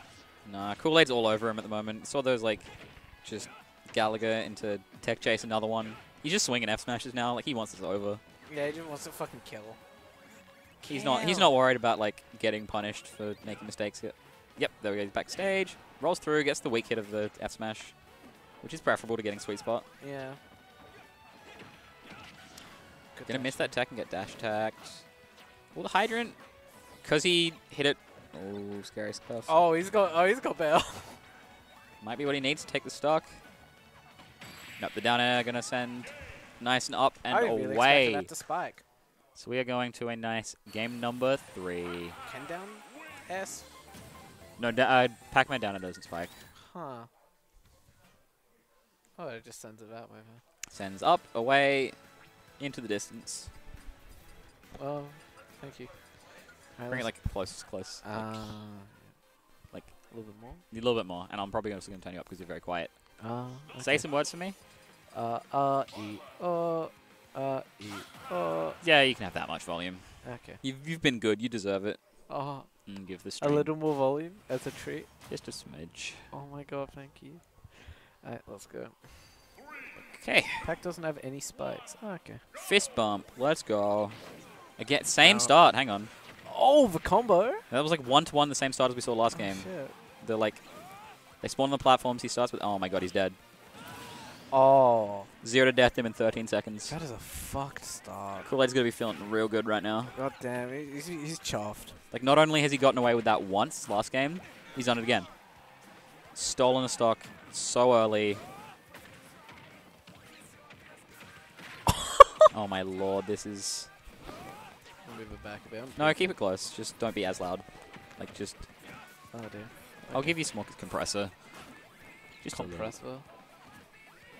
Nah, Kool-Aid's all over him at the moment. Saw those, like, just Gallagher into Tech Chase, another one. He's just swinging F smashes now. Like, he wants this over. yeah, he just wants to fucking kill. He's not he's not worried about, like, getting punished for making mistakes yet. Yep, there we go. He's backstage. Rolls through, gets the weak hit of the F smash, which is preferable to getting sweet spot. Yeah. Good Gonna miss that tech and get dash attacked. Well, the Hydrant, because he hit it. Oh, scary stuff. Oh, he's got. Oh, he's got bail. Might be what he needs to take the stock. Nope, the down air gonna send nice and up and I really away. that to spike. So we are going to a nice game number three. Can down S. No, uh, Pac-Man down air doesn't spike. Huh. Oh, it just sends it that way. Huh? Sends up, away, into the distance. Well, thank you. Alright, Bring it like close, close. like, Ah, like a little bit more. a little bit more. And I'm probably also going to turn you up because you're very quiet. Ah. Say some words for me. Uh, uh, e, uh, uh, e, uh. Yeah, you can have that much volume. Okay. You've, you've been good. You deserve it. Oh, And give the a little more volume as a treat. just a smidge. Oh my god, thank you. Alright, let's go. Okay. Pac doesn't have any spikes. Oh, okay. Fist bump. Let's go. Again, same Ow. start. Hang on. Oh, the combo. That was like one to one, the same start as we saw last Oh, game. shit. They're like, they spawn on the platforms. He starts with, oh my god, he's dead. Oh, Zero to death him in 13 seconds. that is a fucked start. Kool-Aid's gonna be feeling real good right now. God damn, he's, he's chuffed. Like, not only has he gotten away with that once last game, he's done it again. Stolen a stock so early. oh my lord, this is. Move it back a bit. No, keep it close. Just don't be as loud. Like, just. Oh dear. I'll give you some more compressor. Just compressor.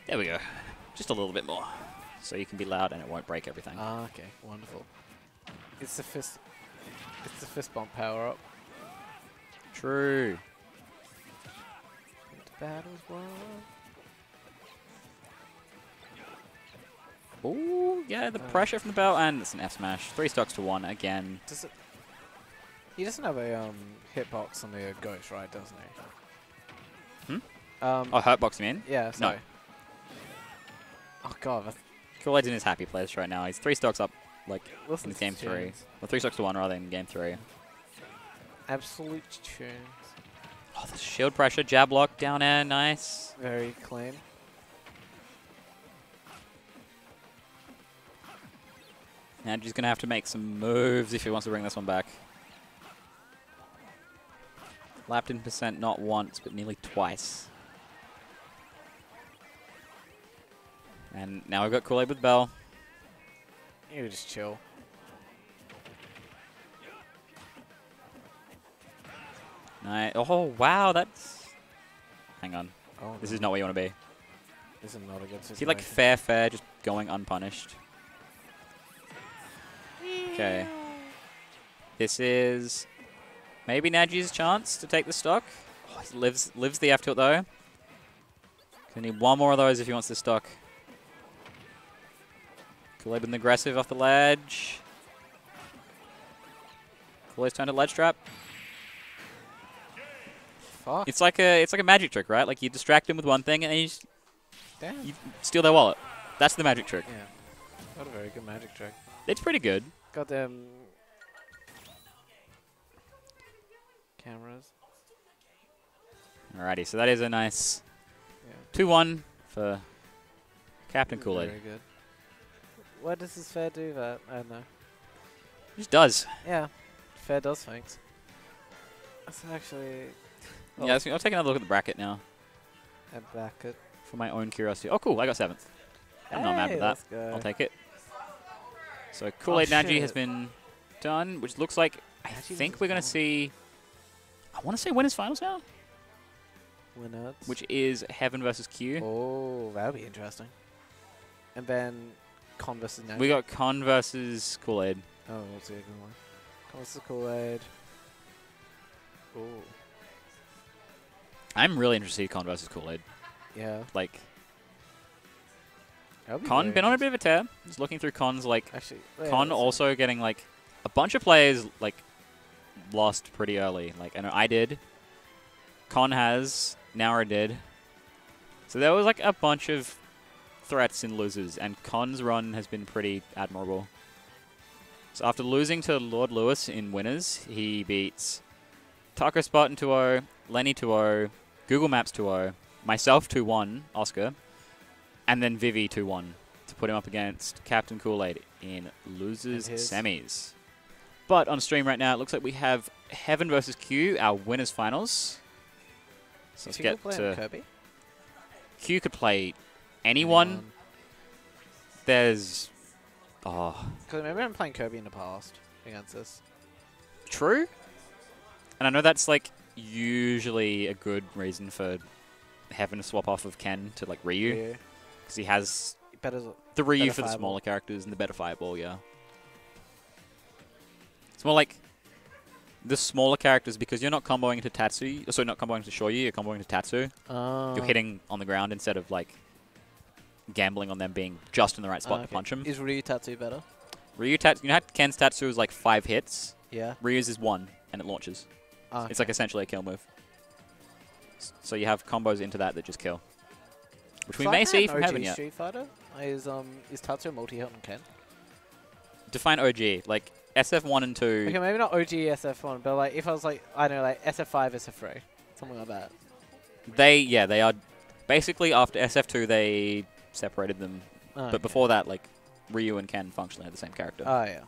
There we go. Just a little bit more. So you can be loud and it won't break everything. Ah, okay, wonderful. It's the fist. It's the fist bump power up. True. Battles won. Ooh, yeah, the Uh. pressure from the bell, and it's an F smash. Three stocks to one again. Does it? He doesn't have a um hitbox on the ghost, right? Doesn't he? Hmm. Um. Oh, hurtbox him in. yeah. Sorry. Oh god. Kool-Aid's in his happy place right now. He's three stocks up, like listen in game three. tunes. Well, three stocks to one rather than game three. Absolute tunes. Oh, the shield pressure, jab lock, down air, nice. Very clean. Andrew's gonna have to make some moves if he wants to bring this one back. Lapped in percent not once, but nearly twice. And now we've got Kool-Aid with Bell. You just chill. Nice. Oh, wow, that's... Hang on. Oh, This no. is not where you want to be. This is not a good Is he like fair, fair, just going unpunished? Okay. This is maybe Naji's chance to take the stock. Oh, he lives lives the F tilt though. Gonna need one more of those if he wants the stock. Kool-Aid with an aggressive off the ledge. Kool-Aid's turned to ledge trap. Fuck. It's like a it's like a magic trick, right? Like you distract him with one thing and then you, just, Damn. you steal their wallet. That's the magic trick. Yeah. What a very good magic trick. It's pretty good. Goddamn. Cameras. Alrighty, so that is a nice 2-1 for Captain Kool-Aid. Very good. Why does this fair do that? I don't know. Just does. Yeah. Fair does things. That's actually. Oh, Yeah, I'll take another look at the bracket now And bracket. for my own curiosity. Oh, cool, I got seventh. I'm not mad Hey, with that. go. I'll take it. So oh, Kool-Aid Naji has been done, which looks like I Naji think we're going to see. I want to say winners finals now, Winners. which is Heaven versus Q. Oh, that'll be interesting. And then Con versus Naji. We got Con versus Kool-Aid. Oh, what's the other one? Con versus Kool-Aid. Oh. I'm really interested in Con versus Kool-Aid. Yeah. Like, That would be Con been on a bit of a tear. Just looking through cons, like Actually, Con also getting like a bunch of players like lost pretty early. Like I know I did. Con has. Nara did. So there was like a bunch of threats and losers, and Con's run has been pretty admirable. So after losing to Lord Lewis in winners, he beats Taco Spartan 2-0, Lenny 2-0, Google Maps 2-0, myself 2-1, Oscar, and then Vivi 2-1 to put him up against Captain Kool-Aid in losers semis. But on stream right now, it looks like we have Heaven versus Q, our winners finals. So let's get to Kirby? Q could play anyone. There's oh Because I remember playing Kirby in the past against this. true, and I know that's like usually a good reason for having to swap off of Ken to like Ryu Ryu. Because he has Better. the Ryu Better for the fireball. smaller characters and the better fireball. Yeah, it's more like the smaller characters because you're not comboing into Tatsu. Sorry, not comboing to Shoryu. You're comboing to Tatsu. Uh, You're hitting on the ground instead of like gambling on them being just in the right spot Ah, to punch him. Is Ryu Tatsu better? Ryu Tatsu, you know how Ken's Tatsu is like five hits? Yeah. Ryu's is one and it launches. Ah, It's like essentially a kill move. So you have combos into that that just kill. Which we So may found see from OG Heaven yet. Street Fighter is um is Tatsu multi hit on Ken? Define OG. Like SF1 and 2. Okay, maybe not OG SF1, but like if I was like I don't know like SF5, SF3, something like that. They, yeah, they are. Basically, after SF2, they separated them. Oh, But before that, like, Ryu and Ken functionally had the same character. Oh yeah.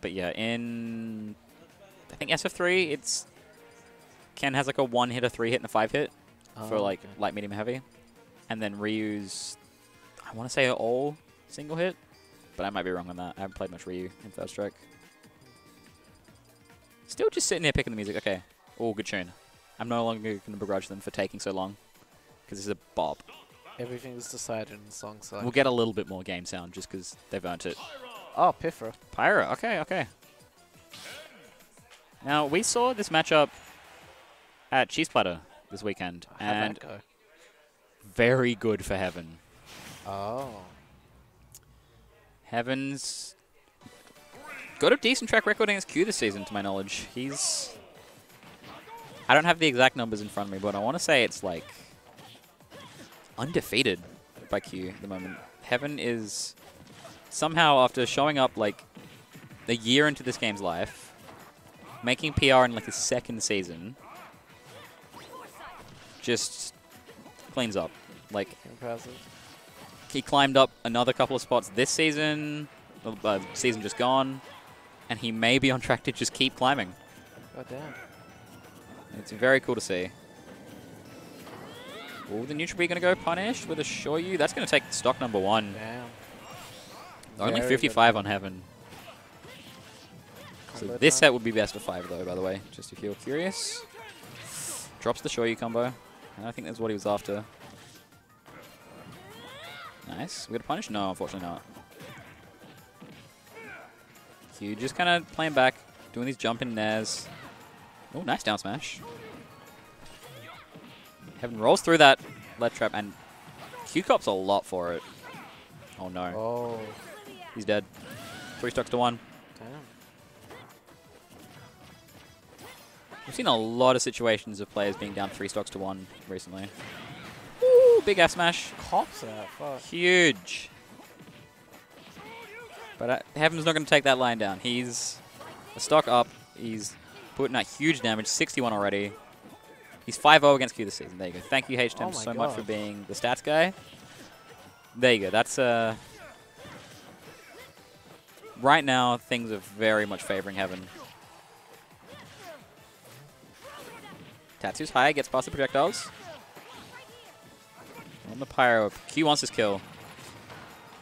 But yeah, in I think SF3, it's Ken has like a one hit, a three hit, and a five hit for Oh, like okay. light, medium, heavy, and then Ryu's. I want to say all single hit, but I might be wrong on that. I haven't played much Ryu in Third Strike. Still just sitting here picking the music. Okay, all good tune. I'm no longer going to begrudge them for taking so long because this is a bob. Everything's decided in the song so. We'll get a little bit more game sound just because they've earned it. Oh, Pyra. Pyra, okay, okay. Now, we saw this matchup at Cheese Platter this weekend, How'd and go? very good for Heaven. Oh. Heaven's got a decent track record against Q this season, to my knowledge. He's... I don't have the exact numbers in front of me, but I want to say it's like undefeated by Q at the moment. Heaven is somehow, after showing up like a year into this game's life, making PR in like his second season, just cleans up. Like Impressive. he climbed up another couple of spots this season, uh, season just gone, and he may be on track to just keep climbing. God damn. It's very cool to see. Oh, the neutral B going to go punished with a Shoryu. That's going to take stock number one. Damn. Only Very 55 on Heaven. So this time. set would be best of five, though, by the way, just if you're curious. Drops the Shoryu combo. And I think that's what he was after. Nice. We got a punish? No, unfortunately not. Q just kind of playing back, doing these jumping nairs. Oh, nice down smash. Heaven rolls through that ledge trap, and Q cops a lot for it. Oh no. Oh. He's dead. Three stocks to one. Damn. We've seen a lot of situations of players being down three stocks to one recently. Ooh, big F smash. Cops. Fuck. Huge. But uh, Heaven's not going to take that line down. He's a stock up. He's putting out huge damage, 61 already. He's 5-0 against Q this season. There you go. Thank you, H-Tem, Oh my so much for being the stats guy. There you go. That's uh. Right now, things are very much favoring Heaven. Tatsu's high, gets past the projectiles. On the Pyra. Q wants his kill.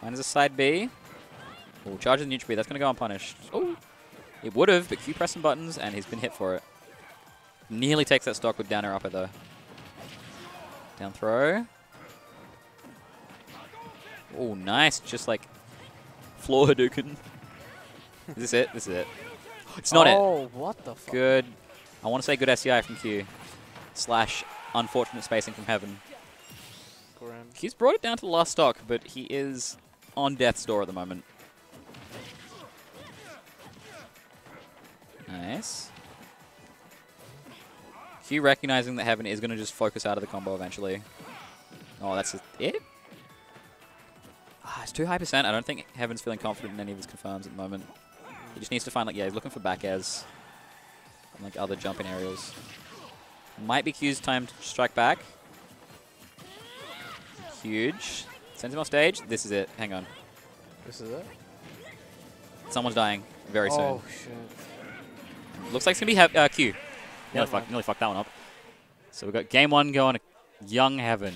Finds a side B. Oh, charges the neutral B. That's going to go unpunished. Oh, it would have, but Q pressed some buttons, and he's been hit for it. Nearly takes that stock with down air upper, though. Down throw. Oh, nice. Just like floor Hadouken. is this it? This is it. It's not it. Oh, what the fuck? Good. I want to say good SDI from Q. Slash unfortunate spacing from Heaven. He's brought it down to the last stock, but he is on death's door at the moment. Nice. Q recognizing that Heaven is going to just focus out of the combo eventually. Oh, that's it? Ah, it's too high percent. I don't think Heaven's feeling confident in any of his confirms at the moment. He just needs to find, like, yeah, he's looking for back airs and, like, other jumping areas. Might be Q's time to strike back. Huge. Sends him off stage. This is it. Hang on. This is it. Someone's dying very soon. Oh shit. Looks like it's going to be uh, Q. Nearly, fuck, nearly fucked that one up. So we've got game one going to Young Heaven.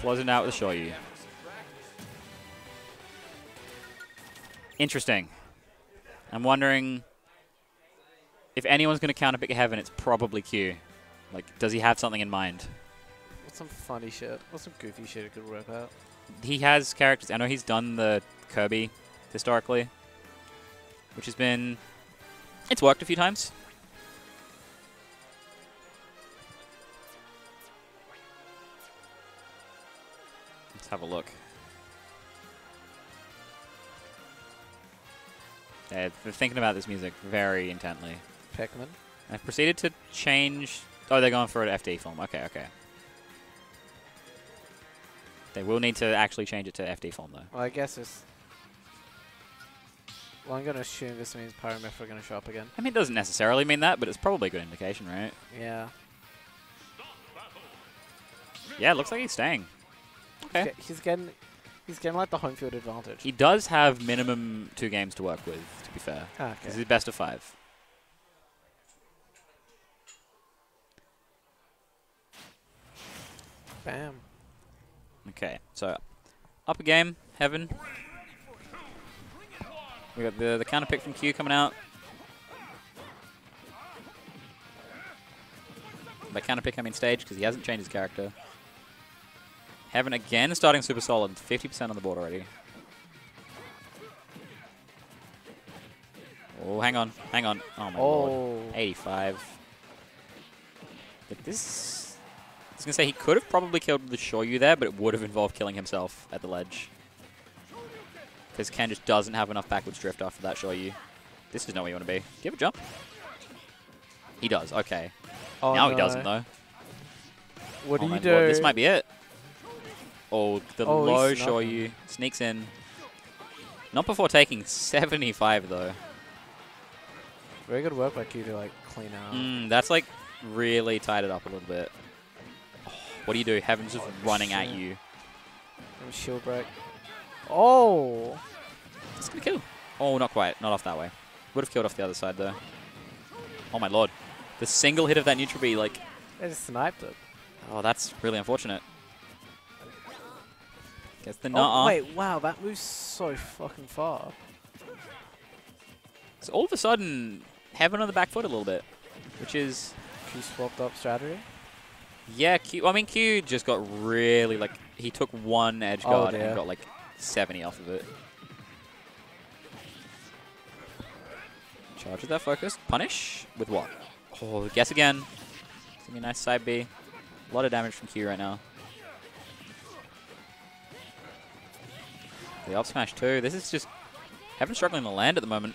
Closing out with a Shoryu. Interesting. I'm wondering if anyone's going to counterpick Heaven, it's probably Q. Like, does he have something in mind? What's some funny shit? What's some goofy shit it could whip out? he has characters. I know he's done the Kirby historically, which has been. It's worked a few times. Let's have a look. Yeah, they're thinking about this music very intently. Pikmin. I've proceeded to change. Oh, they're going for an FD form. Okay, okay. They will need to actually change it to FD form, though. Well, I guess it's. Well, I'm gonna assume this means Pyra Mythra gonna show up again. I mean, it doesn't necessarily mean that, but it's probably a good indication, right? Yeah. Yeah, it looks like he's staying. Okay. He's getting. He's getting like the home field advantage. He does have minimum two games to work with, to be fair. Ah, This is best of five. Bam. Okay, so upper game, Heaven. We got the the counter pick from Q coming out. By counter pick, I mean stage because he hasn't changed his character. Heaven again starting super solid, 50% on the board already. Oh, hang on, hang on. Oh my oh. lord. Oh. 85. But this... I was going to say, he could have probably killed the Shoryu there, but it would have involved killing himself at the ledge. Because Ken just doesn't have enough backwards drift after that Shoryu. This is not where you want to be. Do you have a jump? He does, okay. Oh, now he doesn't, though. What oh do my you do? lord, This might be it. Oh, the Oh, low Shoryu sneaks in. Not before taking 75, though. Very good work by Q to like clean out. Mm, that's like really tied it up a little bit. Oh, what do you do? Heaven's just oh, running at shit. you. And shield break. Oh. It's gonna kill. Oh, not quite. Not off that way. Would have killed off the other side though. Oh my lord. The single hit of that neutral B, like, They just sniped it. oh, that's really unfortunate. Gets the Oh, nuh wait, wow, that moves so fucking far. So all of a sudden, Heaven on the back foot a little bit, which is Q swapped up strategy. Yeah. Q. I mean, Q just got really like he took one edge Oh, guard dear. and got like 70 off of it. Charges that focus. Punish with what? Oh, guess again. It's gonna be a nice side B. A lot of damage from Q right now. The up smash too. This is just Heaven struggling to land at the moment.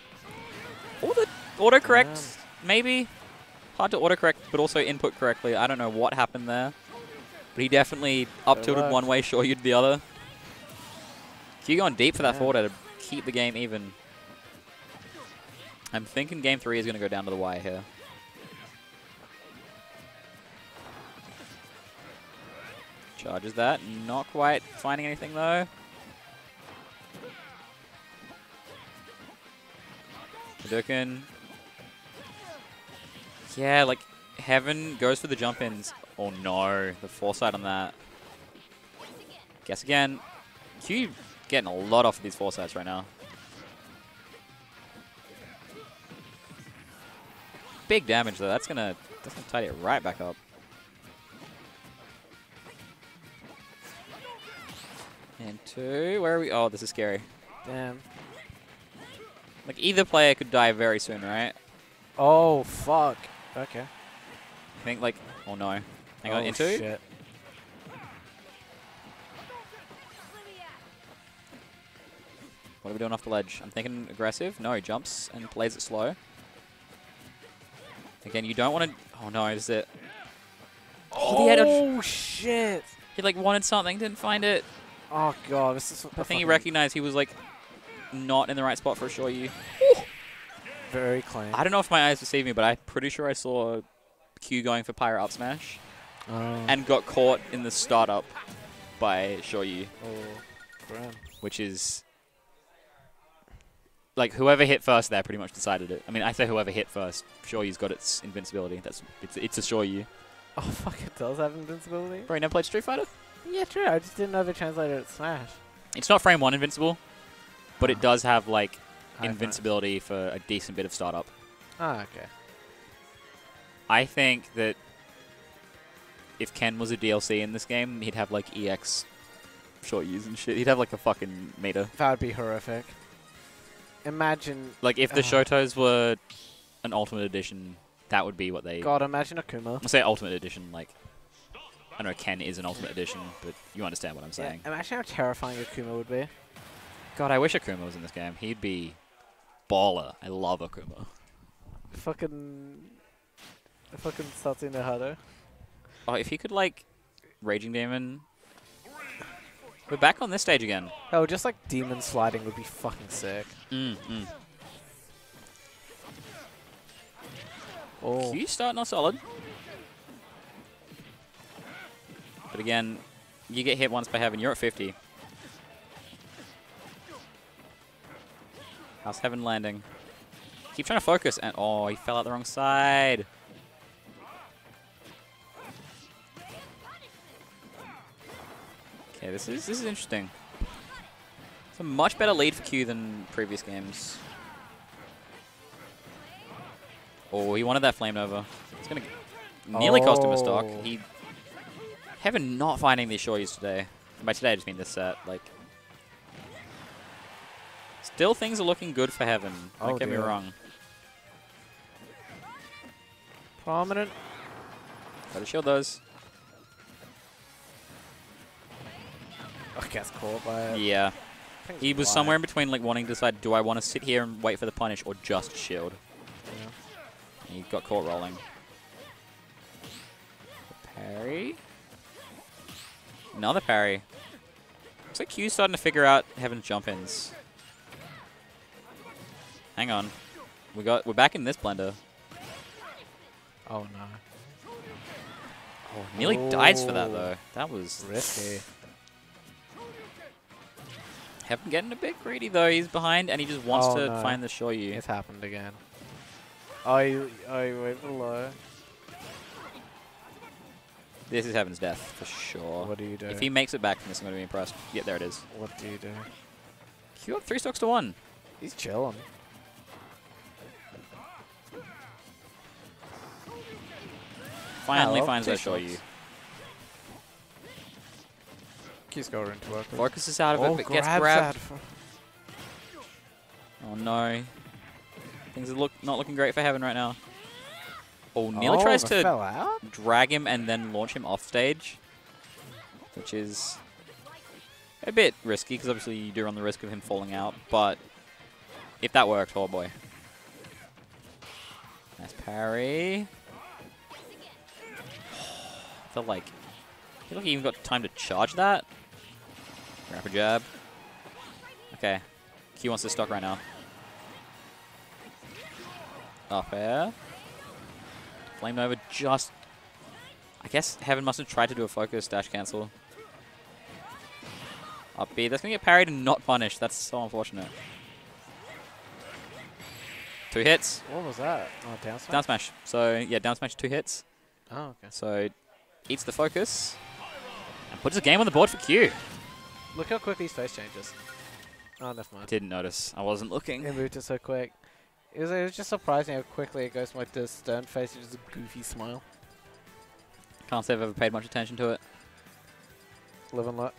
All the autocorrect, maybe. Hard to autocorrect, but also input correctly. I don't know what happened there. But he definitely up tilted one way, sure you'd the other. Q going deep for that Yeah. forward to keep the game even. I'm thinking game three is going to go down to the wire here. Charges that. Not quite finding anything though. Hadouken. Yeah, like Heaven goes for the jump ins. Oh no, the foresight on that. Guess again. Q getting a lot off of these foresights right now. Big damage though. That's gonna that's gonna tidy it right back up. And two. Where are we? Oh, this is scary. Damn. Like either player could die very soon, right? Oh, fuck. Okay. I think like, oh no. Hang oh, on, into? Shit. What are we doing off the ledge? I'm thinking aggressive. No, jumps and plays it slow. Again, you don't want to... Oh no, is it... Oh, oh shit! He like wanted something, didn't find it. Oh god, this is... I think he recognized he was like not in the right spot for sure. You very clean. I don't know if my eyes deceive me, but I'm pretty sure I saw Q going for Pyra up smash Oh. and got caught in the startup by Shoryu, oh, which is like whoever hit first there pretty much decided it. I mean, I say whoever hit first. Shoryu's got its invincibility. That's it's it's a Shoryu. Oh fuck! It does have invincibility. Bro, you never played Street Fighter? Yeah, true. I just didn't know they translated it Smash. It's not frame one invincible, but it Ah. does have like. Invincibility for a decent bit of startup. Ah, okay. I think that if Ken was a DLC in this game, he'd have like EX short use and shit. He'd have like a fucking meter. That would be horrific. Imagine, Like if the Ah. Shotos were an Ultimate Edition, that would be what they. God, imagine Akuma. I say Ultimate Edition, like I know Ken is an Ultimate Edition, but you understand what I'm Yeah, saying. imagine how terrifying Akuma would be. God, I wish Akuma was in this game. He'd be baller. I love Akuma. Fucking, fucking Satsui no Hado. Oh, if he could like Raging Demon. We're back on this stage again. Oh, just like demon sliding would be fucking sick. Mm, mm. Oh, Q starting off solid. But again, you get hit once by Heaven, you're at 50. How's Heaven landing? Keep trying to focus, and oh, he fell out the wrong side. Okay, this is this is interesting. It's a much better lead for Q than previous games. Oh, he wanted that Flame Nova. It's gonna nearly cost him a stock. Oh. He Heaven not finding these Shoryus today. And by today, I just mean this set. Like, still things are looking good for Heaven. Don't Oh, get me wrong. prominent. Gotta shield those. Oh, I guess caught by it. Yeah, he was somewhere in between, like wanting to decide, do I want to sit here and wait for the punish or just shield? Yeah. He got caught rolling. Parry. Another parry. Looks like Q's starting to figure out Heaven's jump ins. Hang on. We got we're back in this blender. Oh no. Oh, nearly dies for that Oh. though. That was Risky. Heaven getting a bit greedy though. He's behind and he just wants Oh, to no. find the Shoryu. It's happened again. Oh, you, oh, you went below. This is Heaven's death for sure. What do you do? If he makes it back from this, I'm gonna be impressed. Yeah, there it is. what do you do? Q up three stocks to one. He's chilling. Finally Hello, finds that two Shoryu. stocks. He's going into work. Focuses out of oh, it, but gets grabs grabbed. that. Oh no. Things are look not looking great for Heaven right now. Oh, Neil oh, tries to drag him and then launch him off stage, which is a bit risky because obviously you do run the risk of him falling out. But if that worked, oh boy. Nice parry. Felt like I feel like he even got time to charge that. Rapid jab. Okay. Q wants to stock right now. Up air. Flame Nova just... I guess Heaven must have tried to do a focus dash cancel. Up B. That's going to get parried and not punished. That's so unfortunate. Two hits. What was that? Oh, down smash? Down smash. So, yeah, down smash, two hits. Oh, okay. So, eats the focus. And puts a game on the board for Q. Look how quick his face changes. Oh, never mind. Didn't notice. I wasn't looking. It moved it so quick. It was, it was just surprising how quickly it goes from like the stern face to just a goofy smile. Can't say I've ever paid much attention to it. Live and let.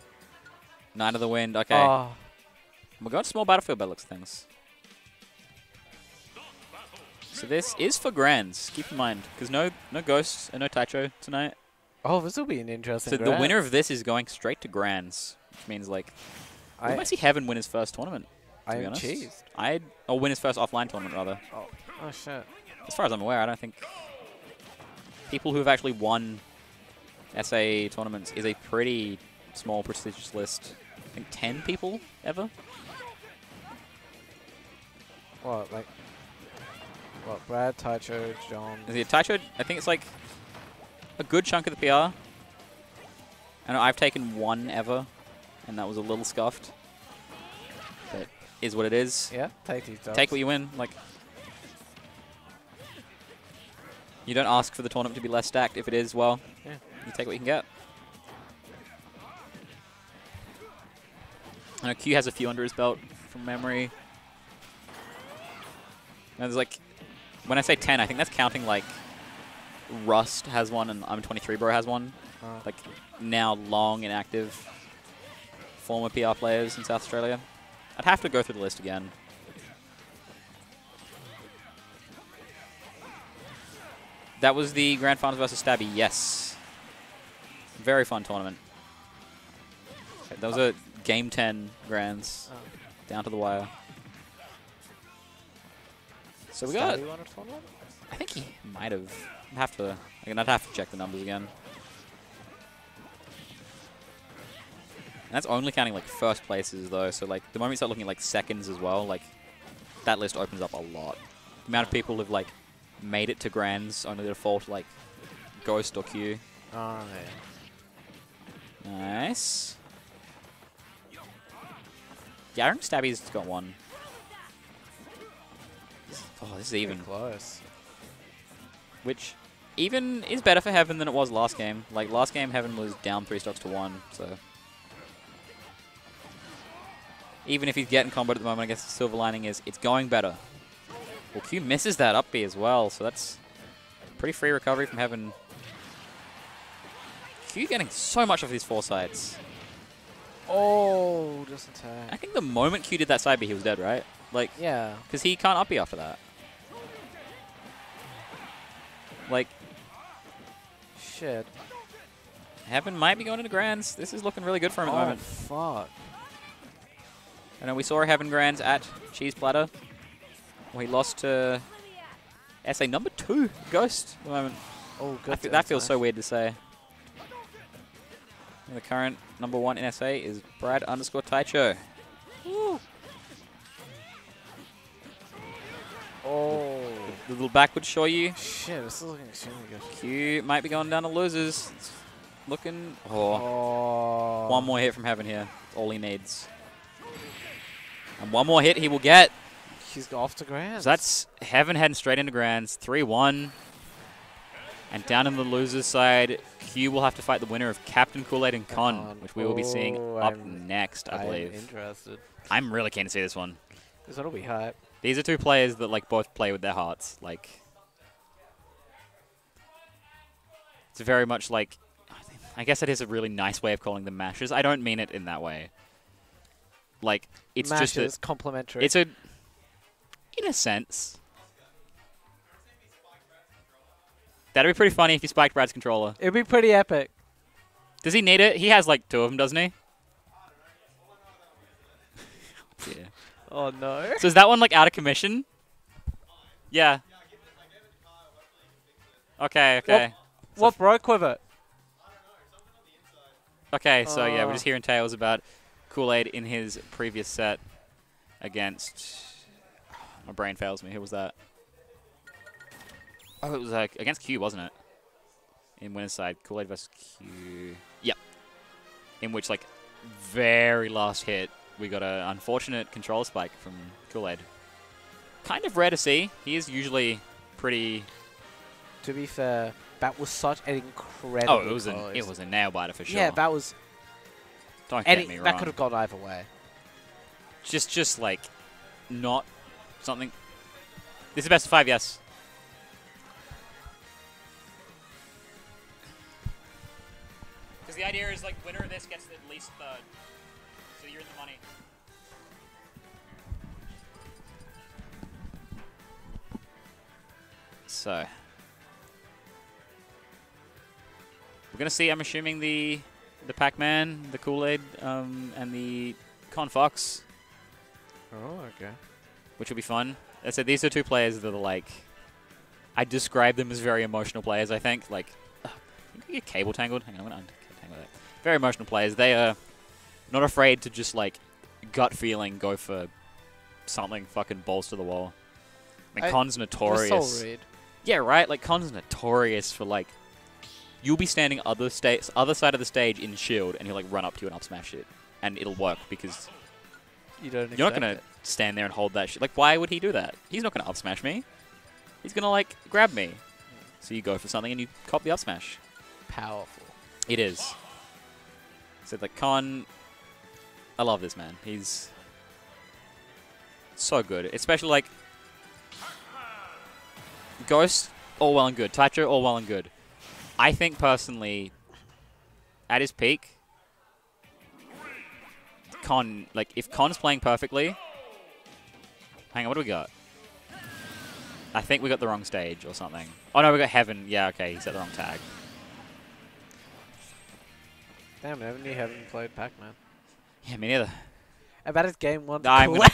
Night of the Wind. Okay. Oh, We're going small battlefield by looks things. So this is for grands. Keep in mind, because no no ghosts and no Taicho tonight. Oh, this will be an interesting. So the winner of this is going straight to grands, which means like I, might see Heaven win his first tournament. I be am honest. cheesed. I or win his first offline tournament rather. Oh, oh shit. As far as I'm aware, I don't think people who have actually won SA tournaments is a pretty small, prestigious list. I think 10 people ever. What like? What? Brad, Taicho, John. Is it Taicho? I think it's like a good chunk of the PR. And I've taken one ever, and that was a little scuffed. But is what it is. Yeah. Take these. Dubs. Take what you win. Like you don't ask for the tournament to be less stacked. If it is, well, Yeah. you take what you can get. I know Q has a few under his belt from memory. And there's like, when I say 10, I think that's counting like Rust has one and I'm 23 Bro has one. Oh. Like now long and active former PR players in South Australia. I'd have to go through the list again. That was the Grand Finals versus Stabby, yes. Very fun tournament. That was a Game 10 Grands, Oh. down to the wire. So we got, Stabby won a tournament? I think he might have, I'd have to, again, I'd have to check the numbers again. And that's only counting like first places though, so like the moment you start looking at like seconds as well, like that list opens up a lot. The amount of people who've like made it to grands only to fall to like Ghost or Q. Oh yeah. Nice. Yeah, I think Stabby's got one. Oh, this is even. Close. Which even is better for Heaven than it was last game. Like last game, Heaven was down three stocks to one, so. Even if he's getting comboed at the moment, I guess the silver lining is it's going better. Well, Q misses that up B as well, so that's pretty free recovery from Heaven. Q getting so much of these foresights. Oh, just attack. I think the moment Q did that side B, he was dead, right? Like, Yeah. because he can't up B after that. Like, Shit. Heaven might be going into Grands. This is looking really good for him at the oh moment. fuck. I know we saw Heaven Grands at Cheese Platter. We he lost to SA number two, Ghost, at the moment. Oh, good. fe- that feels so weird to say. And the current number one in SA is Brad underscore Taicho. Oh. The little backward show you. Shit, this is looking extremely good. Q might be going down to losers. It's looking. Oh, Oh. one more hit from Heaven here. All he needs. And one more hit he will get. He's off to grand. So that's Heaven heading straight into Grands. 3 1. And down in the losers side, Q will have to fight the winner of Captain Kool Aid and Con, Con. which we will be seeing Oh, up I'm- next, I believe. I'm interested. I'm really keen to see this one. This will be hype. These are two players that like both play with their hearts. Like, it's very much like. I guess it is a really nice way of calling them mashers. I don't mean it in that way. Like, it's just Mashers, a, complimentary. it's a, in a sense. That'd be pretty funny if you spiked Brad's controller. It'd be pretty epic. Does he need it? He has like two of them, doesn't he? Oh, yeah. Oh no. So is that one like out of commission? Yeah. Okay, okay. What broke with it? Okay, so yeah, we're Oh. just hearing tales about Kool-Aid in his previous set against my brain fails me. Who was that? Oh, it was like against Q, wasn't it? In winner's side, Kool-Aid versus Q. Yep. In which like very last hit, we got an unfortunate control spike from Kool-Aid. Kind of rare to see. He is usually pretty. To be fair, that was such an incredible. Oh, it was an, it was a nail biter for sure. Yeah, that was. Don't get me wrong. that could have gone either way. just just like not something. This is best of five, yes. Because the idea is like winner of this gets at least third, you're in the money. So we're gonna see. I'm assuming the the Pac-Man, the Kool-Aid, um, and the Con Fox Oh, okay. which will be fun. I said these are two players that are like, I describe them as very emotional players. I think like, uh, you can get cable tangled. Hang on, I'm gonna untangle that. Very emotional players. They are not afraid to just like gut feeling go for something fucking balls to the wall. I mean, I- Con's notorious. Yeah, right. Like Con's notorious for like, you'll be standing other sta- other side of the stage in shield, and he'll like run up to you and up smash it, and it'll work because You don't you're not gonna it. stand there and hold that shit. Like, why would he do that? He's not gonna up smash me. He's gonna like grab me. So you go for something and you cop the up smash. Powerful. It is. So like Con, I love this man. He's so good, especially like Ghost. All well and good. Taicho, all well and good. I think personally, at his peak, Con like if Con's playing perfectly. Hang on, what do we got? I think we got the wrong stage or something. Oh no, we got Heaven. Yeah, okay, he's at the wrong tag. Damn, haven't you haven't played Pac-Man? Yeah, me neither. About his game one. I'm gonna-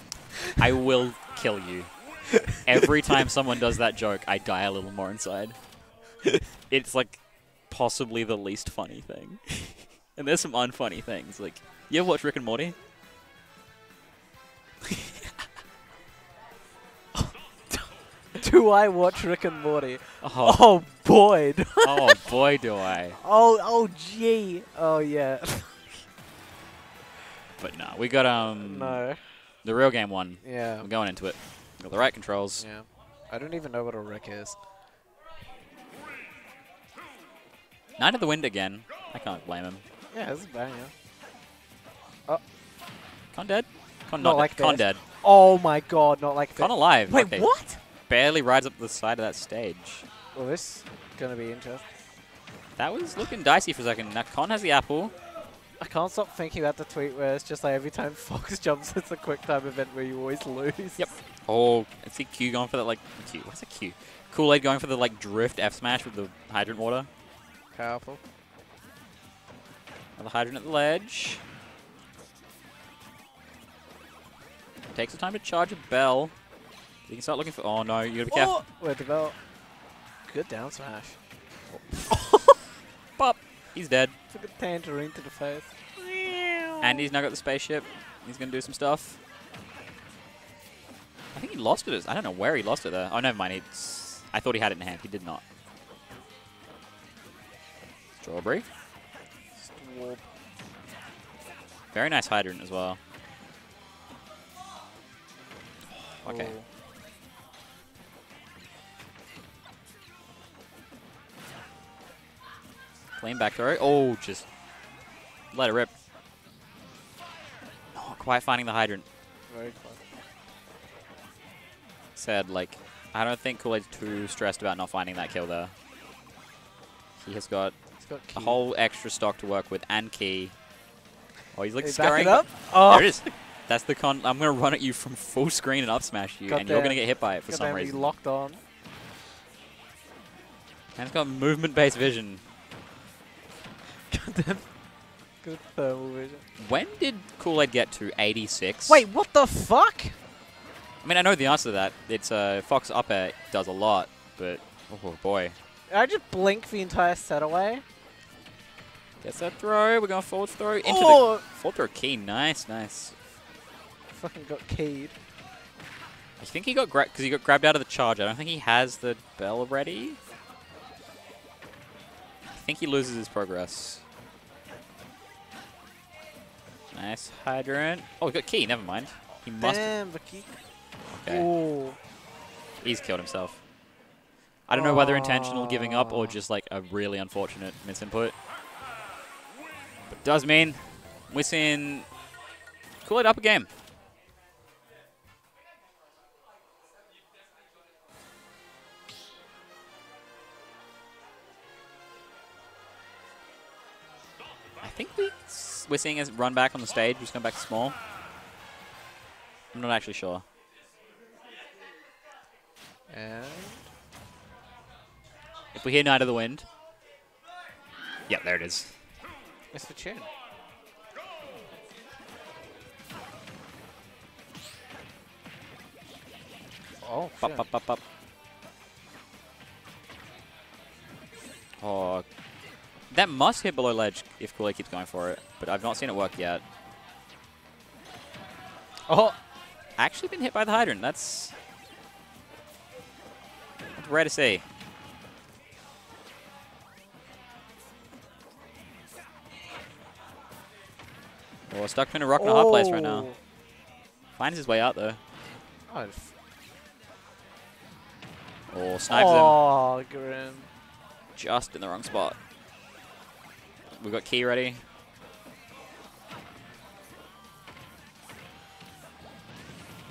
I will kill you. Every time someone does that joke, I die a little more inside. It's like possibly the least funny thing. and there's some unfunny things. Like, you ever watch Rick and Morty? Do I watch Rick and Morty? Oh, Oh boy. oh boy, do I. oh oh gee. Oh yeah. But no, we got um no. the real game one. Yeah. We're going into it. Got the right controls. Yeah. I don't even know what a Rick is. Nine of the Wind again. I can't blame him. Yeah, this is banger. Con dead? Con Not not, like dead. Con dead. Oh my god, not like Con alive. Wait, okay. what? Barely rides up the side of that stage. Well, this is gonna be interesting. That was looking dicey for a second. Now Con has the apple. I can't stop thinking about the tweet where it's just like every time Fox jumps, it's a quick time event where you always lose. Yep. Oh, I see Q going for that like Q. What's a Q? Kool-Aid going for the like drift F smash with the hydrant water. Powerful. Another hydrant at the ledge. Takes the time to charge a bell. You can start looking for. Oh no, you gotta be oh, careful. Oh, wait, the bell. Good down smash. Pop. He's dead. Took a tangerine to the face. And he's now got the spaceship. He's gonna do some stuff. I think he lost it. I don't know where he lost it though. Oh, never mind. It's. I thought he had it in hand. He did not. Strawberry. Swab. Very nice hydrant as well. Okay. Oh. Clean back throw. Oh, just let it rip. Not quite finding the hydrant. Very close. Said, like, I don't think Kool-Aid's too stressed about not finding that kill there. He has got got a whole extra stock to work with and key. Oh, he's like Hey, scurrying. up. Oh, There it is. That's the con. I'm going to run at you from full screen and up smash you, and you're going to get hit by it for some Goddamn, he reason. locked on. And it's got movement-based vision. Good thermal vision. When did Kool-Aid get to 86? Wait, what the fuck? I mean, I know the answer to that. It's uh, Fox up air does a lot, but oh boy. I just blink the entire set away? Gets that throw. We're going forward throw into oh! the forward throw key. Nice, nice. Fucking got keyed. I think he got grabbed because he got grabbed out of the charge. I don't think he has the bell ready. I think he loses his progress. Nice hydrant. Oh, he got key. Never mind. He must. Damn, the key. Okay. Oh. He's killed himself. I don't know whether intentional giving up or just like a really unfortunate misinput. But does mean we're seeing Kool-Aid up a game. We're seeing us run back on the stage. We're Just going back to small. I'm not actually sure. And If we hear Night of the Wind. Yep, there it is. it's for tune. Oh, Pop, shit. pop, pop, pop. Oh. That must hit below ledge if Kool-Aid keeps going for it, but I've not seen it work yet. Oh, Actually been hit by the hydrant. That's, that's rare to see. Oh, stuck between a rock and a hard place right now. Oh. Finds his way out though. Oh, Oh, snipes him. oh grim. just in the wrong spot. We've got key ready.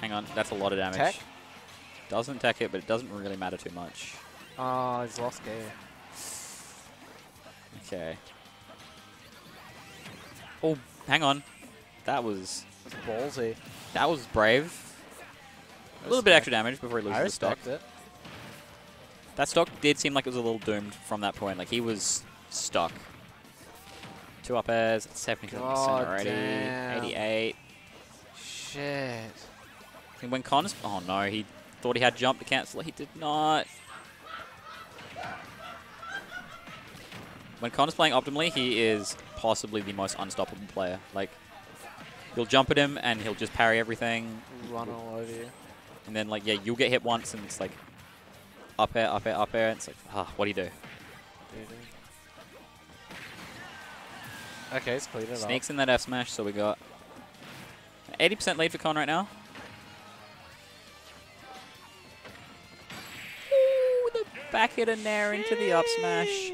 Hang on, that's a lot of damage. Tech? Doesn't tech it, but it doesn't really matter too much. Oh, he's lost gear. Okay. Oh, hang on. That was That's ballsy. that was brave. A little bit extra damage before he loses the stock. it. That stock did seem like it was a little doomed from that point. Like he was stuck. Two up airs, 77% already. damn. 88. Shit. And when Connors, oh no, he thought he had jump to cancel it. He did not. When Connor's playing optimally, he is possibly the most unstoppable player. Like, you'll jump at him and he'll just parry everything. Run all over you. And then, like, yeah, you'll get hit once and it's like up air, up air, up air. And it's like, ah, what do you do? Okay, it's cleaned it up. In that F smash, so we got 80% lead for Con right now. Ooh, the back hit and nair into the up smash.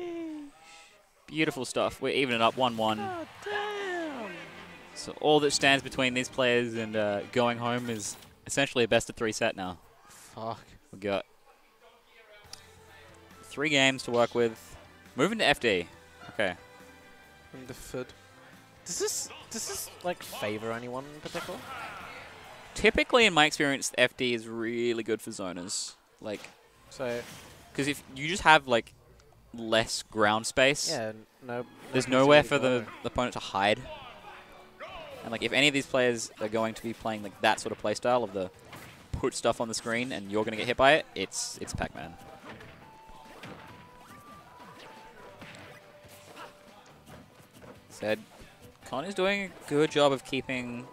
Beautiful stuff. We're even it up 1 1. So all that stands between these players and uh, going home is essentially a best of three set now. Fuck. We got three games to work with. Moving to FD. Okay. In the foot. Does this does this like favor anyone in particular? Typically, in my experience, FD is really good for zoners. Like, So because if you just have like less ground space, yeah, no. there's nowhere for the, the opponent to hide. And like, if any of these players are going to be playing like that sort of playstyle of the put stuff on the screen and you're going to get hit by it, it's it's Pac-Man. Said, Con is doing a good job of keeping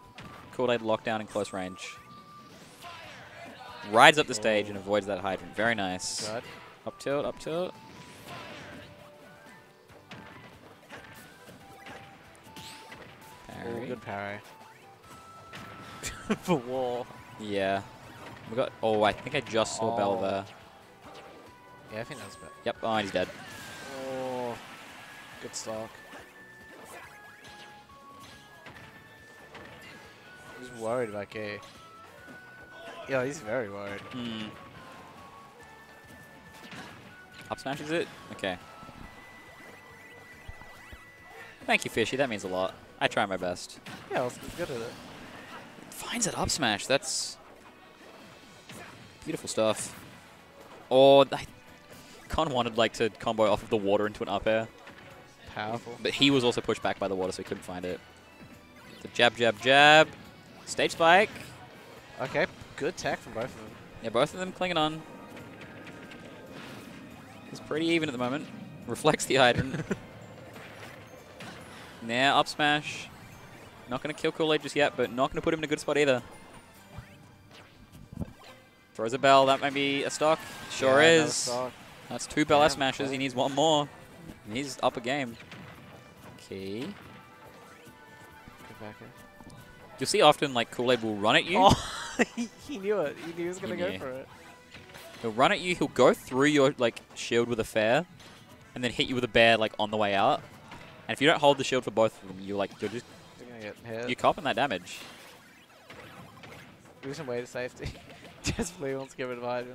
Kool-Aid locked down in close range. Rides up the stage and avoids that hydrant. Very nice. Good. Up tilt, up tilt. Parry. good parry. for wall. Yeah. We got. Oh, I think I just saw Bell Oh. there. Yeah, I think that's better. Yep. Oh, he's dead. Oh, good stock. He's worried about K. Yeah, he's very worried. Hmm. Up smash is it? Okay. Thank you, Fishy. That means a lot. I try my best. Yeah, I was good at it. Finds it up smash. That's beautiful stuff. Oh, I, Con wanted like to combo off of the water into an up air, Powerful. but he was also pushed back by the water, so he couldn't find it. The jab, jab, jab. Stage spike. Okay, good tech from both of them. Yeah, both of them clinging on. It's pretty even at the moment. Reflects the hydrant. now up smash. Not going to kill Kool-Aid just yet, but not going to put him in a good spot either. Throws a bell. That might be a stock. Sure Yeah, is. stock. That's two bell S Damn, smashes. He needs one more. And he's up a game. Okay. Good back air. You'll see often like Kool-Aid will run at you. Oh, he, knew it. He knew he was gonna go knew. for it. He'll run at you. He'll go through your like shield with a fair, and then hit you with a bear like on the way out. And if you don't hold the shield for both of them, you're like you're just They're gonna get hit. you're copping that damage. Losing way to safety. Desperately wants to get rid of. I'm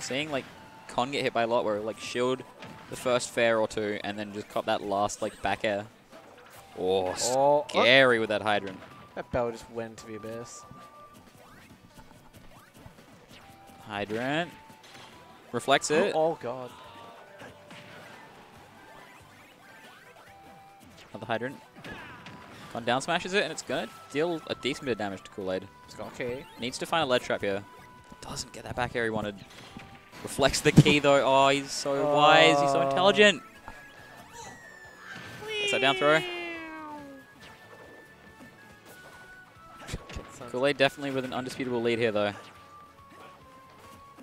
seeing like Con get hit by a lot where like shield the first fair or two, and then just cop that last like back air. Oh, Oh, scary with that hydrant. that bell just went to the abyss. Hydrant reflects it. Oh, oh god. Another hydrant. Con down smashes it, and it's gonna deal a decent bit of damage to Kool-Aid. It's. Needs to find a ledge trap here. Doesn't get that back air he wanted. Reflects the key though. Oh, he's so wise. He's so Oh. intelligent. Gets that down throw. Kool-Aid definitely with an undisputable lead here though.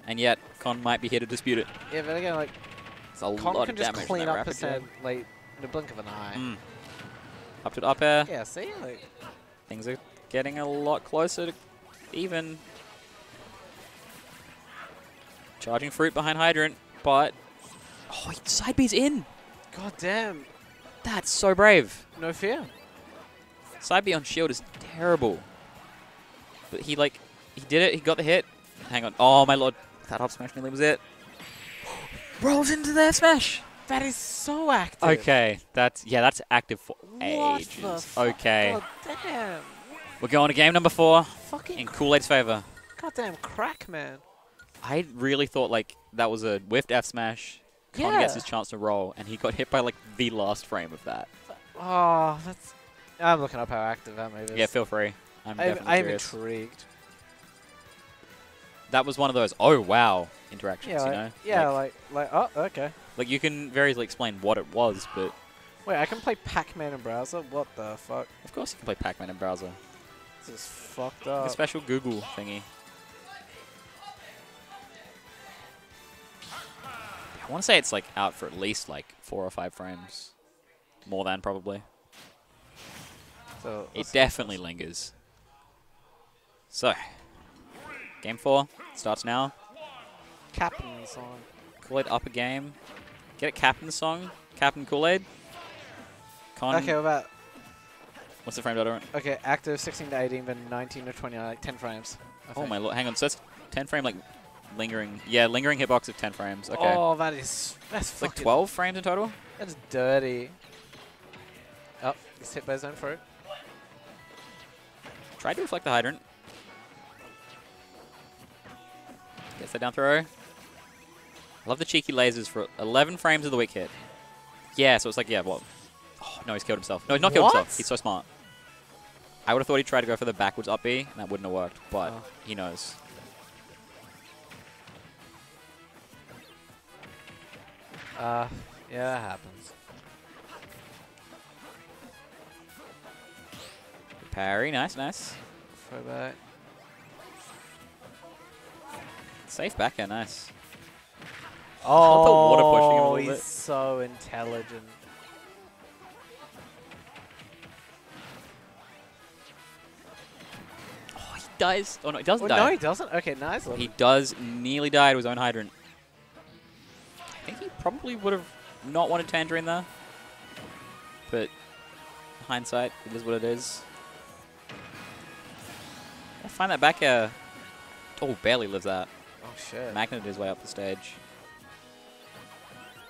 And yet, Con might be here to dispute it. Yeah, but again, like, It's a Con lot can of just damage clean up percent, like, in the blink of an eye. Mm. Up to up air. Yeah, see? Like, Things are getting a lot closer to even. Charging fruit behind Hydrant, but oh, side B's in. god damn. That's so brave. No fear. Side B on shield is terrible. But he like he did it. He got the hit. Hang on. Oh my lord, that up smash nearly was it. Rolls into their smash. That is so active. Okay, that's yeah, that's active for What ages. the fuck? Okay, God damn. we're going to game number four Fucking in Kool Aid's favor. goddamn crack, man. I really thought like that was a whiffed F smash. Con gets his chance to roll, and he got hit by like the last frame of that. Oh, that's. I'm looking up how active that move is. Yeah, feel free. I'm I'm, definitely I'm curious. intrigued. that was one of those oh wow interactions, Yeah, you know? yeah, Like, like, like, oh, okay. like you can very easily explain what it was, but Wait, I can play Pac-Man in browser. What the fuck? of course you can play Pac-Man in browser. This is fucked Like up. a special Google thingy. I want to say it's like out for at least like four or five frames, more than probably. So It definitely lingers. So, game four starts now. Captain song. Kool-Aid up a game. Get a captain song. Captain Kool-Aid. Con. Okay, what about What's the frame tolerance? okay, active 16 to 18, then 19 to 20, like 10 frames. I Oh think. my lord. Hang on. So that's 10 frame like lingering. Yeah, lingering hitbox of 10 frames. Okay. Oh, that is that's it's like 12 frames in total. That's dirty. Oh, he's hit by his own fruit. Try to reflect the hydrant. Gets that down throw. I love the cheeky lasers for 11 frames of the weak hit. Yeah, so it's like, yeah, what? Oh, no, he's killed himself. No, he's not killed What? himself. He's so smart. I would have thought he'd try to go for the backwards up B, and that wouldn't have worked, but Oh. he knows. Uh, yeah, that happens. Parry, nice, nice. Throw Safe back air, nice. Oh, the water pushing him a little he's bit. so intelligent. Oh, he dies. Oh, no, he doesn't Oh, die. no, he doesn't. Okay, nice. He does nearly die to his own hydrant. I think he probably would have not wanted Tangerine there. But hindsight, it is what it is. I find that back air. Oh, barely lives that. Oh shit. Magnet his way up the stage.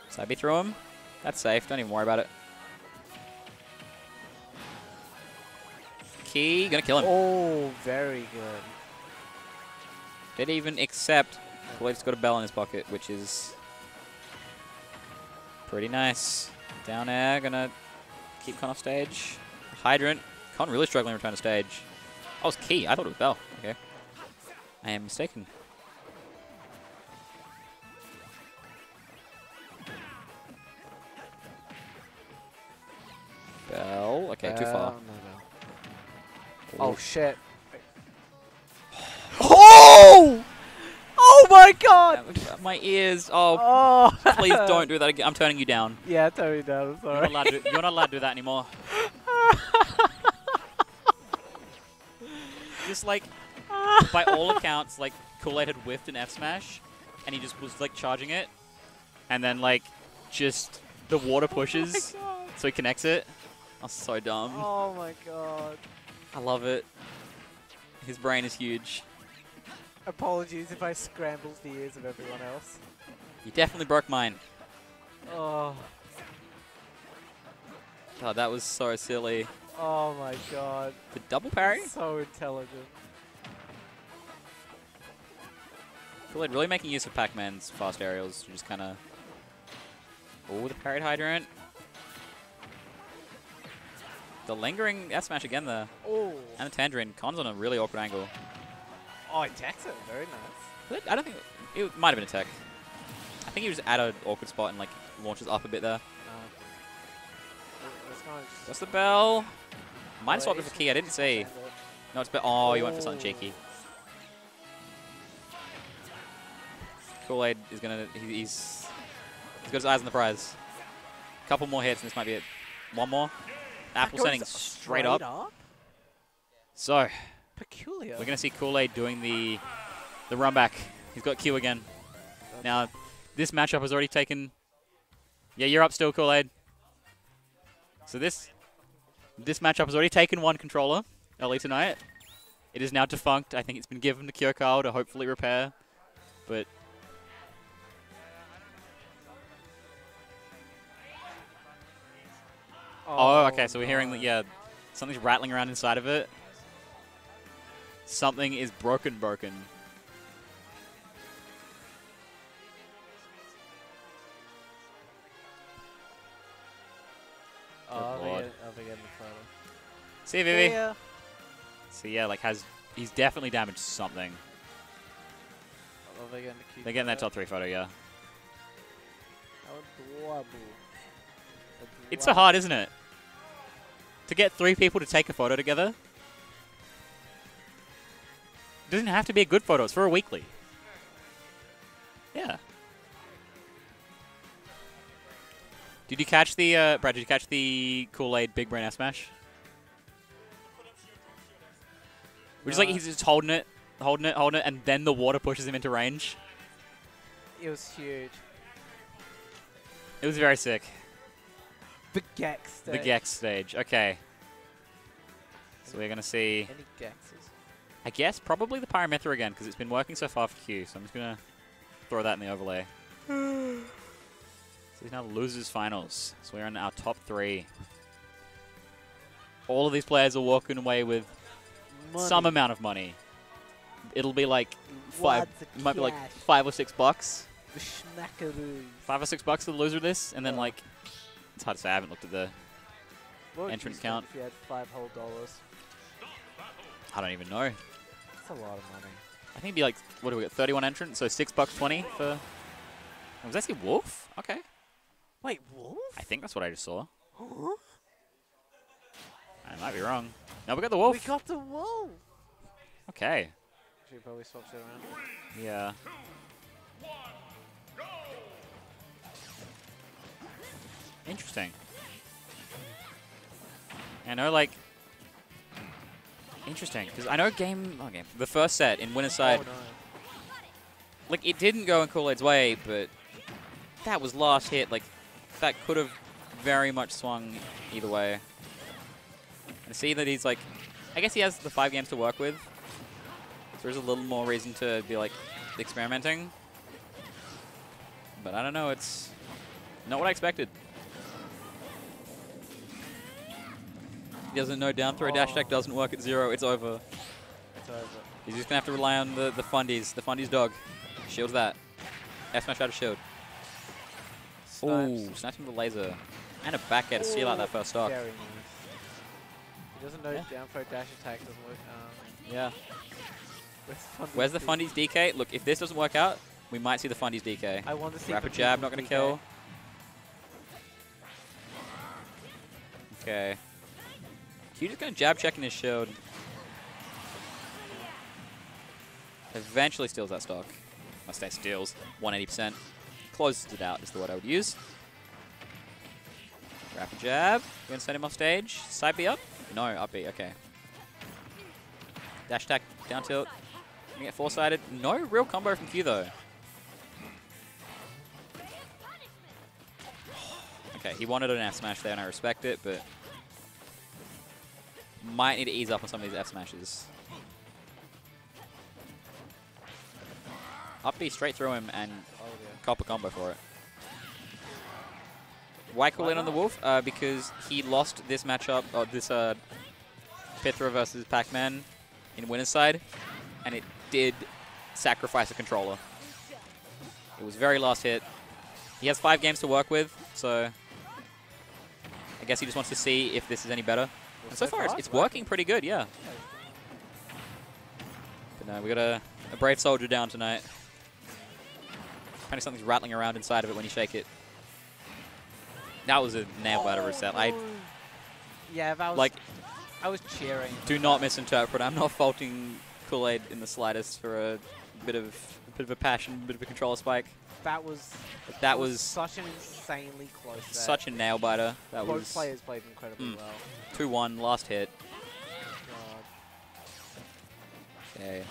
Side B through him. That's safe. Don't even worry about it. Key, gonna kill him. Oh, very good. Did even accept Kool-Aid's got a bell in his pocket, which is pretty nice. Down air, gonna keep Con off stage. Hydrant. Con really struggling to return to stage. Oh, it's Key. I thought it was Bell. Okay. I am mistaken. Bell. Okay, too Uh, far. No, no. Oh shit. Oh! Oh my god! My ears. Oh, Oh, please don't do that again. I'm turning you down. Yeah, tell me down. I'm You're not, sorry. allowed to, you're not allowed to do that anymore. just like, by all accounts, like Kool-Aid had whiffed an F smash, and he just was like charging it, and then like, just the water pushes, so he connects it. Oh, so dumb. Oh my god. I love it. His brain is huge. Apologies if I scrambled the ears of everyone else. You definitely broke mine. Oh, God, that was so silly. oh my god. The double parry? So intelligent. Kool-Aid really making use of Pac-Man's fast aerials to just kind of... Oh, the parried hydrant. The lingering F smash again there. Oh. And the Tangerine. Con's on a really awkward angle. Oh, he attacks it. Very nice. I don't think it, it might have been a tech. I think he was at an awkward spot and like launches up a bit there. Uh, the bell? Might have Oh, swapped it for key. I didn't see. No, it's be- oh, you went for something cheeky. Kool Aid is gonna. He, he's he's got his eyes on the prize. Couple more hits and this might be it. One more. Apple sending goes straight up. So Peculiar. we're gonna see Kool Aid doing the the run back. He's got Q again. Now this matchup has already taken. Yeah, you're up still, Kool Aid. So this this matchup has already taken one controller early tonight. It is now defunct. I think it's been given to Kyokao to hopefully repair. But oh, okay. So we're hearing that yeah, something's rattling around inside of it. Something is broken, broken. Oh, I'll be getting- I'll be getting the photo. See you, Vivi. See ya. So yeah, like has he's definitely damaged something. I'll be getting the They're getting that top three photo, yeah. How adorable. It's so hard, isn't it? To get three people to take a photo together. Doesn't have to be a good photo. It's for a weekly. Yeah. Did you catch the uh, Brad? Did you catch the Kool Aid Big Brain S Smash? Which is like he's just holding it, holding it, holding it, and then the water pushes him into range. It was huge. It was very sick. The Gex. The Gex stage. Okay. So we're gonna see. Any Gexes? I guess probably the Pyra Mythra again because it's been working so far for Q. So I'm just gonna throw that in the overlay. so he's now losers finals. So we're in our top three. All of these players are walking away with some amount of money. It'll be like five. Lots of It might be like five or six bucks. The. Five or six bucks to the loser of this, and then Yeah. like it's hard to say. I haven't looked at the. What Entrance count. If you had five whole dollars. I don't even know. That's a lot of money. I think it'd be like what do we got? Thirty-one entrants, so six bucks twenty for. Oh, Was that see Wolf? Okay. Wait, Wolf? I think that's what I just saw. Huh? I might be wrong. No, we got the wolf. We got the wolf. okay. Should probably swap it around. Yeah. Interesting. I know, like. Interesting, because I know game. Oh, game. The first set in winner's side, Oh, no. like it didn't go in Kool Aid's way, but that was last hit. Like that could have very much swung either way. And see that he's like, I guess he has the five games to work with. So there's a little more reason to be like experimenting. But I don't know, it's not what I expected. He doesn't know down throw dash attack Oh. doesn't work at zero, it's over. It's over. He's just gonna have to rely on the, the fundies, the fundies dog. Shields that. F smash out of shield. Ooh, Snipes. snipes him with a laser. And a back air to seal out that first stock. Very nice. He doesn't know Yeah. down throw dash attack doesn't work. Um, Yeah. where's, the fundies DK? Look, if this doesn't work out, we might see the fundies DK. I want to see Rapid jab, not gonna kill. Okay. Q just gonna jab checking his shield. Eventually steals that stock. I say steals. 180%. Closes it out is the word I would use. Rapid jab. You gonna send him off stage? Side B up? No, up B, okay. Dash attack, down tilt. Gonna get four-sided. No real combo from Q though. Okay, he wanted an F smash there, and I respect it, but might need to ease up on some of these F smashes. Up B straight through him and Oh, cop a combo for it. Why call in on the Wolf? Uh, because he lost this matchup, or this uh, Pithra versus Pac-Man in winner's side, and it did sacrifice a controller. It was very last hit. He has five games to work with, so I guess he just wants to see if this is any better. And so far, it's, it's working pretty good, yeah. But No, we got a, a brave soldier down tonight. Apparently something's rattling around inside of it when you shake it. That was a nail biter reset. I oh. Yeah, that was like I was cheering. do not misinterpret. I'm not faulting Kool-Aid in the slightest for a bit of a bit of a passion, a bit of a controller spike. That was But that was such an insanely close set. such a nail biter. That Both was players played incredibly Mm. well. 2-1, last hit. God. Okay.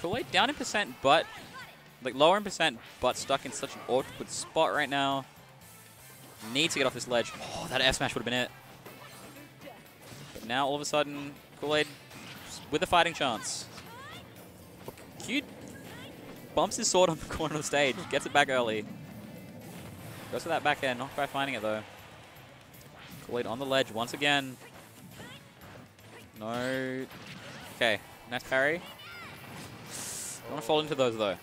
Kool-Aid down in percent, but like lower in percent, but stuck in such an awkward spot right now. Need to get off this ledge. Oh, that F smash would have been it. But now all of a sudden, Kool-Aid with a fighting chance. Bumps his sword on the corner of the stage, gets it back early. Goes for that back end, not quite finding it though. Kool-Aid on the ledge once again. No. Okay, nice parry. Don't want to fall into those though.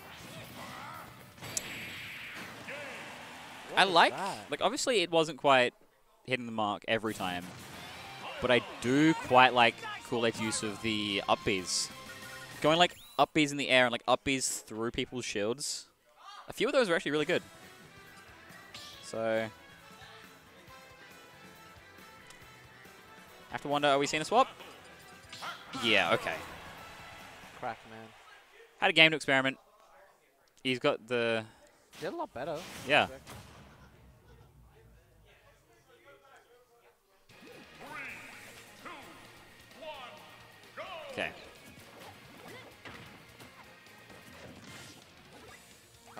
I like, like obviously it wasn't quite hitting the mark every time, but I do quite like Kool-Aid's use of the up Bs. Going like up Bs in the air and like up Bs through people's shields. A few of those were actually really good. So, I have to wonder, are we seeing a swap? Yeah, okay. Crack man. Had a game to experiment. He's got the Did a lot better. yeah. Okay.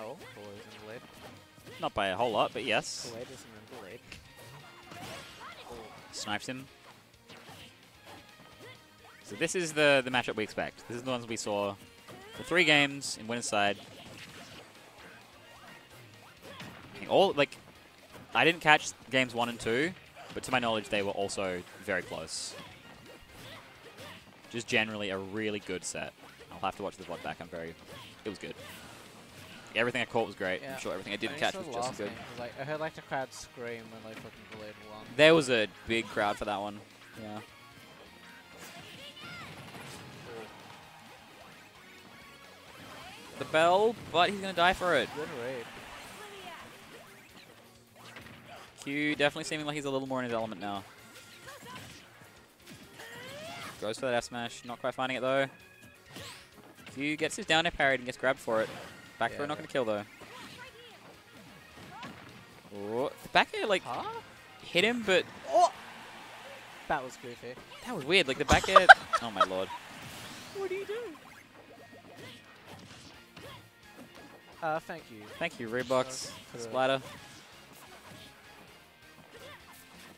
Oh, in the lead. Not by a whole lot, but yes. Isn't in the lead. Snipes him. So this is the the matchup we expect. This is the ones we saw for three games in winner's side. All like, I didn't catch games one and two, but to my knowledge, they were also very close. Just generally a really good set. I'll have to watch the VOD back. I'm very, it was good. Everything I caught was great. Yeah. I'm sure everything I didn't Only catch was just as good. like, I heard like the crowd scream when like fucking Kool-Aid won. There was a big crowd for that one. Yeah. The bell, but he's gonna die for it. Good raid. Q definitely seeming like he's a little more in his element now. Goes for that F smash, not quite finding it though. Q gets his down air parried and gets grabbed for it. Back throw Yeah. not gonna kill though. Oh, the back air like Huh? hit him, but That was goofy. that was weird. Like the back air. oh my lord. What do you do? Uh, thank you. Thank you, Reeboks. Splatter.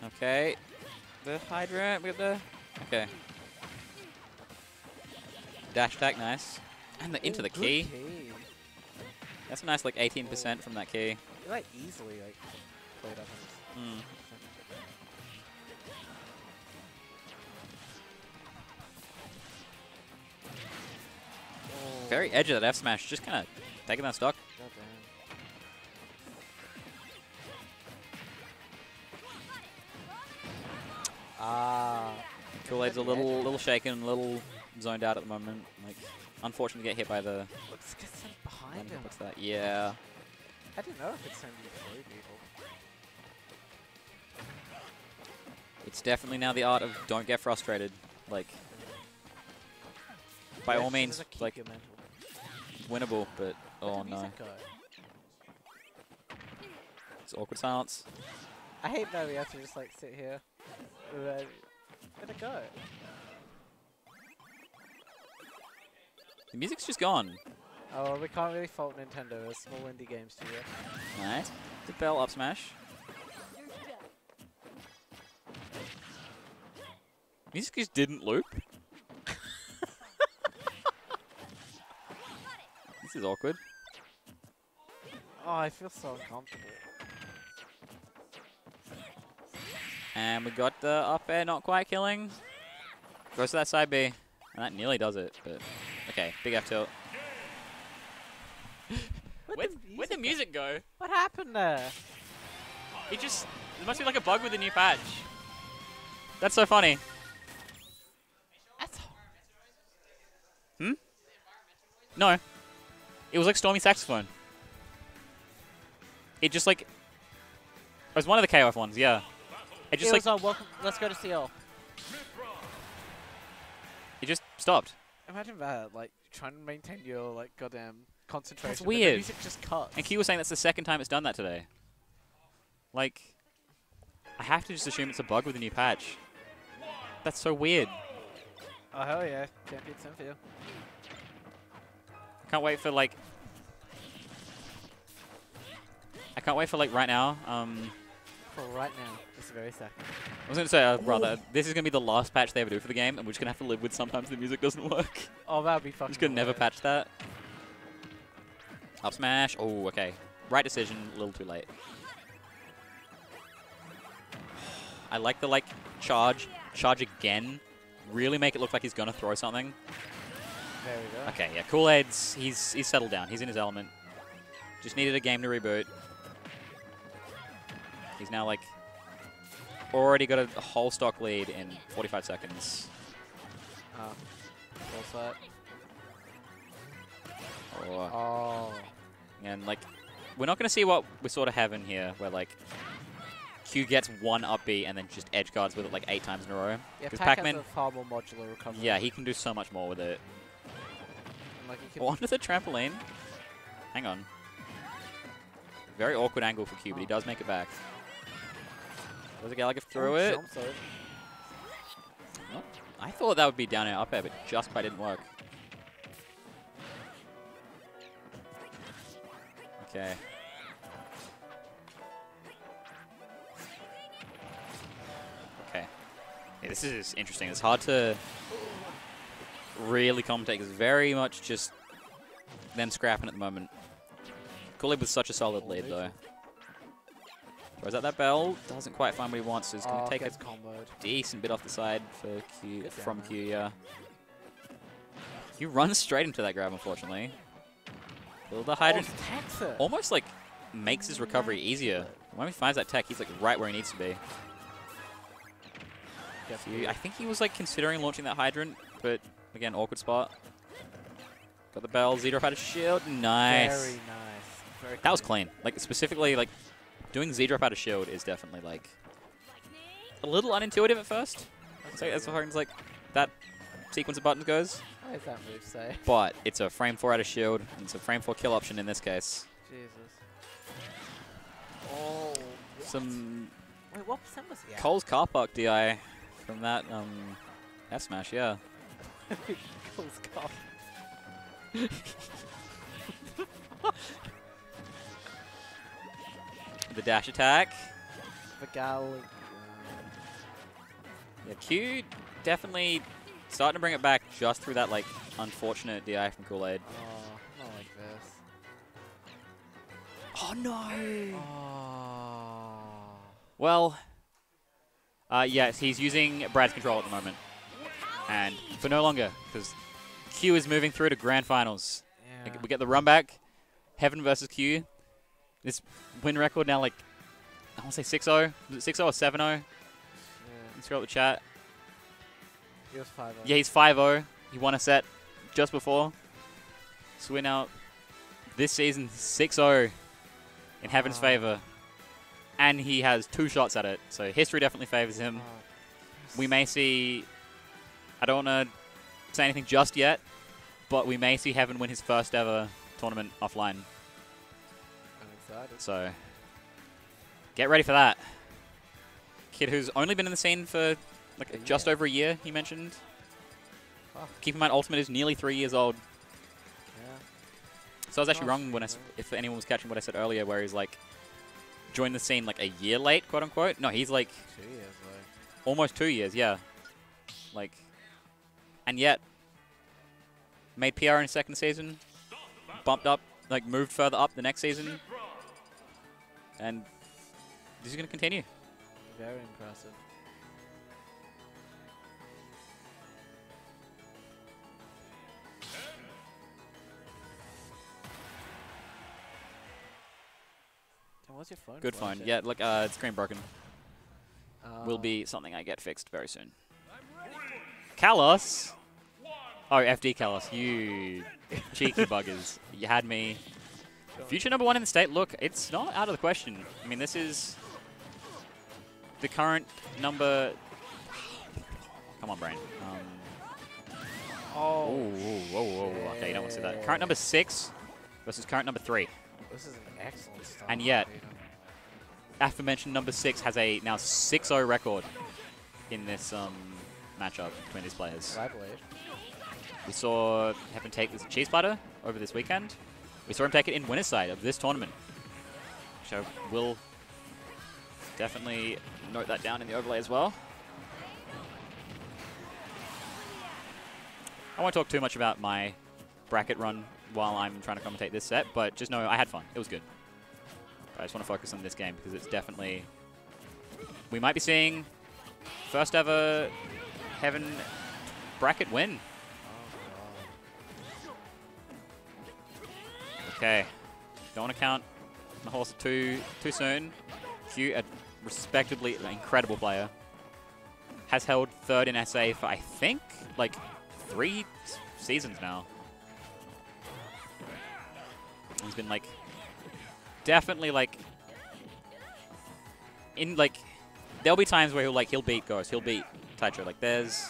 Okay. The hydrant, we got the... Okay. Dash attack, nice. And the into Ooh, the key. key. That's a nice, like, 18% from that key. Easily like played up on Mm. Oh, Very edge of that F smash, just kind of taking that stock. Ah. Kool-Aid's a little, little shaken, a little zoned out at the moment. Like, unfortunate to get hit by the. Let's get sent behind him. What's that? Yeah. I didn't know it could send you through people. It's definitely now the art of don't get frustrated. Like, by Yeah, all means, is a keep like, mental. winnable, but oh no. go? It's awkward silence. I hate that we have to just like sit here. Where'd it go? The music's just gone. Oh, well, we can't really fault Nintendo. A small indie game studio. Nice. The bell up smash. Music just didn't loop. this is awkward. Oh, I feel so uncomfortable. And we got the up air not quite killing. Goes to that side B. And that nearly does it, but okay, big F tilt. Where'd, where'd the music go? What happened there? It just there must be like a bug with the new patch. That's so funny. That's hmm? No. It was like Stormy Saxophone. It just like. It was one of the KOF ones, yeah. It just it like. was on welcome. Let's go to CL. It just stopped. Imagine that, like trying to maintain your like goddamn concentration. but weird. The music just cuts. And Q was saying that's the second time it's done that today. Like. I have to just assume it's a bug with the new patch. That's so weird. Oh hell yeah, champion Cynthia. I can't wait for like. I can't wait for like right now. Um, For right now, this very second. I was gonna say uh, rather this is gonna be the last patch they ever do for the game, and we're just gonna have to live with sometimes the music doesn't work. Oh, that'd be fucking. Just gonna never patch that. Up smash. Oh, okay. Right decision. A little too late. I like the like charge, charge again. Really make it look like he's gonna throw something. There we go. Okay, yeah. Kool Aid's he's he's settled down. He's in his element. Just needed a game to reboot. He's now like already got a whole stock lead in 45 seconds. Oh. What's? Oh. Oh. And like, we're not going to see what we're sort of have in here, where like Q gets one up B and then just edge guards with it like eight times in a row. Yeah, 'Cause Pac Pac-Man- has a far more modular recovery. Yeah, he can do so much more with it. And, like, he can Oh, onto the trampoline. Hang on. Very awkward angle for Q, but he oh. does make it back. Does a Gallagher through oh, it? jumps over. I thought that would be down air up air, but just quite didn't work. Okay. Okay. Yeah, this is interesting. It's hard to really commentate. It's very much just them scrapping at the moment. Kool-Aid with such a solid lead, though. Throws out that bell. Doesn't quite find what he wants. So he's going Oh, ah, to take a comboed. decent bit off the side for Q Good from down Q. Yeah. You run straight into that grab, unfortunately. Build the Oh, hydrant. attacks. Almost like makes his recovery easier. When he finds that tech, he's like right where he needs to be. Q, I think he was like considering launching that hydrant, but again, awkward spot. Got the bell. Zero had a shield. Nice. Very nice. Very That was clean. Like specifically, like doing Z drop out of shield is definitely like a little unintuitive at first. So as far as like that sequence of buttons goes, What that move say? but it's a frame four out of shield. And it's a frame four kill option in this case. Jesus. Oh. Some Wait, what percent was he at? Cole's car park DI from that um F smash, yeah. Cole's cough. The dash attack. The gal. Yeah, Q definitely starting to bring it back just through that like unfortunate DI from Kool Aid. Oh, not like this. Oh no! Oh. Well, uh, yes, he's using Brad's control at the moment. And for no longer, because Q is moving through to grand finals. Yeah. We get the run back. Heaven versus Q. This win record now, like, I want to say 6 0. Was it 6 0 or 7 0? yeah. Let's go up the chat. He was 5 -0. Yeah, he's 5 0. He won a set just before. So we're now, this season, 6 0 in Heaven's Ah. favor. And he has two shots at it. So history definitely favors him. We may see. I don't want to say anything just yet, but we may see Heaven win his first ever tournament offline. I'm excited. So get ready for that. Kid who's only been in the scene for like just over a year. He mentioned. Fuck. Keep in mind, Ultimate is nearly three years old. Yeah. So I was actually Oh, wrong when I, if anyone was catching what I said earlier, where he's like joined the scene like a year late, quote unquote. No, he's like Two years, like. almost two years, yeah. Like, and yet made PR in second season, bumped up, like moved further up the next season, and this is going to continue. Very impressive. Damn, what's your phone? Good phone. at? Yeah, look, uh, screen broken. Will Uh, be something I get fixed very soon. Kalos. Oh, FD Kalos, you cheeky buggers. You had me. Future number one in the state. Look, it's not out of the question. I mean, this is the current number. Come on, brain. Um, Oh, ooh, ooh, whoa, whoa, whoa. Okay, you don't want to see that. Current number six versus current number three. This is an excellent start. And yet- Aforementioned number six has a now 6-0 record in this um, matchup between these players. We saw Heaven take this cheese platter over this weekend. We saw him take it in winner's side of this tournament. So we'll definitely note that down in the overlay as well. I won't talk too much about my bracket run while I'm trying to commentate this set, but just know I had fun. It was good. But I just want to focus on this game because it's definitely... We might be seeing first ever Heaven bracket win. Okay. Don't want to count the horse too too soon. Q, a respectably incredible player, has held third in SA for I think like three seasons now. He's been like definitely like in like there'll be times where he'll like he'll beat Ghost, he'll beat Taicho. Like there's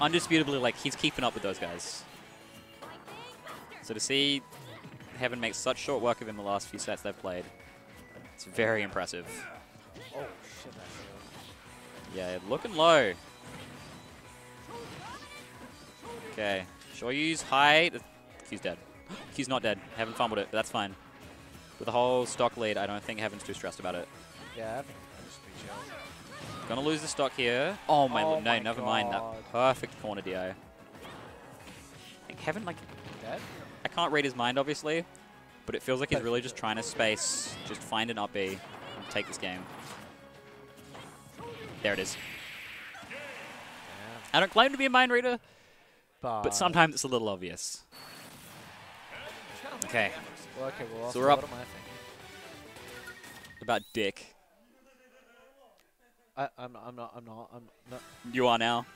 undisputably like he's keeping up with those guys. So to see Heaven make such short work of him the last few sets they've played, it's very impressive. Oh shit! Yeah, looking low. Okay, sure use high. He's dead. Q's not dead. Heaven fumbled it, but that's fine. With the whole stock lead, I don't think Heaven's too stressed about it. Yeah, I think I'll just be chill. Gonna lose the stock here. Oh my, Oh no, my never mind. That perfect corner DI. I think Heaven, like, Dead? I can't read his mind, obviously, but it feels like he's really just trying to space, just find an up B and take this game. There it is. I don't claim to be a mind reader, But, but sometimes it's a little obvious. Okay, Well, okay, well, So we're up. What am I thinking? about Dick. I, I'm, I'm not. I'm not. I'm not. You are now.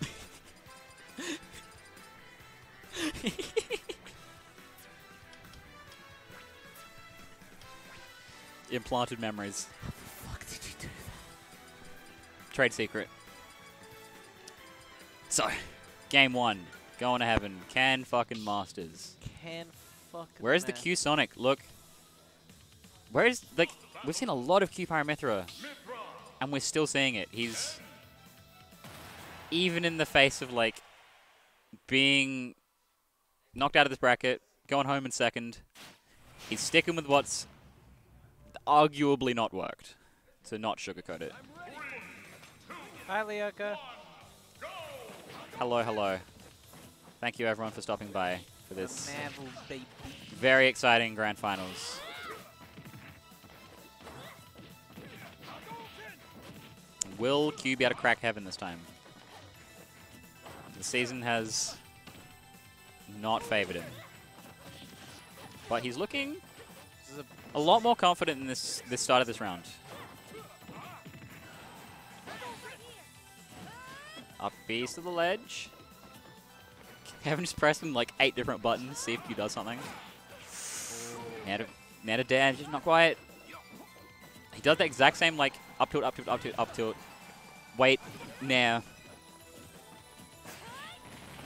Implanted memories. How the Fuck did you do that? Trade secret. So, game one. Going to heaven. Can fucking masters. Can fuck. Where is the. Q Sonic? Look. Where is like we've seen a lot of Q Pyra Mythra, and we're still seeing it. He's even in the face of like being knocked out of this bracket, going home in second. He's sticking with what's arguably not worked, So not sugarcoat it. Hi, Leoka. Hello, hello. Thank you everyone for stopping by for this very exciting grand finals. Will Q be able to crack heaven this time? The season has not favored him. But he's looking a lot more confident in this this start of this round. Up beast to the ledge. Heaven just pressing like eight different buttons, see if Q does something. Net of, net of dash, not quite. He does the exact same like up tilt, up tilt, up tilt, up tilt. Wait, now.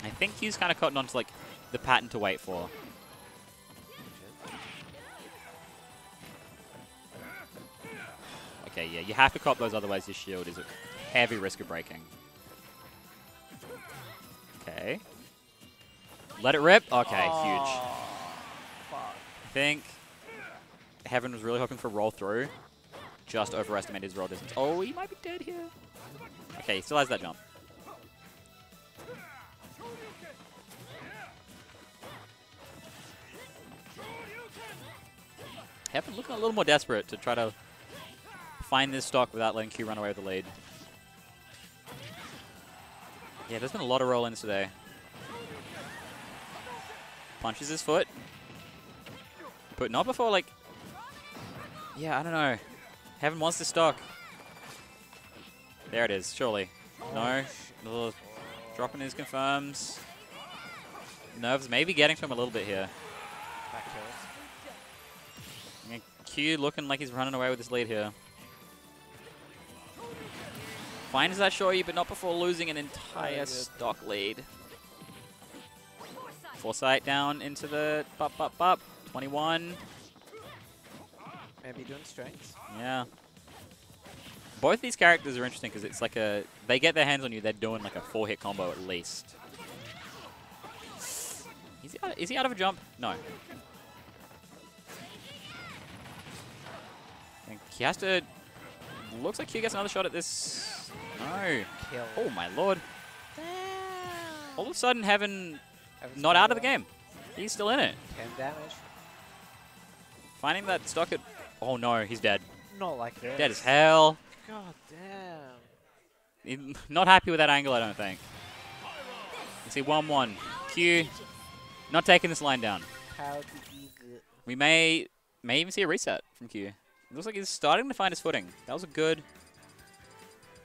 I think he's kind of cotton onto like the pattern to wait for. Okay, yeah, you have to cop those, otherwise this shield is a heavy risk of breaking. Okay. Let it rip. Okay, huge. I think Heaven was really hoping for roll through. Just overestimated his roll distance. Oh, he might be dead here. Okay, he still has that jump. Heaven looking a little more desperate to try to find this stock without letting Q run away with the lead. Yeah, there's been a lot of roll-ins today. Punches his foot. But not before, like... Yeah, I don't know. Heaven wants the stock. There it is, surely. No. Little dropping his confirms. Nerves maybe getting to him a little bit here. Back kills. Q looking like he's running away with his lead here. Finds that Shoryu, but not before losing an entire stock lead. Foresight down into the bup bup bup. 21. Maybe doing strengths. Yeah. Both these characters are interesting because it's like a they get their hands on you, they're doing like a four hit combo at least. Is he out, is he out of a jump? No. And he has to. Looks like Q gets another shot at this. No. Kill. Oh my lord. All of a sudden, Heaven Haven't not out of the game. He's still in it. that. 10 damage. Finding that stock at. Oh no, he's dead. Not like this. Dead as hell. God damn. Not happy with that angle, I don't think. You see 1-1. Q not taking this line down. How did you get... We may may even see a reset from Q. It looks like he's starting to find his footing. That was a good,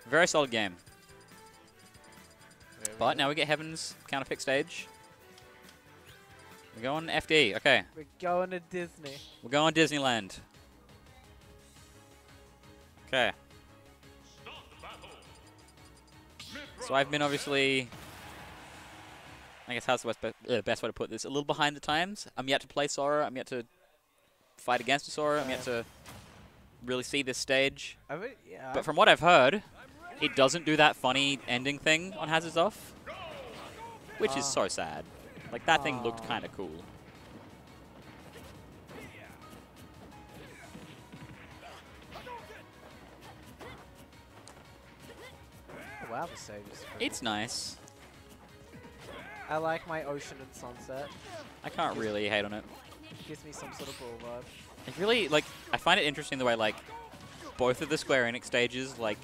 very solid game. But now we get Heaven's counter pick stage. We're going FD. Okay, We're going to Disney. we're going Disneyland. Okay. So I've been obviously, I guess how's the best, be- uh, best way to put this? A little behind the times. I'm yet to play Sora. I'm yet to fight against Sora. I'm yet to really see this stage. I mean, yeah. But from what I've heard, it doesn't do that funny ending thing on Hazards Off, which is Ah. so sad. Like that thing looked kind of cool. Oh, wow, the stage is pretty. It's nice. I like my ocean and sunset. I can't really hate on it. It gives me some sort of bull vibe. It really like I find it interesting the way like both of the Square Enix stages like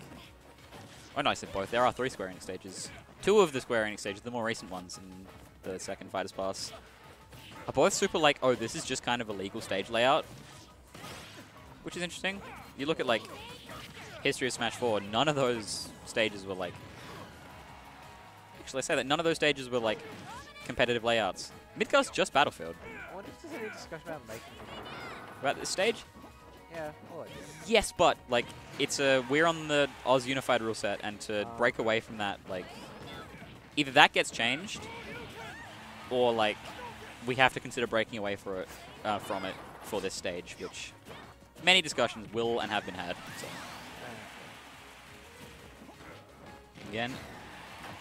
oh no I said both there are three Square Enix stages two of the Square Enix stages the more recent ones in the second Fighters Pass are both super like oh this is just kind of a legal stage layout which is interesting you look at like history of Smash 4 none of those stages were like actually I say that none of those stages were like competitive layouts Midgar's just Battlefield I wonder if there's any discussion about making them. about this stage Yeah, like. Yes, but like it's a we're on the Oz Unified rule set, and to Ah. break away from that, like either that gets changed, or like we have to consider breaking away for it uh, from it for this stage, which many discussions will and have been had. So again,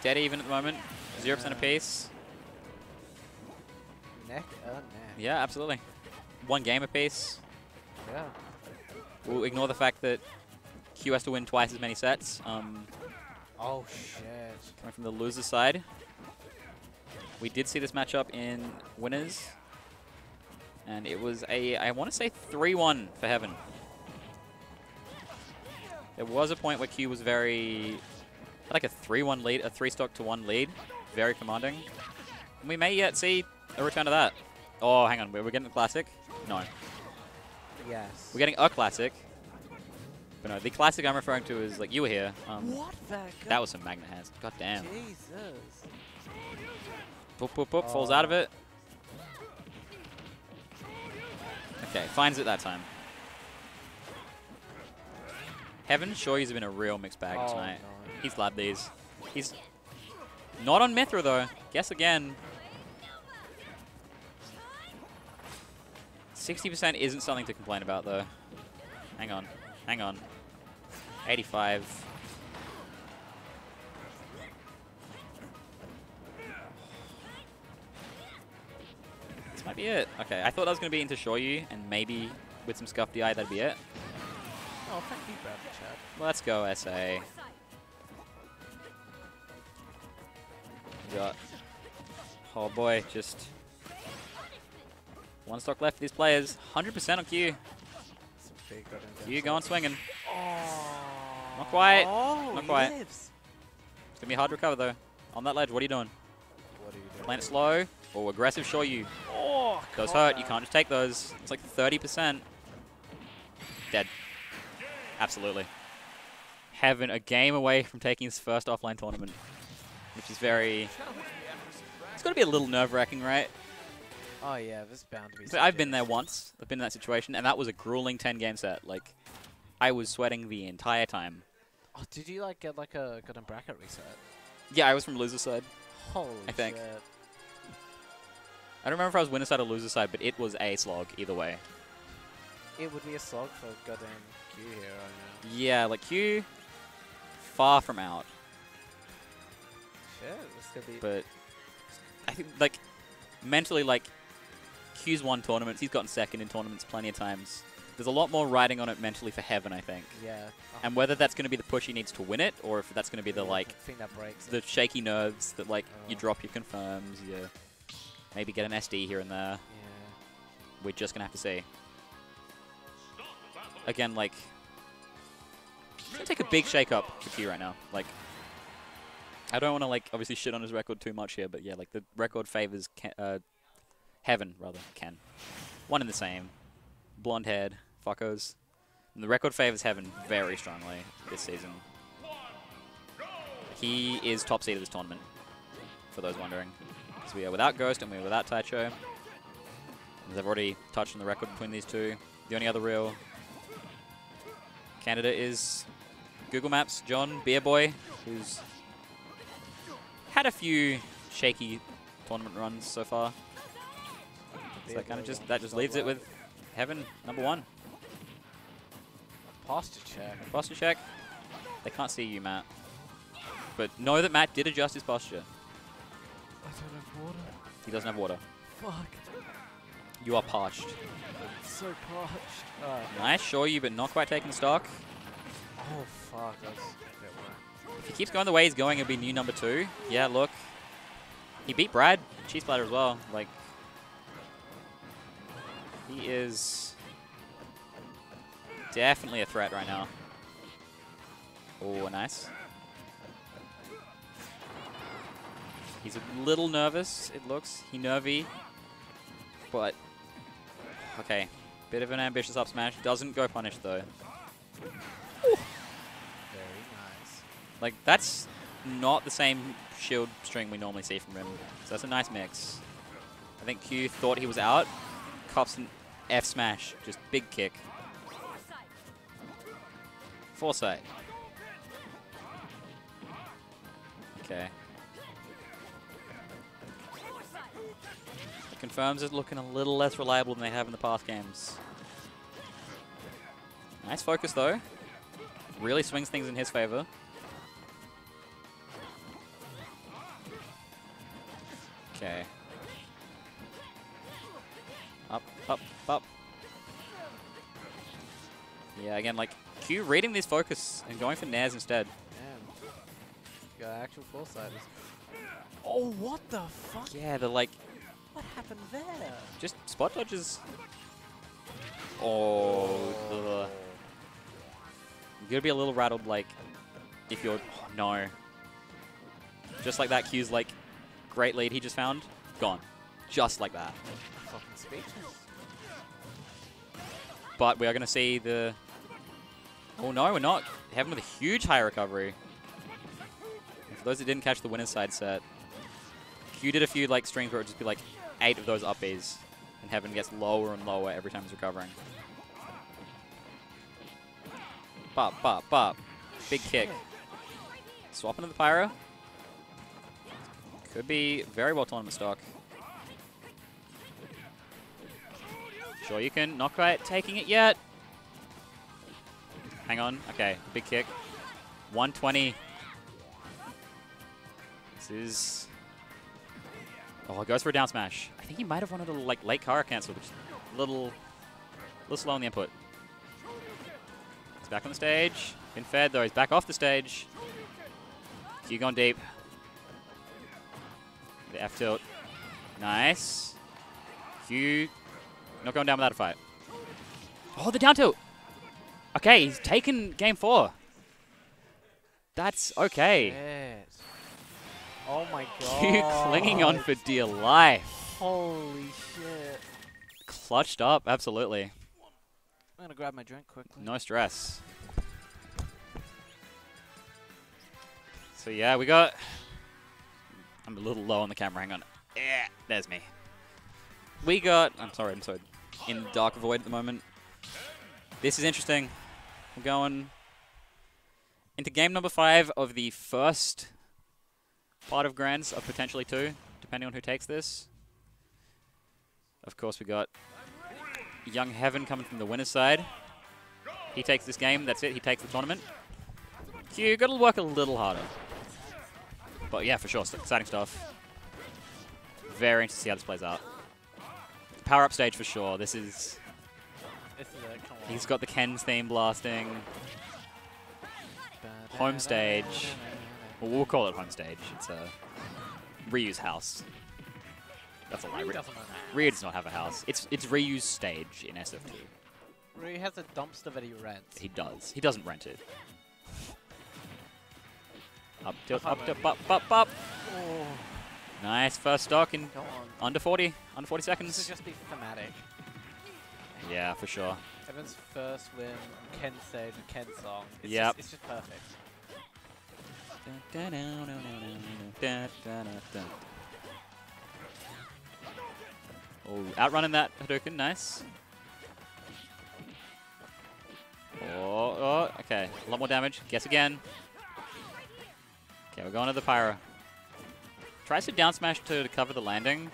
dead even at the moment, zero percent apiece. Neck and neck. Yeah, absolutely. One game apiece. Yeah. We'll ignore the fact that Q has to win twice as many sets. Um, Oh shit. coming from the loser side. We did see this matchup in winners, and it was a, I want to say 3-1 for Heaven. There was a point where Q was very, like a 3-1 lead, a 3-stock to 1 lead, very commanding. And we may yet see a return to that. Oh, hang on, we're, we're getting the classic? No. Yes. We're getting a classic. But no, the classic I'm referring to is, like, you were here. Um, What the? that was some magnet hands. God damn. Jesus. Boop, boop. Falls out of it. Okay, finds it that time. Heaven, sure he's been a real mixed bag Oh, tonight. no. He's labbed these. He's not on Mythra though. Guess again. 60% isn't something to complain about though. Hang on. Hang on. 85. Might be it. Okay, I thought that was going to be into Shoryu, and maybe with some scuff DI, that'd be it. Oh, thank you, Bradley Chad. Let's go, SA. Got. Oh boy, just. One stock left for these players. 100% on Q. Some big goddamn Q going swinging. Oh. Not quite. Oh, Not quite. lives. It's going to be hard to recover though. On that ledge, what are you doing? What are you doing? Playing it slow or aggressive Shoryu? Oh, Those hurt. You can't just take those. It's like 30%. Dead. Absolutely. Heaven a game away from taking his first offline tournament, which is very. It's got to be a little nerve-wracking, right? Oh yeah, this is bound to be. But I've been there once. I've been in that situation, and that was a grueling 10-game set. Like, I was sweating the entire time. Oh, did you like get like a got a bracket reset? Yeah, I was from loser side. Holy I think. shit. I don't remember if I was winner side or loser side, but it was a slog either way. It would be a slog for goddamn Q here right now. Yeah, like Q, far from out. Shit, this could be. But I think like mentally, like Q's won tournaments. He's gotten second in tournaments plenty of times. There's a lot more riding on it mentally for Heaven, I think. yeah. And whether that's going to be the push he needs to win it, or if that's going to be the like I think that breaks. the it. shaky nerves that like you Oh. drop your confirms, you maybe get an SD here and there. Yeah. We're just gonna have to see. Again, like gonna take a big shake up for Q right now. Like I don't want to like obviously shit on his record too much here, but yeah, like the record favors Ken, uh, Heaven rather Ken. One and the same. Blonde haired fuckos. And the record favors Heaven very strongly this season. He is top seed of this tournament, for those wondering. So we are without Ghost and we are without Taicho. As I've already touched on the record between these two. The only other real candidate is Google Maps, John Beer Boy, who's had a few shaky tournament runs so far. So that kind of just that just leaves it with Heaven number one. posture check. Posture check. They can't see you, Matt. But know that Matt did adjust his posture. I don't have water. He doesn't have water. Fuck. You are parched. so parched. Alright. Nice, Shoryu, but not quite taking stock. Oh fuck, that's a bit worse. If he keeps going the way he's going, it'll be new number two. Yeah, look. He beat Brad, Cheese Platter as well. Like, he is definitely a threat right now. Oh, nice. He's a little nervous, it looks. He nervy. But, okay. Bit of an ambitious up smash. Doesn't go punish, though. Very nice. Like, that's not the same shield string we normally see from him. So that's a nice mix. I think Q thought he was out. Cops an F smash. Just big kick. Foresight. Okay. Confirms is looking a little less reliable than they have in the past games. Nice focus though. Really swings things in his favor. Okay. Up, up, up. Yeah, again, like, Q reading this focus and going for Nairs instead. Damn. You got actual foresight. Oh, what the fuck? Yeah, the, like, What happened there? just spot dodges. Oh, ugh. You gotta be a little rattled, like, if you're, oh, no. Just like that, Q's, like, great lead he just found, gone. Just like that. Fucking speechless. But we are going to see the... Oh no, we're not. Heaven with a huge high recovery. And for those that didn't catch the winner's side set, Q did a few like strings where it would just be like eight of those up and Heaven gets lower and lower every time he's recovering. Bop, bop, bop. Big kick. Swap into the Pyra. Could be very well tournament stock. Sure you can. Not quite taking it yet. Hang on. Okay, big kick. 120. This is... Oh, goes for a down smash. I think he might have wanted a like late Kara cancel, which is a little, little slow on the input. He's back on the stage. Been fed though. He's back off the stage. Q gone deep. The F tilt. Nice. Q not going down without a fight. Oh, the down tilt. Okay, he's taken game four. That's okay. Shit. Oh my god. Q clinging on for dear life. Holy shit. Clutched up, absolutely. I'm gonna grab my drink quickly. No stress. So yeah, we got. I'm a little low on the camera. Hang on. Yeah, there's me. We got. I'm sorry. I'm sorry. In Dark Void at the moment. This is interesting. We're going into game number five of the first part of Grands of potentially two, depending on who takes this. Of course, we got Young Heaven coming from the winner's side. He takes this game. That's it. He takes the tournament. You got to work a little harder. But yeah, for sure, exciting stuff. Very interested to see how this plays out. Power up stage for sure. This is. This is it. Come on. He's got the Ken's theme blasting. Home stage. Well, we'll call it home stage. It's a Ryu's house. That's a lie. Ryu. Ryu does not have a house. It's it's Ryu's stage in SF2. Ryu has a dumpster that he rents. He does. He doesn't rent it. Up, tilt, up, tilt, up, up, up. Oh, Nice first stock in under 40, under 40 seconds. This just be thematic. Yeah, for sure. Evan's first win, Ken and Ken song. It's Yep. Just, it's just perfect. Oh, outrunning that Hadouken, nice. Oh, oh, okay. A lot more damage. Guess again. Okay, we're going to the Pyra. Tries to down smash to, to cover the landing.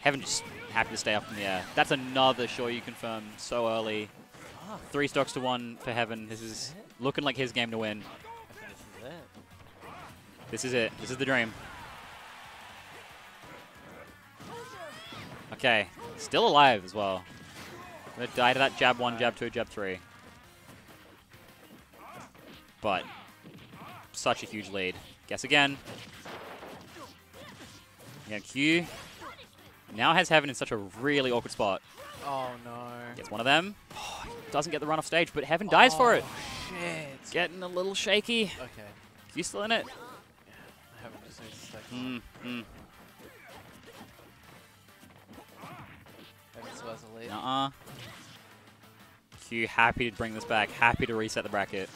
Heaven just happy to stay up in the air. That's another Shoryu confirm so early. Ah. Three stocks to one for Heaven. This is looking like his game to win. This is it. This is the dream. Okay, still alive as well. I'm Gonna die to that jab one, jab two, jab three. But such a huge lead. Guess again. Yeah, Q now has Heaven in such a really awkward spot. Oh no. Gets one of them. Oh, doesn't get the run off stage, but Heaven dies for it. Oh, Shit. Getting a little shaky. Okay. You still in it? I haven't just needs to stay. Mm, mm. Uh-uh. Q happy to bring this back. Happy to reset the bracket.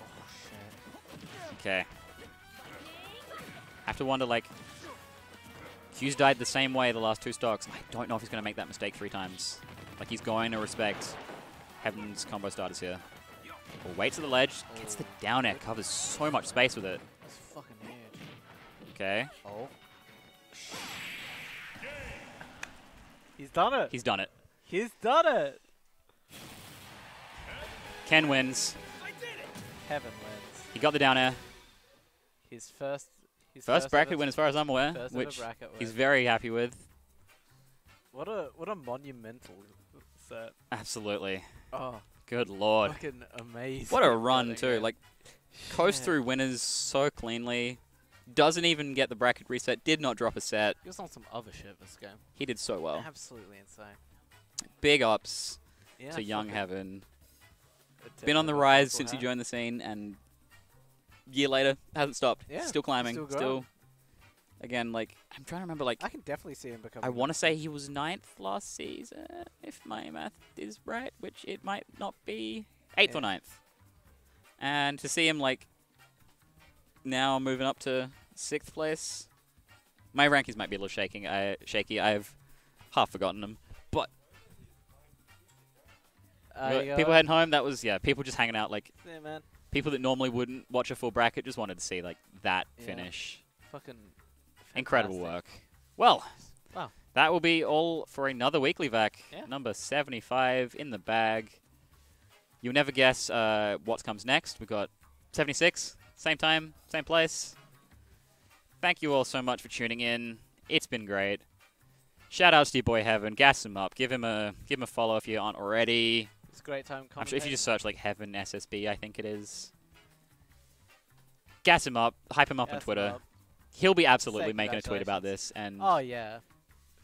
Oh. Okay. I have to wonder, like, Q's died the same way the last two stocks. I don't know if he's going to make that mistake three times. Like, he's going to respect Heaven's combo starters here. Waits at the ledge, gets the down air, covers so much space with it. That's fucking huge. Okay. Oh. He's done it. He's done it. He's done it. Ken wins. Heaven wins. He got the down air. His first. His First bracket ever- win as far as I'm aware, which bracket he's win. very happy with. What a what a monumental set. Absolutely. Oh, Good lord. fucking amazing. What a run too! Like coast Shit. through winners so cleanly. Doesn't even get the bracket reset. Did not drop a set. He was on some other shit this game. He did so well. Absolutely insane. Big ups Yeah, to Young Heaven. Been on the rise since he joined the scene, and year later hasn't stopped. Yeah, still climbing. still Still, again, like I'm trying to remember. Like I can definitely see him become. I want to say he was ninth last season, if my math is right, which it might not be. Eighth or ninth. And to see him like now moving up to sixth place, my rankings might be a little shaking. I shaky. I've half forgotten them. But Uh, people go. heading home, that was yeah. People just hanging out, like Yeah, man. people that normally wouldn't watch a full bracket, just wanted to see like that Yeah. finish. Fucking. Incredible work. Well, Wow. that will be all for another weekly vac. Yeah. Number 75 in the bag. You'll never guess uh, what comes next. We've got 76, same time, same place. Thank you all so much for tuning in. It's been great. Shout outs to your boy Heaven. Gas him up. Give him a give him a follow if you aren't already. It's a great time. I'm sure if you just search like Heaven SSB, I think it is. Gas him up. Hype him up on Gas him Twitter. up. He'll be absolutely Say making a tweet about this, and Oh yeah.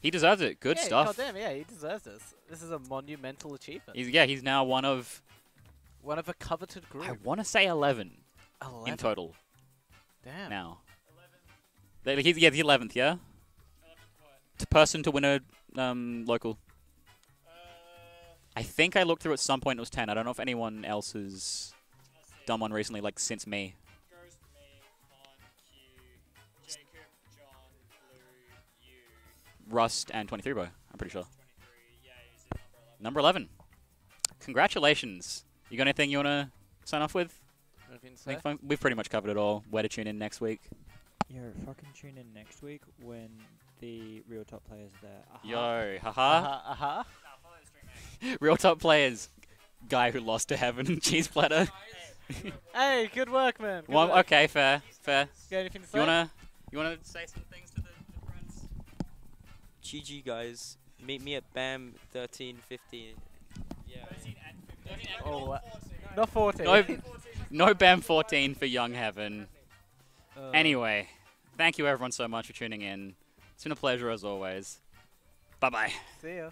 he deserves it. Good yeah, stuff. Goddamn, yeah, he deserves this. This is a monumental achievement. He's yeah, he's now one of One of a coveted group. I want to say 11. in total. Damn. Now. 11. He's, yeah, the 11th, yeah? 11th person to win a um, local. Uh, I think I looked through at some point it was 10. I don't know if anyone else has done one recently, like since me. Rust and 23 boy. I'm pretty sure. Yeah, number, 11. number 11. Congratulations. You got anything you want to sign off with? Anything to I think We've pretty much covered it all. Where to tune in next week. Yo, fucking tune in next week when the real top players are there. Aha. Yo, haha. Uh-huh, uh-huh. Real top players. Guy who lost to heaven. Cheese platter. Hey, good work, man. Good Well, work. okay, fair, fair. Got anything to say? You wanna, you wanna say some things to the, the friends? GG guys. Meet me at BAM 13, 15. Yeah. Oh, uh, not 14. No, no BAM 14 for Young Heaven. Anyway, thank you everyone so much for tuning in. It's been a pleasure as always. Bye bye. See ya.